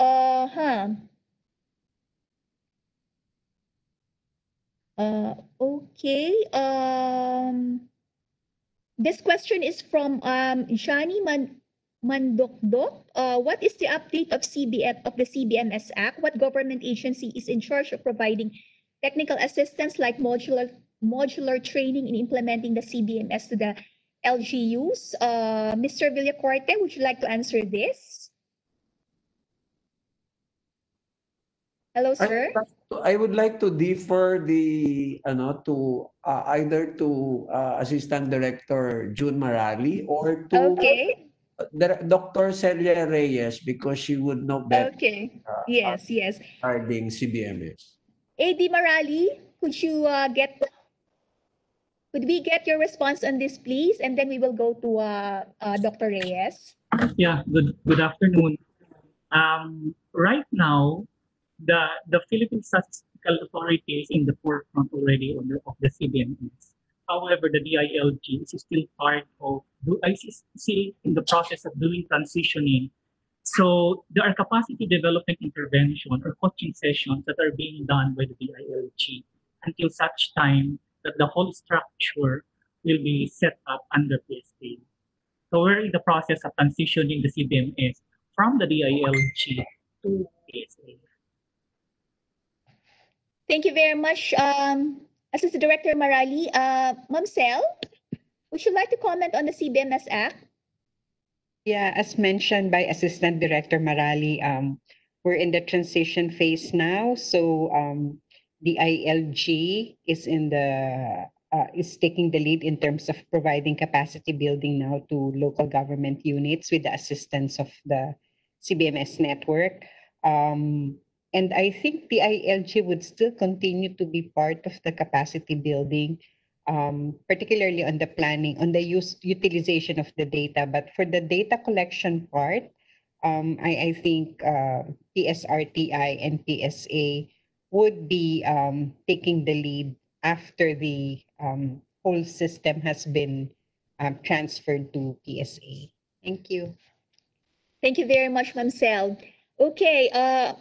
Uh, huh. Uh, okay. Um, this question is from um, Johnny Man Mandokdok. Uh, what is the update of CBM of the CBMS Act? What government agency is in charge of providing technical assistance like modular modular training in implementing the CBMS to the LGUs? Uh, Mr. Villacorte, would you like to answer this? Hello, sir. would like to- I would like to defer the, ano, to uh, either to uh, Assistant Director June Marali or to Okay, Dr. Celia Reyes because she would know better okay. uh, Yes, yes. regarding CBMS. AD Marali, could you uh, get, could we get your response on this, please? And then we will go to uh, uh, Dr. Reyes. Yeah, good good afternoon. Um, right now, the the Philippine Statistical Authority is in the forefront already on the, of the CBMS. However, the DILG is still part of is still in the process of doing transitioning. So there are capacity development intervention or coaching sessions that are being done by the DILG until such time that the whole structure will be set up under PSA. So we're in the process of transitioning the CBMS from the DILG to PSA. Thank you very much, um, Assistant Director Marali. Uh, Ma'am Sel, would you like to comment on the CBMS Act? Yeah, as mentioned by Assistant Director Marali, um, we're in the transition phase now. So um, the ILG is in the uh, is taking the lead in terms of providing capacity building now to local government units with the assistance of the CBMS network. Um, and I think the ILG would still continue to be part of the capacity building um, particularly on the planning, on the use utilization of the data. But for the data collection part, um, I, I think uh, PSRTI and PSA would be um, taking the lead after the um, whole system has been um, transferred to PSA. Thank you. Thank you very much, Ma'am Sel. Okay, uh,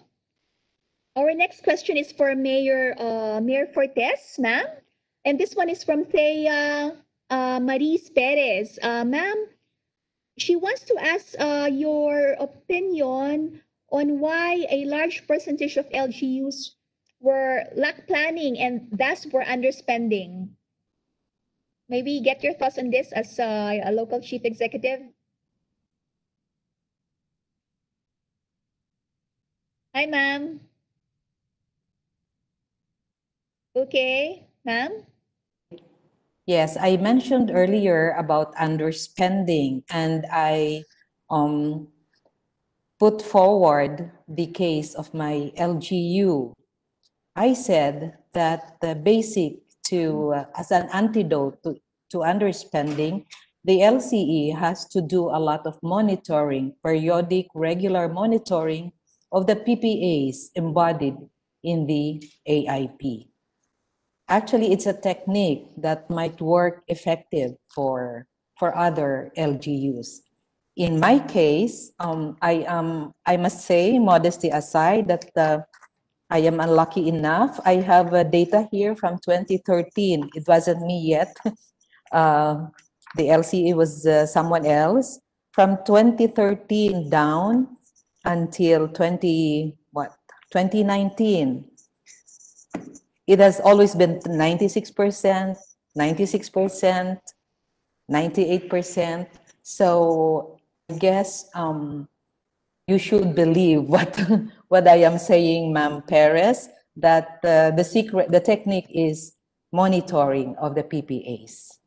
our next question is for Mayor uh, Mayor Fortes, ma'am. And this one is from Thea uh, Maris Perez. Uh, ma'am, she wants to ask uh, your opinion on why a large percentage of LGUs were lack planning and thus were underspending. Maybe get your thoughts on this as a local chief executive. Hi, ma'am. Okay, ma'am. Yes, I mentioned earlier about underspending, and I um, put forward the case of my LGU. I said that the basic to, uh, as an antidote to, to underspending, the LCE has to do a lot of monitoring, periodic, regular monitoring of the PPAs embodied in the AIP actually it's a technique that might work effective for for other LGUs. In my case, um, I am I must say, modesty aside, that uh, I am unlucky enough. I have uh, data here from 2013. It wasn't me yet. Uh, the LCE was uh, someone else. From 2013 down until 20 what 2019 it has always been 96%, 96%, 98%. So I guess um, you should believe what, what I am saying, Ma'am Perez, that uh, the secret, the technique is monitoring of the PPAs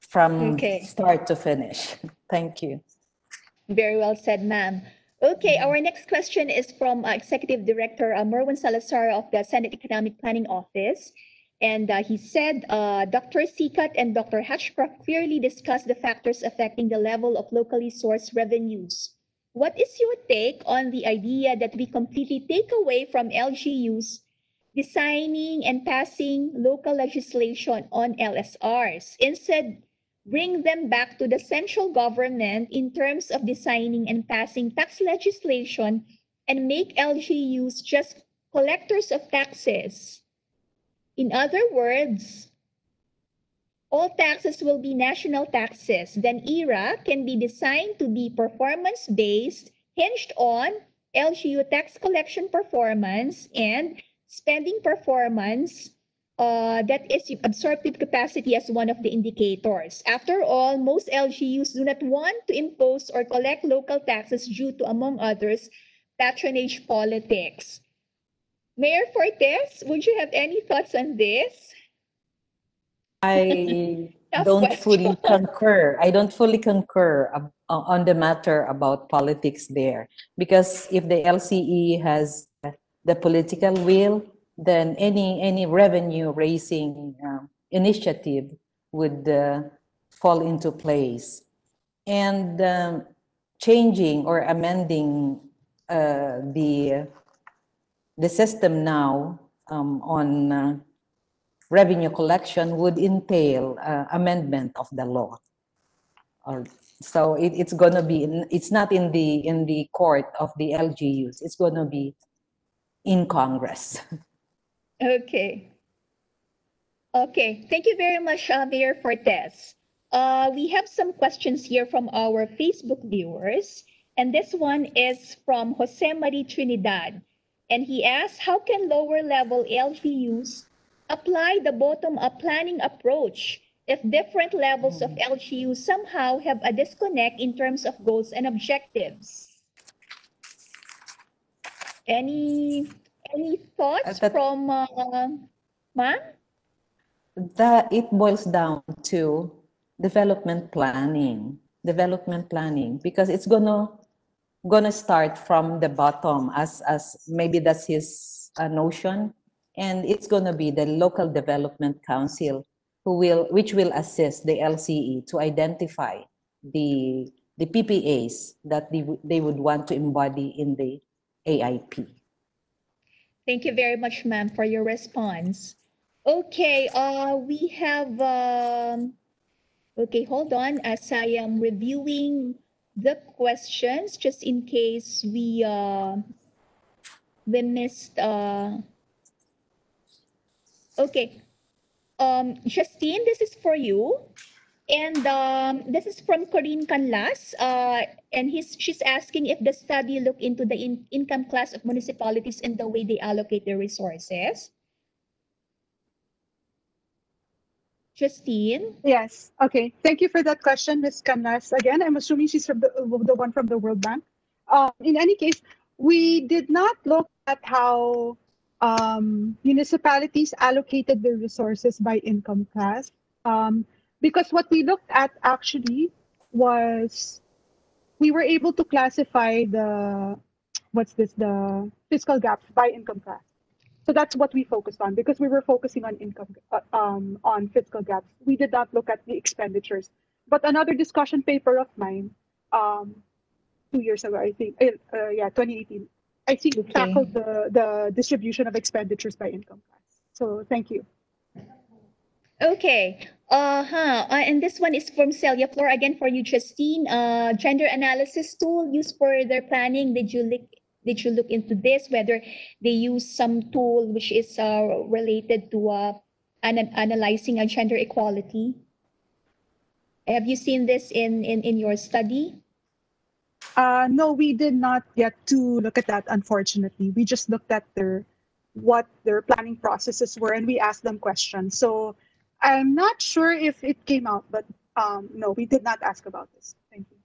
from Okay. start to finish. Thank you. Very well said, ma'am. Okay, our next question is from uh, Executive Director uh, Merwin Salazar of the Senate Economic Planning Office. And uh, he said uh, Dr. Sicat and Dr. Hutchcroft clearly discussed the factors affecting the level of locally sourced revenues. What is your take on the idea that we completely take away from LGUs designing and passing local legislation on LSRs? Instead, bring them back to the central government in terms of designing and passing tax legislation and make LGUs just collectors of taxes. In other words, all taxes will be national taxes. Then IRA can be designed to be performance based, hinged on LGU tax collection performance and spending performance uh, that is absorptive capacity as one of the indicators. After all, most LGUs do not want to impose or collect local taxes due to, among others, patronage politics. Mayor Fortes, would you have any thoughts on this? I don't fully concur. I don't fully concur ab- on the matter about politics there. Because if the LCE has the political will, then any, any revenue raising um, initiative would uh, fall into place. And um, changing or amending uh, the, the system now um, on uh, revenue collection would entail uh, amendment of the law. Or, so it, it's gonna be, in, it's not in the, in the court of the LGUs, it's gonna be in Congress. Okay. Okay, thank you very much, uh, Mayor Fortes. Uh, we have some questions here from our Facebook viewers, and this one is from Jose Marie Trinidad. And he asks, how can lower level LGUs apply the bottom-up planning approach if different levels of LGUs somehow have a disconnect in terms of goals and objectives? Any any thoughts that- from uh, ma'am? that it boils down to development planning development planning because it's gonna gonna start from the bottom as as maybe that's his uh, notion and it's gonna be the local development council who will which will assist the LCE to identify the the PPAs that they, would- they would want to embody in the AIP. Thank you very much, ma'am, for your response. Okay, uh, we have, um, okay, hold on as I am reviewing the questions, just in case we, uh, we missed, uh, okay. Um, Justine, this is for you. And um, this is from Corinne Canlas. Uh, and he's, she's asking if the study look into the in, income class of municipalities and the way they allocate their resources. Justine? Yes. Okay. Thank you for that question, Ms. Canlas. Again, I'm assuming she's from the, the one from the World Bank. Um, in any case, we did not look at how um, municipalities allocated their resources by income class. Um, because what we looked at actually was we were able to classify the what's this the fiscal gaps by income class. So that's what we focused on because we were focusing on income uh, um, on fiscal gaps. We did not look at the expenditures. But another discussion paper of mine um, two years ago i think uh, yeah 2018 i think Okay. tackled the the distribution of expenditures by income class so thank you Okay. Uh-huh. Uh, and this one is from Celia Floor again for you, Justine. Uh, gender analysis tool used for their planning. Did you look did you look into this? Whether they use some tool which is uh, related to uh, an- analyzing a gender equality? Have you seen this in, in, in your study? Uh, no, we did not get to look at that, unfortunately. We just looked at their what their planning processes were and we asked them questions. So I'm not sure if it came out, but um, no, we did not ask about this. Thank you.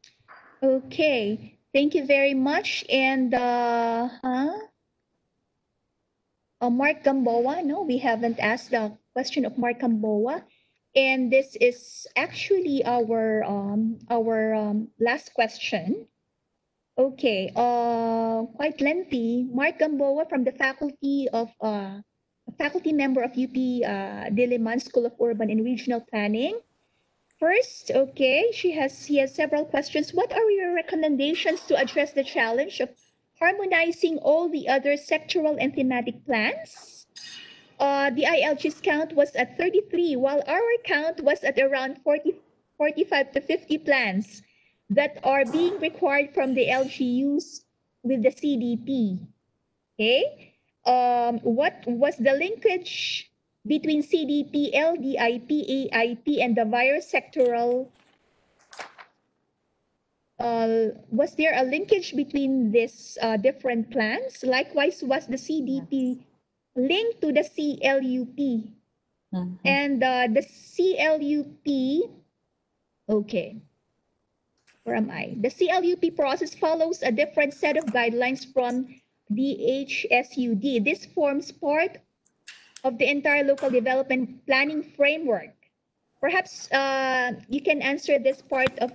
Okay. Thank you very much. And uh, huh? Uh, Mark Gamboa, no, we haven't asked the question of Mark Gamboa. And this is actually our um, our um, last question. Okay, uh, quite lengthy. Mark Gamboa from the faculty of uh, faculty member of UP uh, Diliman School of Urban and Regional Planning. First, okay, she has he has several questions. What are your recommendations to address the challenge of harmonizing all the other sectoral and thematic plans? Uh, the ILG's count was at 33, while our count was at around 40, 45 to 50 plans that are being required from the LGUs with the CDP. Okay, um, what was the linkage between CDP, LDIP, AIP, and the virus sectoral? Uh, was there a linkage between these uh, different plans? Likewise, was the CDP linked to the CLUP? Mhm. And uh, the CLUP, okay, where am I? The CLUP process follows a different set of guidelines from DHSUD. This forms part of the entire local development planning framework. Perhaps uh, you can answer this part of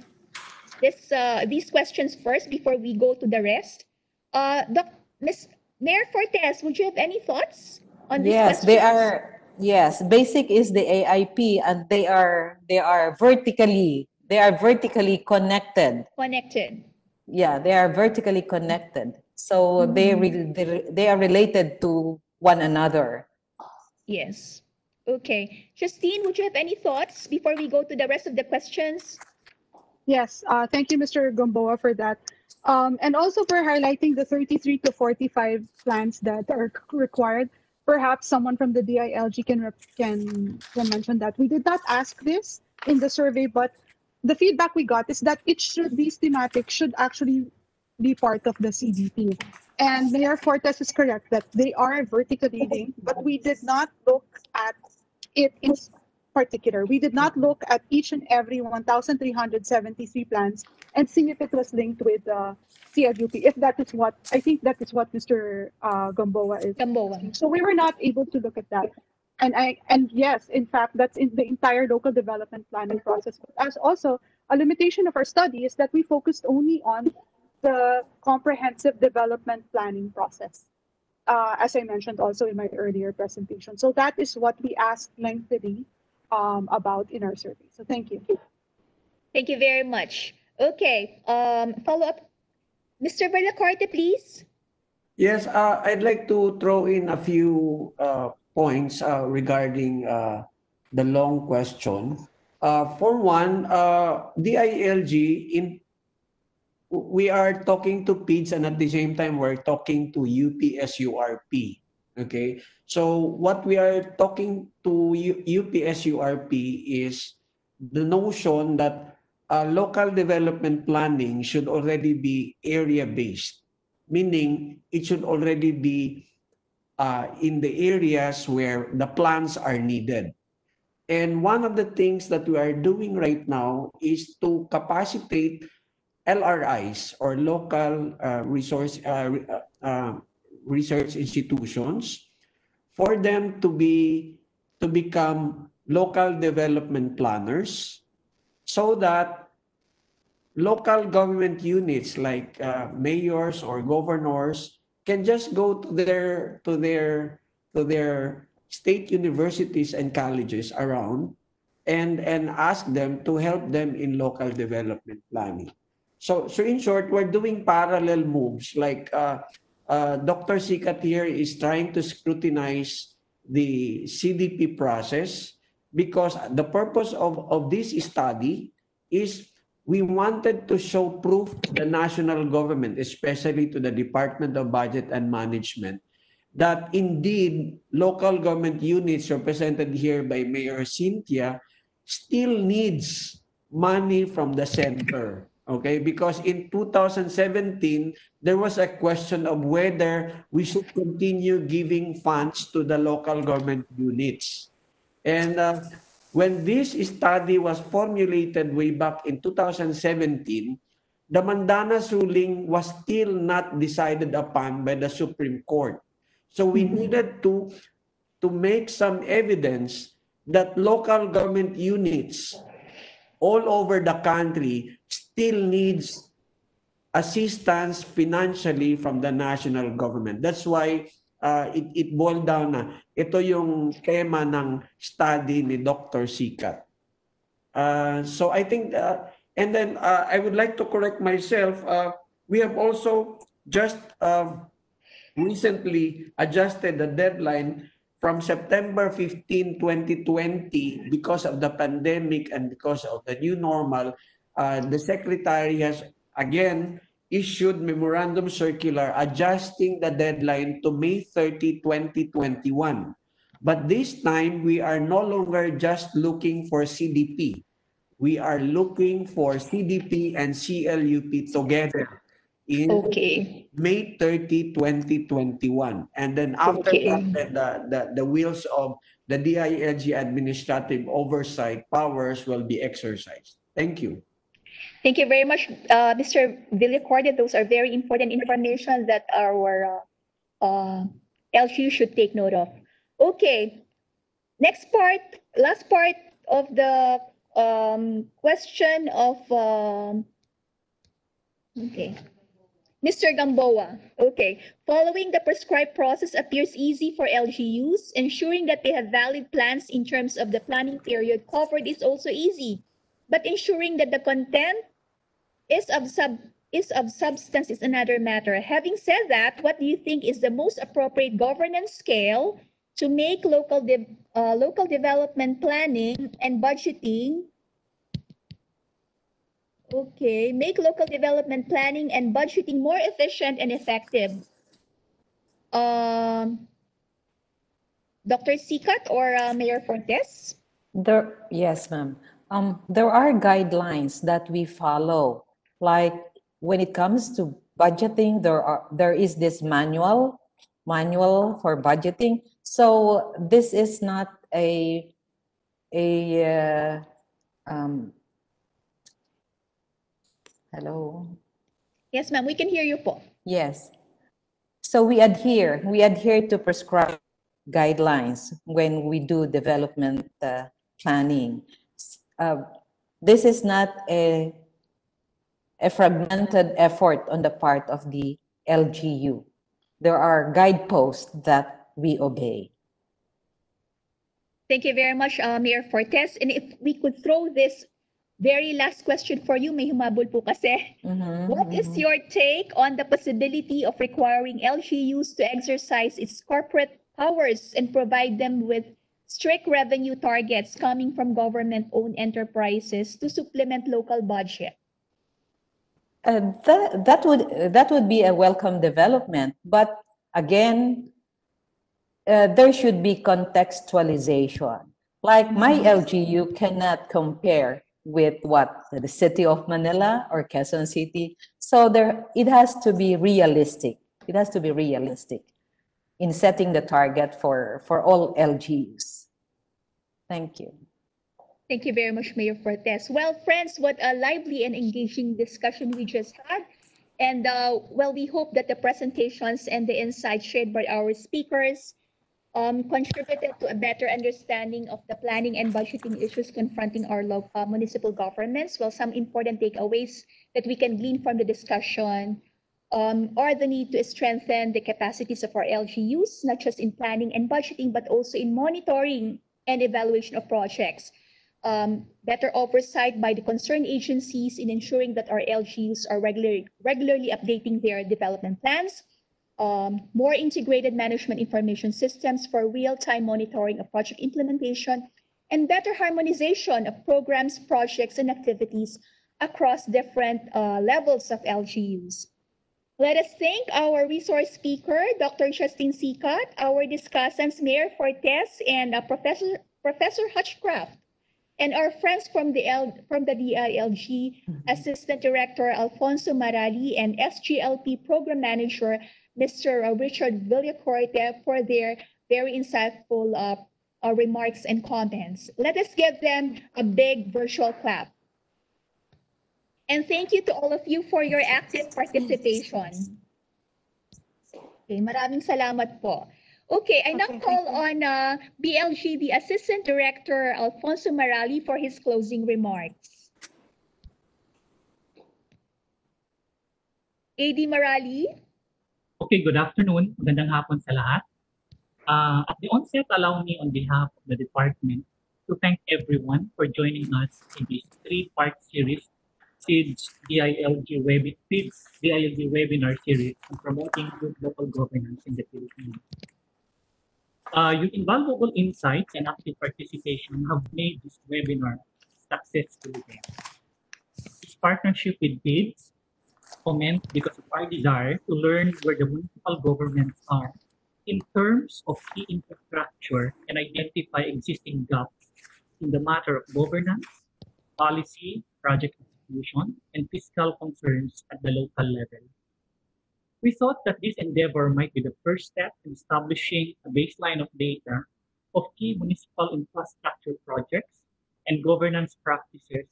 this uh, these questions first before we go to the rest. Uh, Doc, Ms. Mayor Fortes, would you have any thoughts on these Yes, questions? they are, yes, basic is the AIP and they are, they are vertically, they are vertically connected. connected. Yeah, they are vertically connected. So they, re- they, they are related to one another. Yes. Okay. Justine, would you have any thoughts before we go to the rest of the questions? Yes, uh, thank you, Mr. Gamboa, for that. Um, and also for highlighting the 33 to 45 plans that are required. Perhaps someone from the DILG can, rep- can, can mention that. We did not ask this in the survey, but the feedback we got is that it should, these thematics should actually be part of the CDP. And Mayor Fortes is correct that they are vertically linked, but we did not look at it in particular. We did not look at each and every 1,373 plans and see if it was linked with uh, CLUP. If that is what, I think that is what Mr. Uh, Gamboa is. Gamboa. So we were not able to look at that. And I and yes, in fact, that's in the entire local development planning process. But as also a limitation of our study is that we focused only on the comprehensive development planning process. Uh, as I mentioned also in my earlier presentation. So that is what we asked lengthily um, about in our survey. So thank you. Thank you very much. Okay. Um, follow up. Mr. Villacorte, please. Yes, uh, I'd like to throw in a few uh, points uh, regarding uh, the long question. Uh, for one, DILG, in, we are talking to PIDS and at the same time we're talking to UPSURP. Okay, so what we are talking to UPSURP is the notion that uh, local development planning should already be area-based meaning it should already be uh, in the areas where the plans are needed. And one of the things that we are doing right now is to capacitate LRIs or local uh, resource uh, uh, uh, research institutions for them to be to become local development planners so that local government units like uh, mayors or governors can just go to their to their to their state universities and colleges around and and ask them to help them in local development planning. So so in short we're doing parallel moves. Like uh, uh, dr Sicat here is trying to scrutinize the cdp process because the purpose of of this study is we wanted to show proof to the national government, especially to the Department of Budget and Management, that indeed local government units represented here by Mayor Cynthia still needs money from the center. Okay, because in 2017, there was a question of whether we should continue giving funds to the local government units. And uh, when this study was formulated way back in 2017, the Mandanas ruling was still not decided upon by the Supreme Court. So we needed to, to make some evidence that local government units all over the country still needs assistance financially from the national government. That's why uh, it, it boiled down na ito yung tema ng study ni Dr. Sikat. Uh, so I think, uh, and then uh, I would like to correct myself. Uh, we have also just uh, recently adjusted the deadline from September 15, 2020 because of the pandemic and because of the new normal. Uh, the secretary has again issued memorandum circular adjusting the deadline to May 30, 2021. But this time, we are no longer just looking for CDP. We are looking for CDP and CLUP together in Okay. May 30, 2021. And then after Okay. that, the, the, the wheels of the DILG administrative oversight powers will be exercised. Thank you. Thank you very much, uh, Mr. Villacorte. Those are very important information that our uh, uh, LGU should take note of. Okay, next part, last part of the um, question of, um, okay. Mr. Gamboa, okay. Following the prescribed process appears easy for LGUs. Ensuring that they have valid plans in terms of the planning period covered is also easy. But ensuring that the content is of sub is of substance is another matter. Having said that, what do you think is the most appropriate governance scale to make local de- uh, local development planning and budgeting Okay, make local development planning and budgeting more efficient and effective. Um, Dr. Sicat or uh, Mayor Fortes? There, yes, ma'am. Um, there are guidelines that we follow. Like when it comes to budgeting, there are there is this manual, manual for budgeting. So this is not a a uh, um, hello. Yes, ma'am, we can hear you po. Yes. So we adhere, we adhere to prescribed guidelines when we do development uh, planning. Uh, this is not a, a fragmented effort on the part of the LGU. There are guideposts that we obey. Thank you very much, uh, Mayor Fortes. And if we could throw this very last question for you, may humabol po kasi. Mhm, What is mhm. your take on the possibility of requiring LGUs to exercise its corporate powers and provide them with strict revenue targets coming from government-owned enterprises to supplement local budget? Uh, that, that would that would be a welcome development, but again, uh, there should be contextualization. Like my LGU cannot compare with what the city of Manila or Quezon City. So there, it has to be realistic. It has to be realistic in setting the target for for all LGUs. Thank you. Thank you very much, Mayor Fortes. Well, friends, what a lively and engaging discussion we just had. And uh, well, we hope that the presentations and the insights shared by our speakers um, contributed to a better understanding of the planning and budgeting issues confronting our local municipal governments. Well, some important takeaways that we can glean from the discussion um, are the need to strengthen the capacities of our LGUs, not just in planning and budgeting, but also in monitoring and evaluation of projects um, better oversight by the concerned agencies in ensuring that our LGUs are regularly, regularly updating their development plans, um, more integrated management information systems for real-time monitoring of project implementation, and better harmonization of programs, projects, and activities across different uh, levels of LGUs. Let us thank our resource speaker, Dr. Justine Sicat, our discussants, Mayor Fortes, and uh, Professor, Professor Hutchcroft and our friends from the L, from the DILG, Assistant Director Alfonso Marali and SGLP Program Manager Mr. Richard Villacorte for their very insightful uh, uh, remarks and comments. Let us give them a big virtual clap. And thank you to all of you for your active participation. Okay, maraming salamat po. Okay, I now Okay, call on uh, BLG, the Assistant Director Alfonso Marali for his closing remarks. AD Marali? Okay, good afternoon. Magandang hapon sa lahat. Uh, at the onset, allow me on behalf of the department to thank everyone for joining us in this three-part series, PIDS DILG, webi- PIDS DILG webinar series on promoting good local governance in the Philippines. Uh, your invaluable insights and active participation have made this webinar successful. This partnership with PIDS comment because of our desire to learn where the municipal governments are in terms of key infrastructure and identify existing gaps in the matter of governance, policy, project execution, and fiscal concerns at the local level. We thought that this endeavor might be the first step in establishing a baseline of data of key municipal infrastructure projects and governance practices,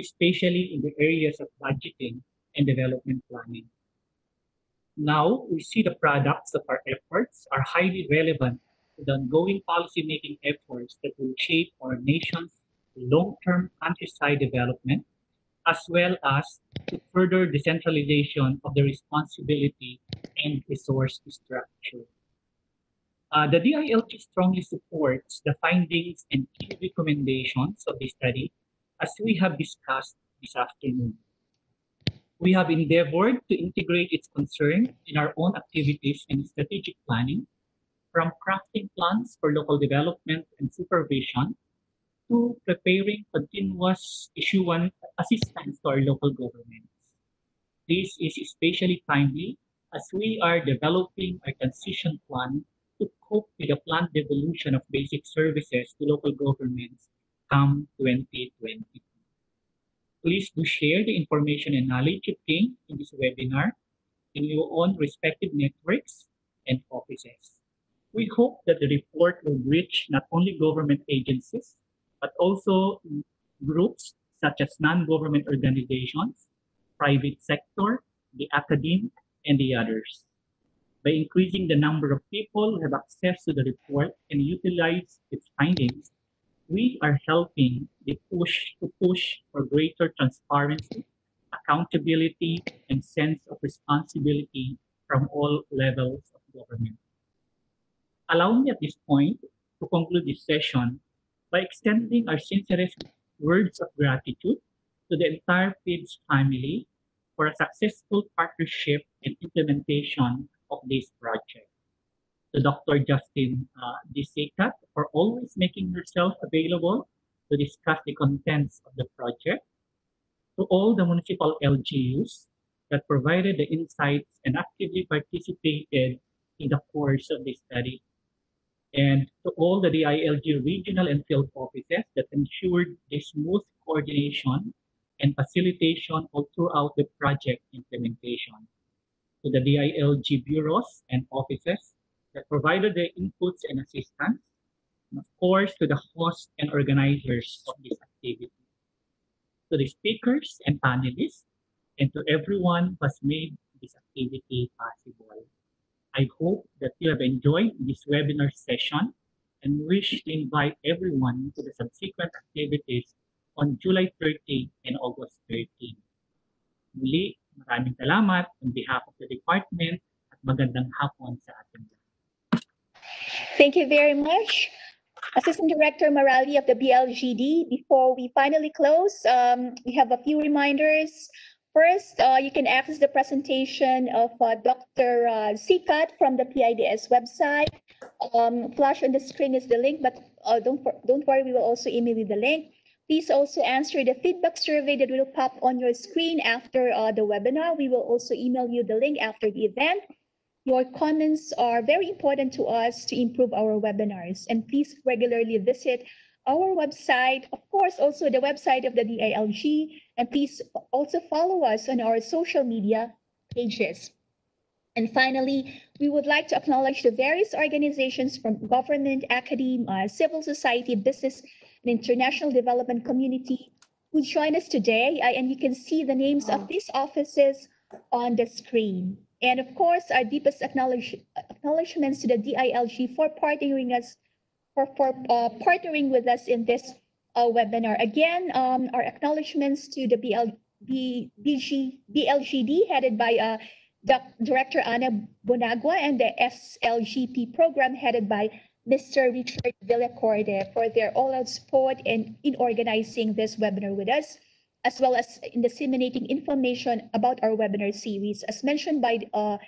especially in the areas of budgeting and development planning. Now, we see the products of our efforts are highly relevant to the ongoing policymaking efforts that will shape our nation's long-term countryside development, as well as to further decentralization of the responsibility and resource structure. Uh, the DILG strongly supports the findings and key recommendations of the study as we have discussed this afternoon. We have endeavored to integrate its concern in our own activities and strategic planning, from crafting plans for local development and supervision to preparing continuous issuance assistance to our local governments. This is especially timely as we are developing a transition plan to cope with the planned devolution of basic services to local governments come 2022. Please do share the information and knowledge gained in this webinar in your own respective networks and offices. We hope that the report will reach not only government agencies, but also groups such as non-government organizations, private sector, the academe, and the others. By increasing the number of people who have access to the report and utilize its findings, we are helping the push to push for greater transparency, accountability, and sense of responsibility from all levels of government. Allow me at this point to conclude this session by extending our sincerest words of gratitude to the entire PIDS family for a successful partnership and implementation of this project. To Dr. Justine uh, Disikat for always making herself available to discuss the contents of the project. To all the municipal LGUs that provided the insights and actively participated in the course of the study and to all the DILG regional and field offices that ensured the smooth coordination and facilitation all throughout the project implementation. To the DILG bureaus and offices that provided the inputs and assistance, and of course to the hosts and organizers of this activity. To the speakers and panelists, and to everyone who has made this activity possible. I hope that you have enjoyed this webinar session and wish to invite everyone to the subsequent activities on July 13 and August 13. Muli, maraming salamat on behalf of the department at magandang hapon sa ating. Thank you very much, Assistant Director Marali of the BLGD. Before we finally close, um, we have a few reminders. First, uh, you can access the presentation of uh, Dr. Uh, from the PIDS website. Um, flash on the screen is the link, but uh, don't, don't worry, we will also email you the link. Please also answer the feedback survey that will pop on your screen after uh, the webinar. We will also email you the link after the event. Your comments are very important to us to improve our webinars. And please regularly visit our website, of course, also the website of the DILG, and please also follow us on our social media pages. And finally, we would like to acknowledge the various organizations from government, academia, civil society, business, and international development community who join us today. and you can see the names of these offices on the screen. And of course, our deepest acknowledge, acknowledgements to the DILG for partnering us for, for uh, partnering with us in this uh, webinar. Again, um, our acknowledgements to the BL, B, BG, BLGD headed by uh, Director Ana Bonagua and the SLGP program headed by Mr. Richard Villacorte for their all-out support in, in organizing this webinar with us, as well as in disseminating information about our webinar series. As mentioned by uh,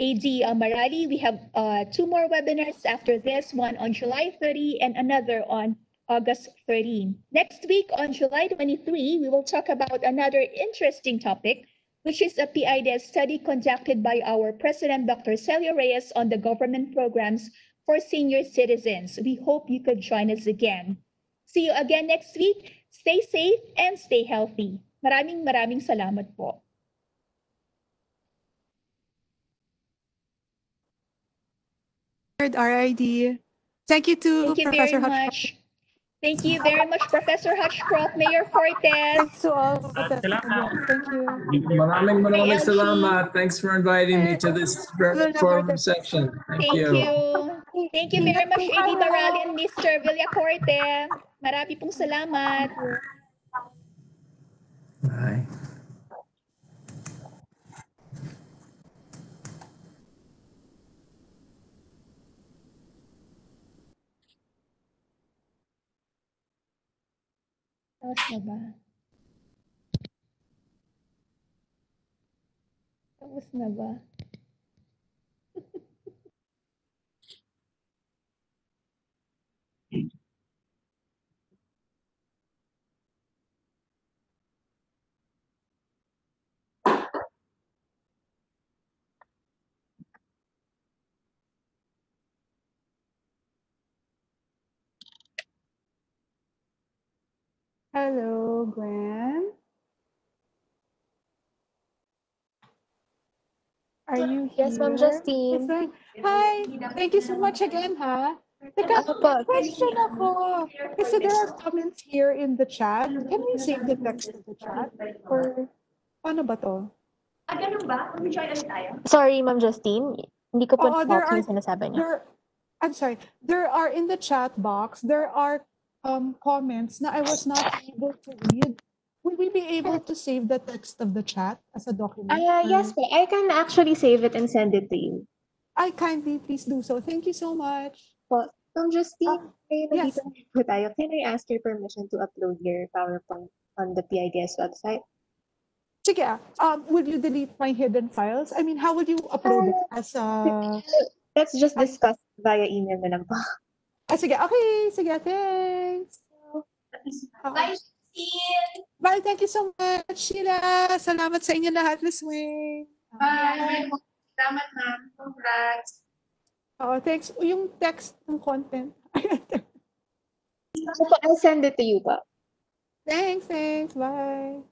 AD uh, Marali. We have uh, two more webinars after this, one on July 30 and another on August 13. Next week on July 23, we will talk about another interesting topic, which is a PIDS study conducted by our president, Dr. Celia Reyes, on the government programs for senior citizens. We hope you could join us again. See you again next week. Stay safe and stay healthy. Maraming maraming salamat po. RID. Thank you to Thank you Professor very much. Thank you very much, Professor Hutchcroft, Mayor Fortes. Thanks to all salamat. Thank you. Maraming maraming salamat. Thanks for inviting me to this forum section. Thank Thank you. you. Thank you very much, AD Barali and Mr. Villacorte. Marami pong salamat. Bye. Tapos na ba? Tapos na ba? Hello, Gwen. Are you here? Yes, Ma'am Justine. Yes. Hi, thank you so much again, ha? Teka, Ano po? question ako. Kasi there are comments here in the chat. Can we save the text in the chat? Or paano ba to? Ah, ganun ba? Mag-join ulit tayo? Sorry, Ma'am Justine. Hindi ko po Oo, there na-catch yung are- sinasabi niya. There, I'm sorry. There are in the chat box, there are um, comments na I was not able to read. Will we be able to save the text of the chat as a document? Ah, yes po. I can actually save it and send it to you. I kindly please do so. Thank you so much. Ma'am Justine, may yes. nandito na po tayo. Can I ask your permission to upload your PowerPoint on the PIDS website? Sige, ah. um, will you delete my hidden files? I mean, how will you upload it as a... Let's just discuss via email na lang po. Ah, sige, okay. Sige, thanks. Bye, Bye, thank you so much, Sheila. Salamat sa inyo lahat, Miss Wing. Bye. Salamat, ma'am. Congrats. Oo, thanks. Yung text ng content. So, I'll send it to you po. thanks, thanks. Bye.